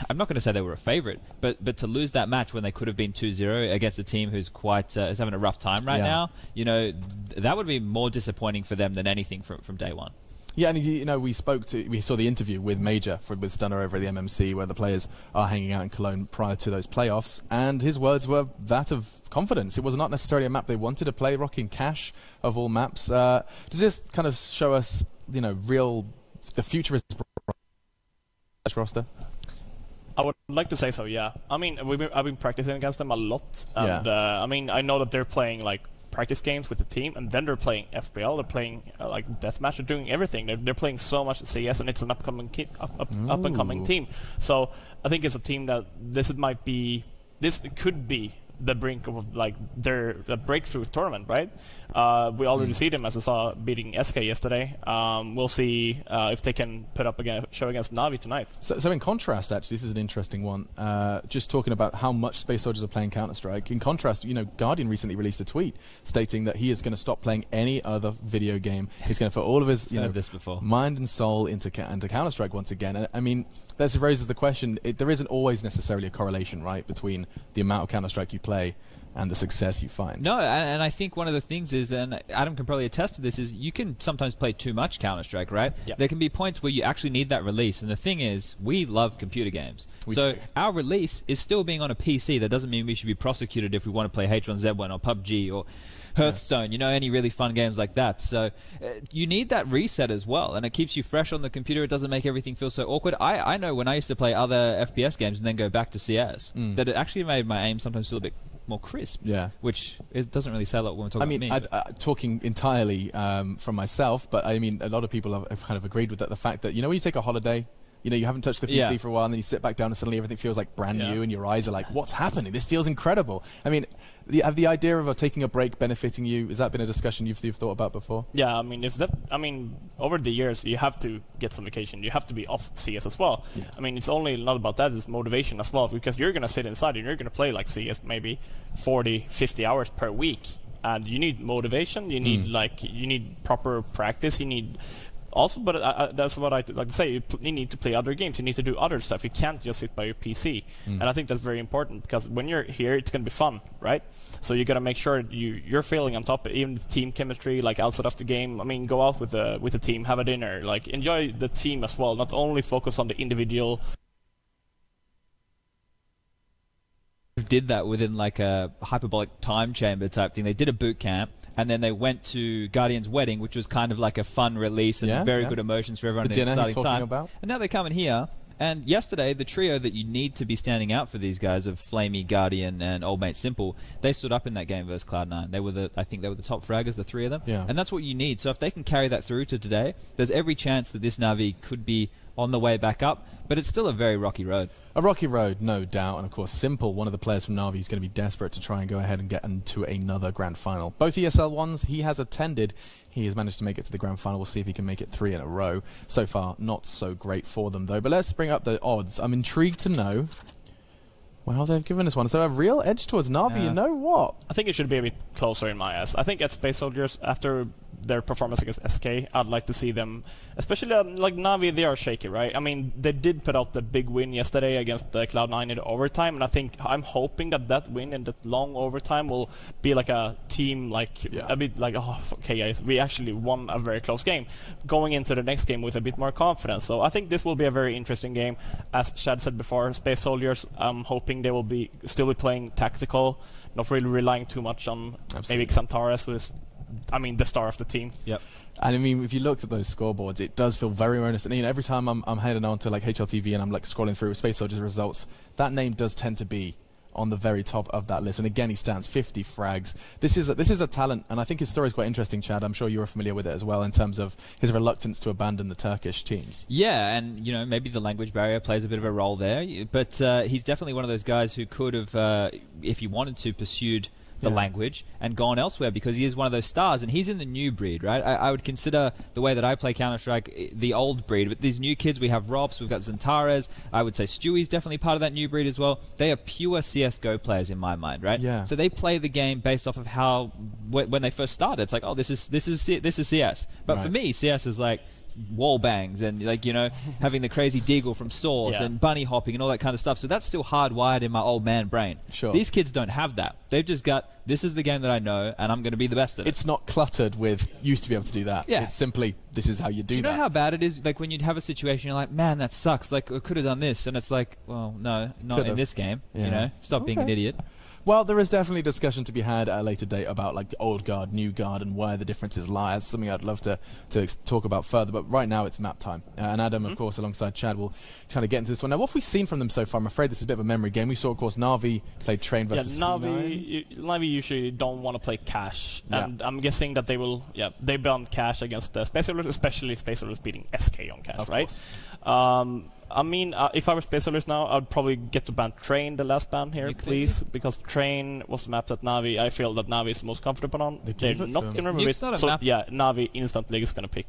I'm not going to say they were a favourite, but but to lose that match when they could have been 2-0 against a team who's quite uh, is having a rough time right Yeah. now, you know, th- that would be more disappointing for them than anything from from day one. Yeah, and you know, we spoke to, we saw the interview with Major for, with Stunner over at the MMC, where the players are hanging out in Cologne prior to those playoffs, and his words were that of confidence. It was not necessarily a map they wanted to play, rocking Cache of all maps. Uh, does this kind of show us, you know, real, the future is roster? I would like to say so, yeah. I mean, we've been, I've been practicing against them a lot, Yeah. and uh, I mean, I know that they're playing like practice games with the team, and then they're playing FPL. They're playing uh, like deathmatch. They're doing everything. They're, they're playing so much CS, and it's an upcoming ki- up, up, up and coming team. So I think it's a team that this might be. This could be the brink of like their the breakthrough tournament, right? Uh, we already Mm. see them as I saw beating SK yesterday. Um, we'll see uh, if they can put up a show against Navi tonight. So, so in contrast, actually, this is an interesting one. Uh, just talking about how much Space Soldiers are playing Counter Strike. In contrast, you know, Guardian recently released a tweet stating that he is going to stop playing any other video game. He's going to put all of his, you know, this before. mind and soul into into Counter Strike once again. And I mean, that raises the question: it, there isn't always necessarily a correlation, right, between the amount of Counter Strike you play and the success you find. No, and, and I think one of the things is, and Adam can probably attest to this, is you can sometimes play too much Counter Strike, right? Yeah. There can be points where you actually need that release, and the thing is, we love computer games. We so do. our release is still being on a PC. That doesn't mean we should be prosecuted if we want to play H1Z1 or PUBG or Hearthstone, you know, any really fun games like that. So uh, you need that reset as well, and it keeps you fresh on the computer. It doesn't make everything feel so awkward. I, I know when I used to play other FPS games and then go back to CS, Mm. that it actually made my aim sometimes feel a bit more crisp. Yeah. Which it doesn't really say a lot when we're talking I mean, about me. I, uh, talking entirely um, from myself, but I mean, a lot of people have, have kind of agreed with that. The fact that you know, when you take a holiday You know, you haven't touched the PC Yeah. for a while, and then you sit back down, and suddenly everything feels like brand Yeah. new, and your eyes are like, "What's happening? This feels incredible." I mean, the, have the idea of uh, taking a break benefiting you? Has that been a discussion you've, you've thought about before? Yeah, I mean, it's that. I mean, over the years, you have to get some vacation. You have to be off CS as well. I mean, it's only not about that; it's motivation as well. Because you're gonna sit inside and you're gonna play like CS maybe 40, 50 hours per week, and you need motivation. You need Mm. like you need proper practice. You need also, but uh, that's what I like to say. You, you need to play other games. You need to do other stuff. You can't just sit by your PC. Mm. And I think that's very important because when you're here, it's gonna be fun, right? So you gotta make sure you you're feeling on top. Even the team chemistry, like outside of the game. I mean, go out with the with the team, have a dinner, like enjoy the team as well. Not only focus on the individual. did that within like a hyperbolic time chamber type thing. They did a boot camp and then they went to Guardian's wedding, which was kind of like a fun release and Yeah, very yeah. good emotions for everyone The dinner he's talking time. about. And now they're coming here. And yesterday, the trio that you need to be standing out for these guys of flamie, Guardian, and Old Mate s1mple, they stood up in that game versus Cloud9. They were the, I think they were the top fraggers, the three of them. Yeah. And that's what you need. So if they can carry that through to today, there's every chance that this Navi could be on the way back up. But it's still a very rocky road. A rocky road, no doubt, and of course, s1mple, one of the players from Navi, is going to be desperate to try and go ahead and get into another grand final. Both ESL ones he has attended. He has managed to make it to the grand final. We'll see if he can make it three in a row. So far, not so great for them, though. But let's bring up the odds. I'm intrigued to know. Well, they've given us one. So a real edge towards Navi. Yeah. You know what? I think it should be a bit closer in my eyes. I think at Space Soldiers, after their performance against SK, I'd like to see them, especially um, like Navi, they are shaky, right? I mean, they did put out the big win yesterday against uh, Cloud9 in overtime, and I think I'm hoping that that win and that long overtime will be like a team, like a bit like, oh, okay, guys, we actually won a very close game, going into the next game with a bit more confidence. So I think this will be a very interesting game. As Shad said before, Space Soldiers, I'm hoping they will be still be playing tactical, not really relying too much on maybe Xantares, who is, I mean, the star of the team. Yep. And I mean, if you looked at those scoreboards, it does feel very earnest. And you know, every time I'm, I'm heading on to like HLTV and I'm like scrolling through Space Soldiers results, that name does tend to be on the very top of that list. And again, he stands 50 frags. This is a, this is a talent, and I think his story is quite interesting, Chad. I'm sure you're familiar with it as well in terms of his reluctance to abandon the Turkish teams. Yeah, and you know maybe the language barrier plays a bit of a role there, but uh, he's definitely one of those guys who could have, uh, if he wanted to, pursued the Yeah. language and gone elsewhere because he is one of those stars, and he's in the new breed, right? I, I would consider the way that I play Counter Strike eh, the old breed, but these new kids, we have Robs, we've got Xantares. I would say Stewie's definitely part of that new breed as well. They are pure CS:GO players in my mind, right? Yeah. So they play the game based off of how wh- when they first started. It's like, oh, this is this is C- this is CS. But for me, CS is like wall bangs and like you know having the crazy deagle from Source Yeah. and bunny hopping and all that kind of stuff. So that's still hardwired in my old man brain. Sure. These kids don't have that. They've just got this is the game that I know and I'm going to be the best at it. It's not cluttered with used to be able to do that. Yeah. It's simply this is how you do, Do you know that. how bad it is? Like when you'd have a situation, you're like, man, that sucks. Like I could have done this, and it's like, well, no, not in Could've. this game. You know, stop being an idiot. Well, there is definitely discussion to be had at a later date about like the old guard, new guard, and where the differences lie. That's something I'd love to, to talk about further. But right now, it's map time. Uh, and Adam, of course, alongside Chad, will kind of get into this one. Now, what have we seen from them so far? I'm afraid this is a bit of a memory game. We saw, of course, Navi played Train versus Yeah, Navi, C9. you- Navi usually don't want to play Cache, Yeah. and I'm guessing that they will. Yeah, they ban Cache against the Space Soldiers, especially Space Soldiers beating SK on Cache, Of right? I mean, uh, if I were Space Soldiers now, I'd probably get to ban Train, the last ban here, You could, please, because Train was the map that Navi. I feel that Navi is the most comfortable on. They They're gave it to not him. gonna remove Nuke's it. not a So map- yeah, Navi instantly is gonna pick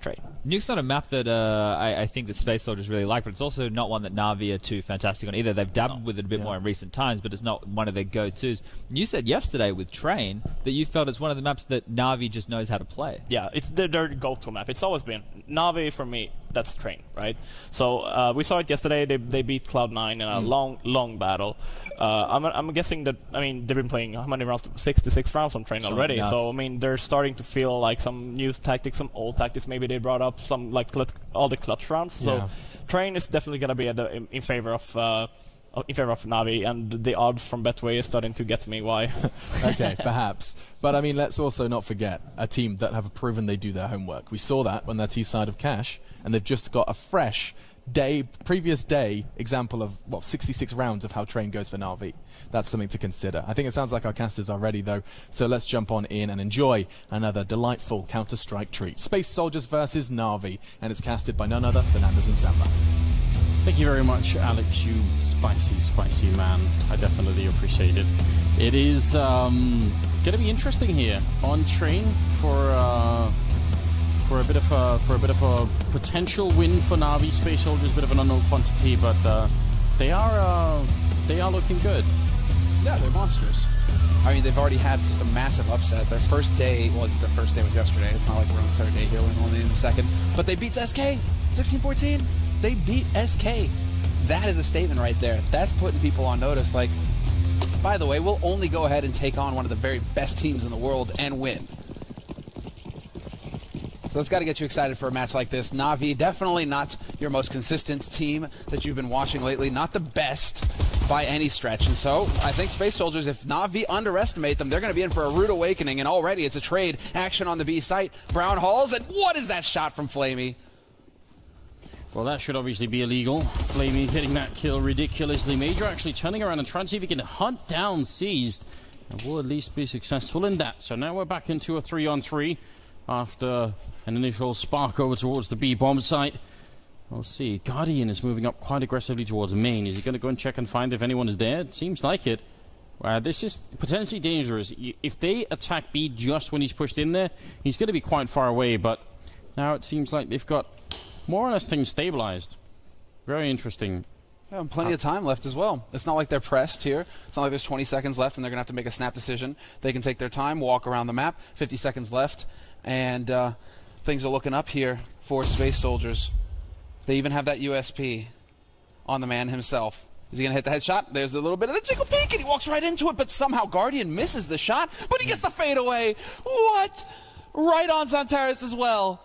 Train. Nuke's not a map that uh, I, I think that Space Soldiers really like, but it's also not one that Navi are too fantastic on either. They've dabbled with it a bit Yeah. more in recent times, but it's not one of their go-tos. You said yesterday with Train that you felt it's one of the maps that Navi just knows how to play. Yeah, it's their, their go-to map. It's always been Navi for me. That's Train, right? So uh, we saw it yesterday. They they beat Cloud9 in a long long battle. Uh, I'm I'm guessing that I mean they've been playing how many rounds? 66 rounds on Train Something already. nuts. So I mean they're starting to feel like some new tactics, some old tactics. Maybe they brought up some like all the clutch rounds. So Yeah. Train is definitely gonna be at the, in, in favor of. Uh, in favor of Navi, and the odds from Betway is starting to get me. Why? okay, perhaps. But I mean, let's also not forget a team that have proven they do their homework. We saw that when they're T side of Cache, and they've just got a fresh day, previous day example of well, 66 rounds of how train goes for Na'Vi. That's something to consider. I think it sounds like our casters are ready though, so let's jump on in and enjoy another delightful Counter Strike treat. Space Soldiers versus Na'Vi, and it's casted by none other than Anders and Semmler. Thank you very much, Alex, you spicy, spicy man. I definitely appreciate it. It is um, going to be interesting here on train for uh, for a bit of a for a bit of a potential win for Navi. Space Soldiers, a bit of an unknown quantity, but uh, they are uh, they are looking good. Yeah, they're monsters. I mean, they've already had just a massive upset. Their first day, well, their first day was yesterday. It's not like we're on the third day here, we're only in the second. But they beat SK 16-14. They beat SK. That is a statement right there. That's putting people on notice. Like, by the way, we'll only go ahead and take on one of the very best teams in the world and win. So that's got to get you excited for a match like this. Navi, definitely not your most consistent team that you've been watching lately. Not the best by any stretch. And so I think Space Soldiers, if Navi underestimate them, they're going to be in for a rude awakening. And already it's a trade action on the B site. Brown Halls, and what is that shot from flamie? Well, that should obviously be illegal. flamie hitting that kill ridiculously. Major actually turning around and trying to see if he can hunt down Seized. And will at least be successful in that. So now we're back into a three on three after an initial spark over towards the B bomb site. We'll see. Guardian is moving up quite aggressively towards main. Is he going to go and check and find if anyone is there? It seems like it. Uh, this is potentially dangerous. If they attack B just when he's pushed in there, he's going to be quite far away. But now it seems like they've got more or less things stabilized. Very interesting. Yeah, and plenty of time left as well. It's not like they're pressed here. It's not like there's 20 seconds left and they're going to have to make a snap decision. They can take their time, walk around the map. 50 seconds left, and uh, things are looking up here for Space Soldiers. They even have that USP on the man himself. Is he going to hit the headshot? There's a little bit of the jiggle peek, and he walks right into it, but somehow Guardian misses the shot, but he gets the fade away. What? Right on Xantares as well.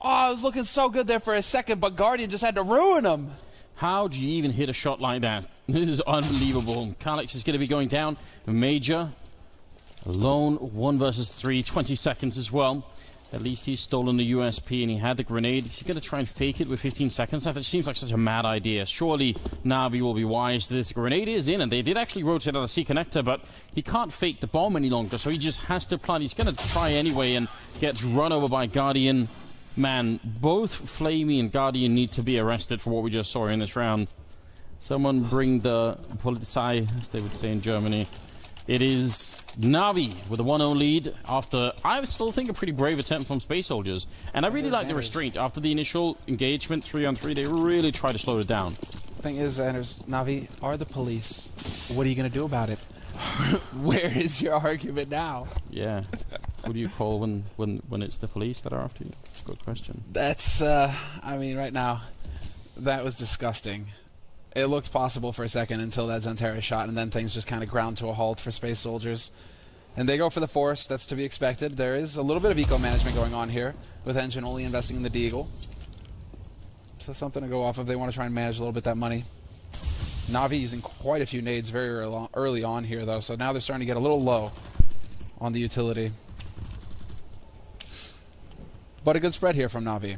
Oh, I was looking so good there for a second, but Guardian just had to ruin him. How do you even hit a shot like that? This is unbelievable. Calyx is going to be going down. Major, alone, one versus three, 20 seconds as well. At least he's stolen the USP and he had the grenade. He's going to try and fake it with 15 seconds left. It seems like such a mad idea. Surely Navi will be wise to this. Grenade is in, and they did actually rotate out a C connector, but he can't fake the bomb any longer, so he just has to plant. He's going to try anyway and gets run over by Guardian. Man, both flamie and Guardian need to be arrested for what we just saw in this round. Someone bring the Polizei, as they would say in Germany. It is Navi with a 1-0 lead after, I still think, a pretty brave attempt from Space Soldiers. And I really like the restraint. After the initial engagement, 3 on 3, they really try to slow it down. Thing is, Anders, Navi are the police. What are you going to do about it? Where is your argument now? Yeah. What do you call when, when, when it's the police that are after you? It's a good question. That's, uh, I mean, right now, that was disgusting. It looked possible for a second until that Xantares shot, and then things just kind of ground to a halt for Space Soldiers. And they go for the Force. That's to be expected. There is a little bit of eco management going on here, with Engine only investing in the Deagle. So something to go off of. They want to try and manage a little bit that money. Navi using quite a few nades very early on here, though, so now they're starting to get a little low on the utility. But a good spread here from Navi.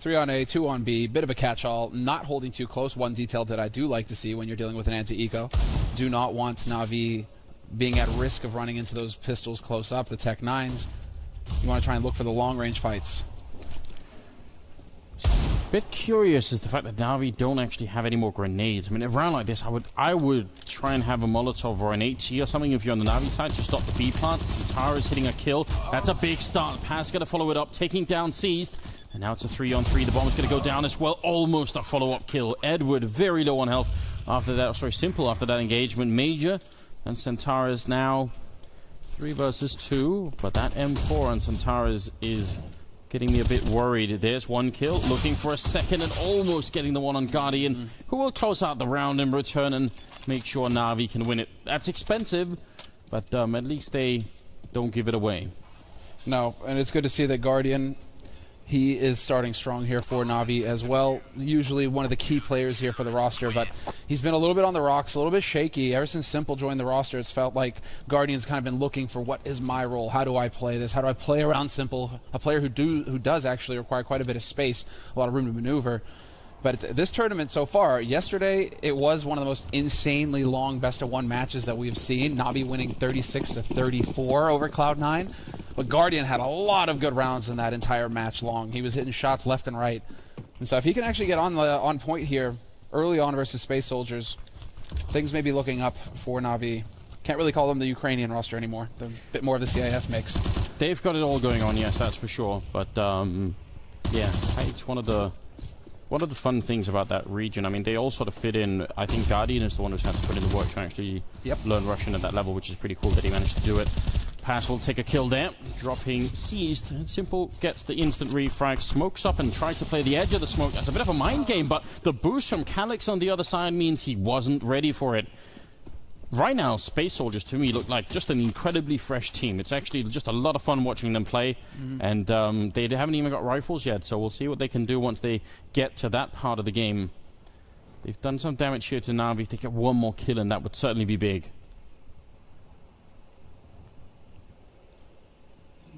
Three on A, two on B, bit of a catch-all, not holding too close. One detail that I do like to see when you're dealing with an anti-eco. Do not want Navi being at risk of running into those pistols close up, the Tec 9s. You want to try and look for the long-range fights. Bit curious is the fact that Navi don't actually have any more grenades. I mean, in a round like this, I would I would try and have a Molotov or an HE or something if you're on the Navi side to stop the B plant. is hitting a kill. That's a big start. Pass got to follow it up, taking down Seized. And now it's a three on three. The bomb is going to go down as well. Almost a follow up kill. Edward very low on health after that. Sorry, s1mple after that engagement. Major and Xantares now three versus two. But that M4 on Xantares is Getting me a bit worried. There's one kill. Looking for a second and almost getting the one on Guardian, mm. who will close out the round in return and make sure Navi can win it. That's expensive, but um, at least they don't give it away. No, and it's good to see that Guardian he is starting strong here for Navi as well. Usually one of the key players here for the roster, but he's been a little bit on the rocks, a little bit shaky. Ever since s1mple joined the roster, it's felt like Guardian's kind of been looking for what is my role? How do I play this? How do I play around s1mple? A player who do who does actually require quite a bit of space, a lot of room to maneuver. But this tournament so far, yesterday it was one of the most insanely long best of one matches that we've seen. Navi winning 36 to 34 over Cloud9. But Guardian had a lot of good rounds in that entire match long. He was hitting shots left and right. And so if he can actually get on the on point here early on versus Space Soldiers, things may be looking up for Navi. Can't really call them the Ukrainian roster anymore. They're a bit more of the CIS mix. They've got it all going on, yes, that's for sure. But um, yeah, it's one of the one of the fun things about that region. I mean, they all sort of fit in. I think Guardian is the one who's had to put in the work to actually yep. learn Russian at that level, which is pretty cool that he managed to do it. Pass will take a kill there, dropping seized. s1mple gets the instant refrag, smokes up and tries to play the edge of the smoke. That's a bit of a mind game, but the boost from Calyx on the other side means he wasn't ready for it right now, Space Soldiers to me look like just an incredibly fresh team. It's actually just a lot of fun watching them play, Mm-hmm. Mhm. and um, they haven't even got rifles yet. So we'll see what they can do once they get to that part of the game. They've done some damage here to Navi. If they get one more kill, and that would certainly be big.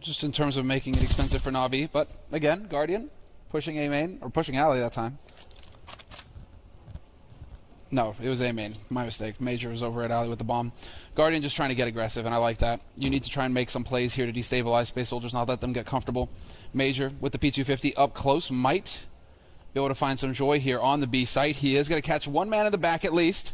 Just in terms of making it expensive for Navi. But again, Guardian pushing A main, or pushing alley that time. No, it was A main. My mistake. Major was over at alley with the bomb. Guardian just trying to get aggressive, and I like that. You need to try and make some plays here to destabilize Space Soldiers, not let them get comfortable. Major with the P250 up close might be able to find some joy here on the B site. He is going to catch one man in the back at least.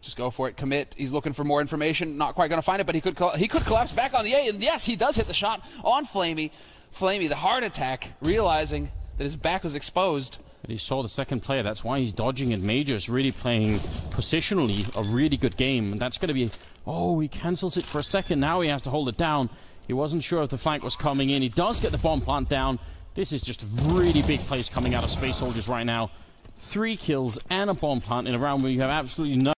Just go for it. Commit. He's looking for more information. Not quite going to find it, but he could he could collapse back on the A. And yes, he does hit the shot on flamie. flamie, the heart attack, realizing that his back was exposed. But he saw the second player. That's why he's dodging it. Major's really playing positionally a really good game. And that's going to be... Oh, he cancels it for a second. Now he has to hold it down. He wasn't sure if the flank was coming in. He does get the bomb plant down. This is just a really big plays coming out of Space Soldiers right now. Three kills and a bomb plant in a round where you have absolutely no...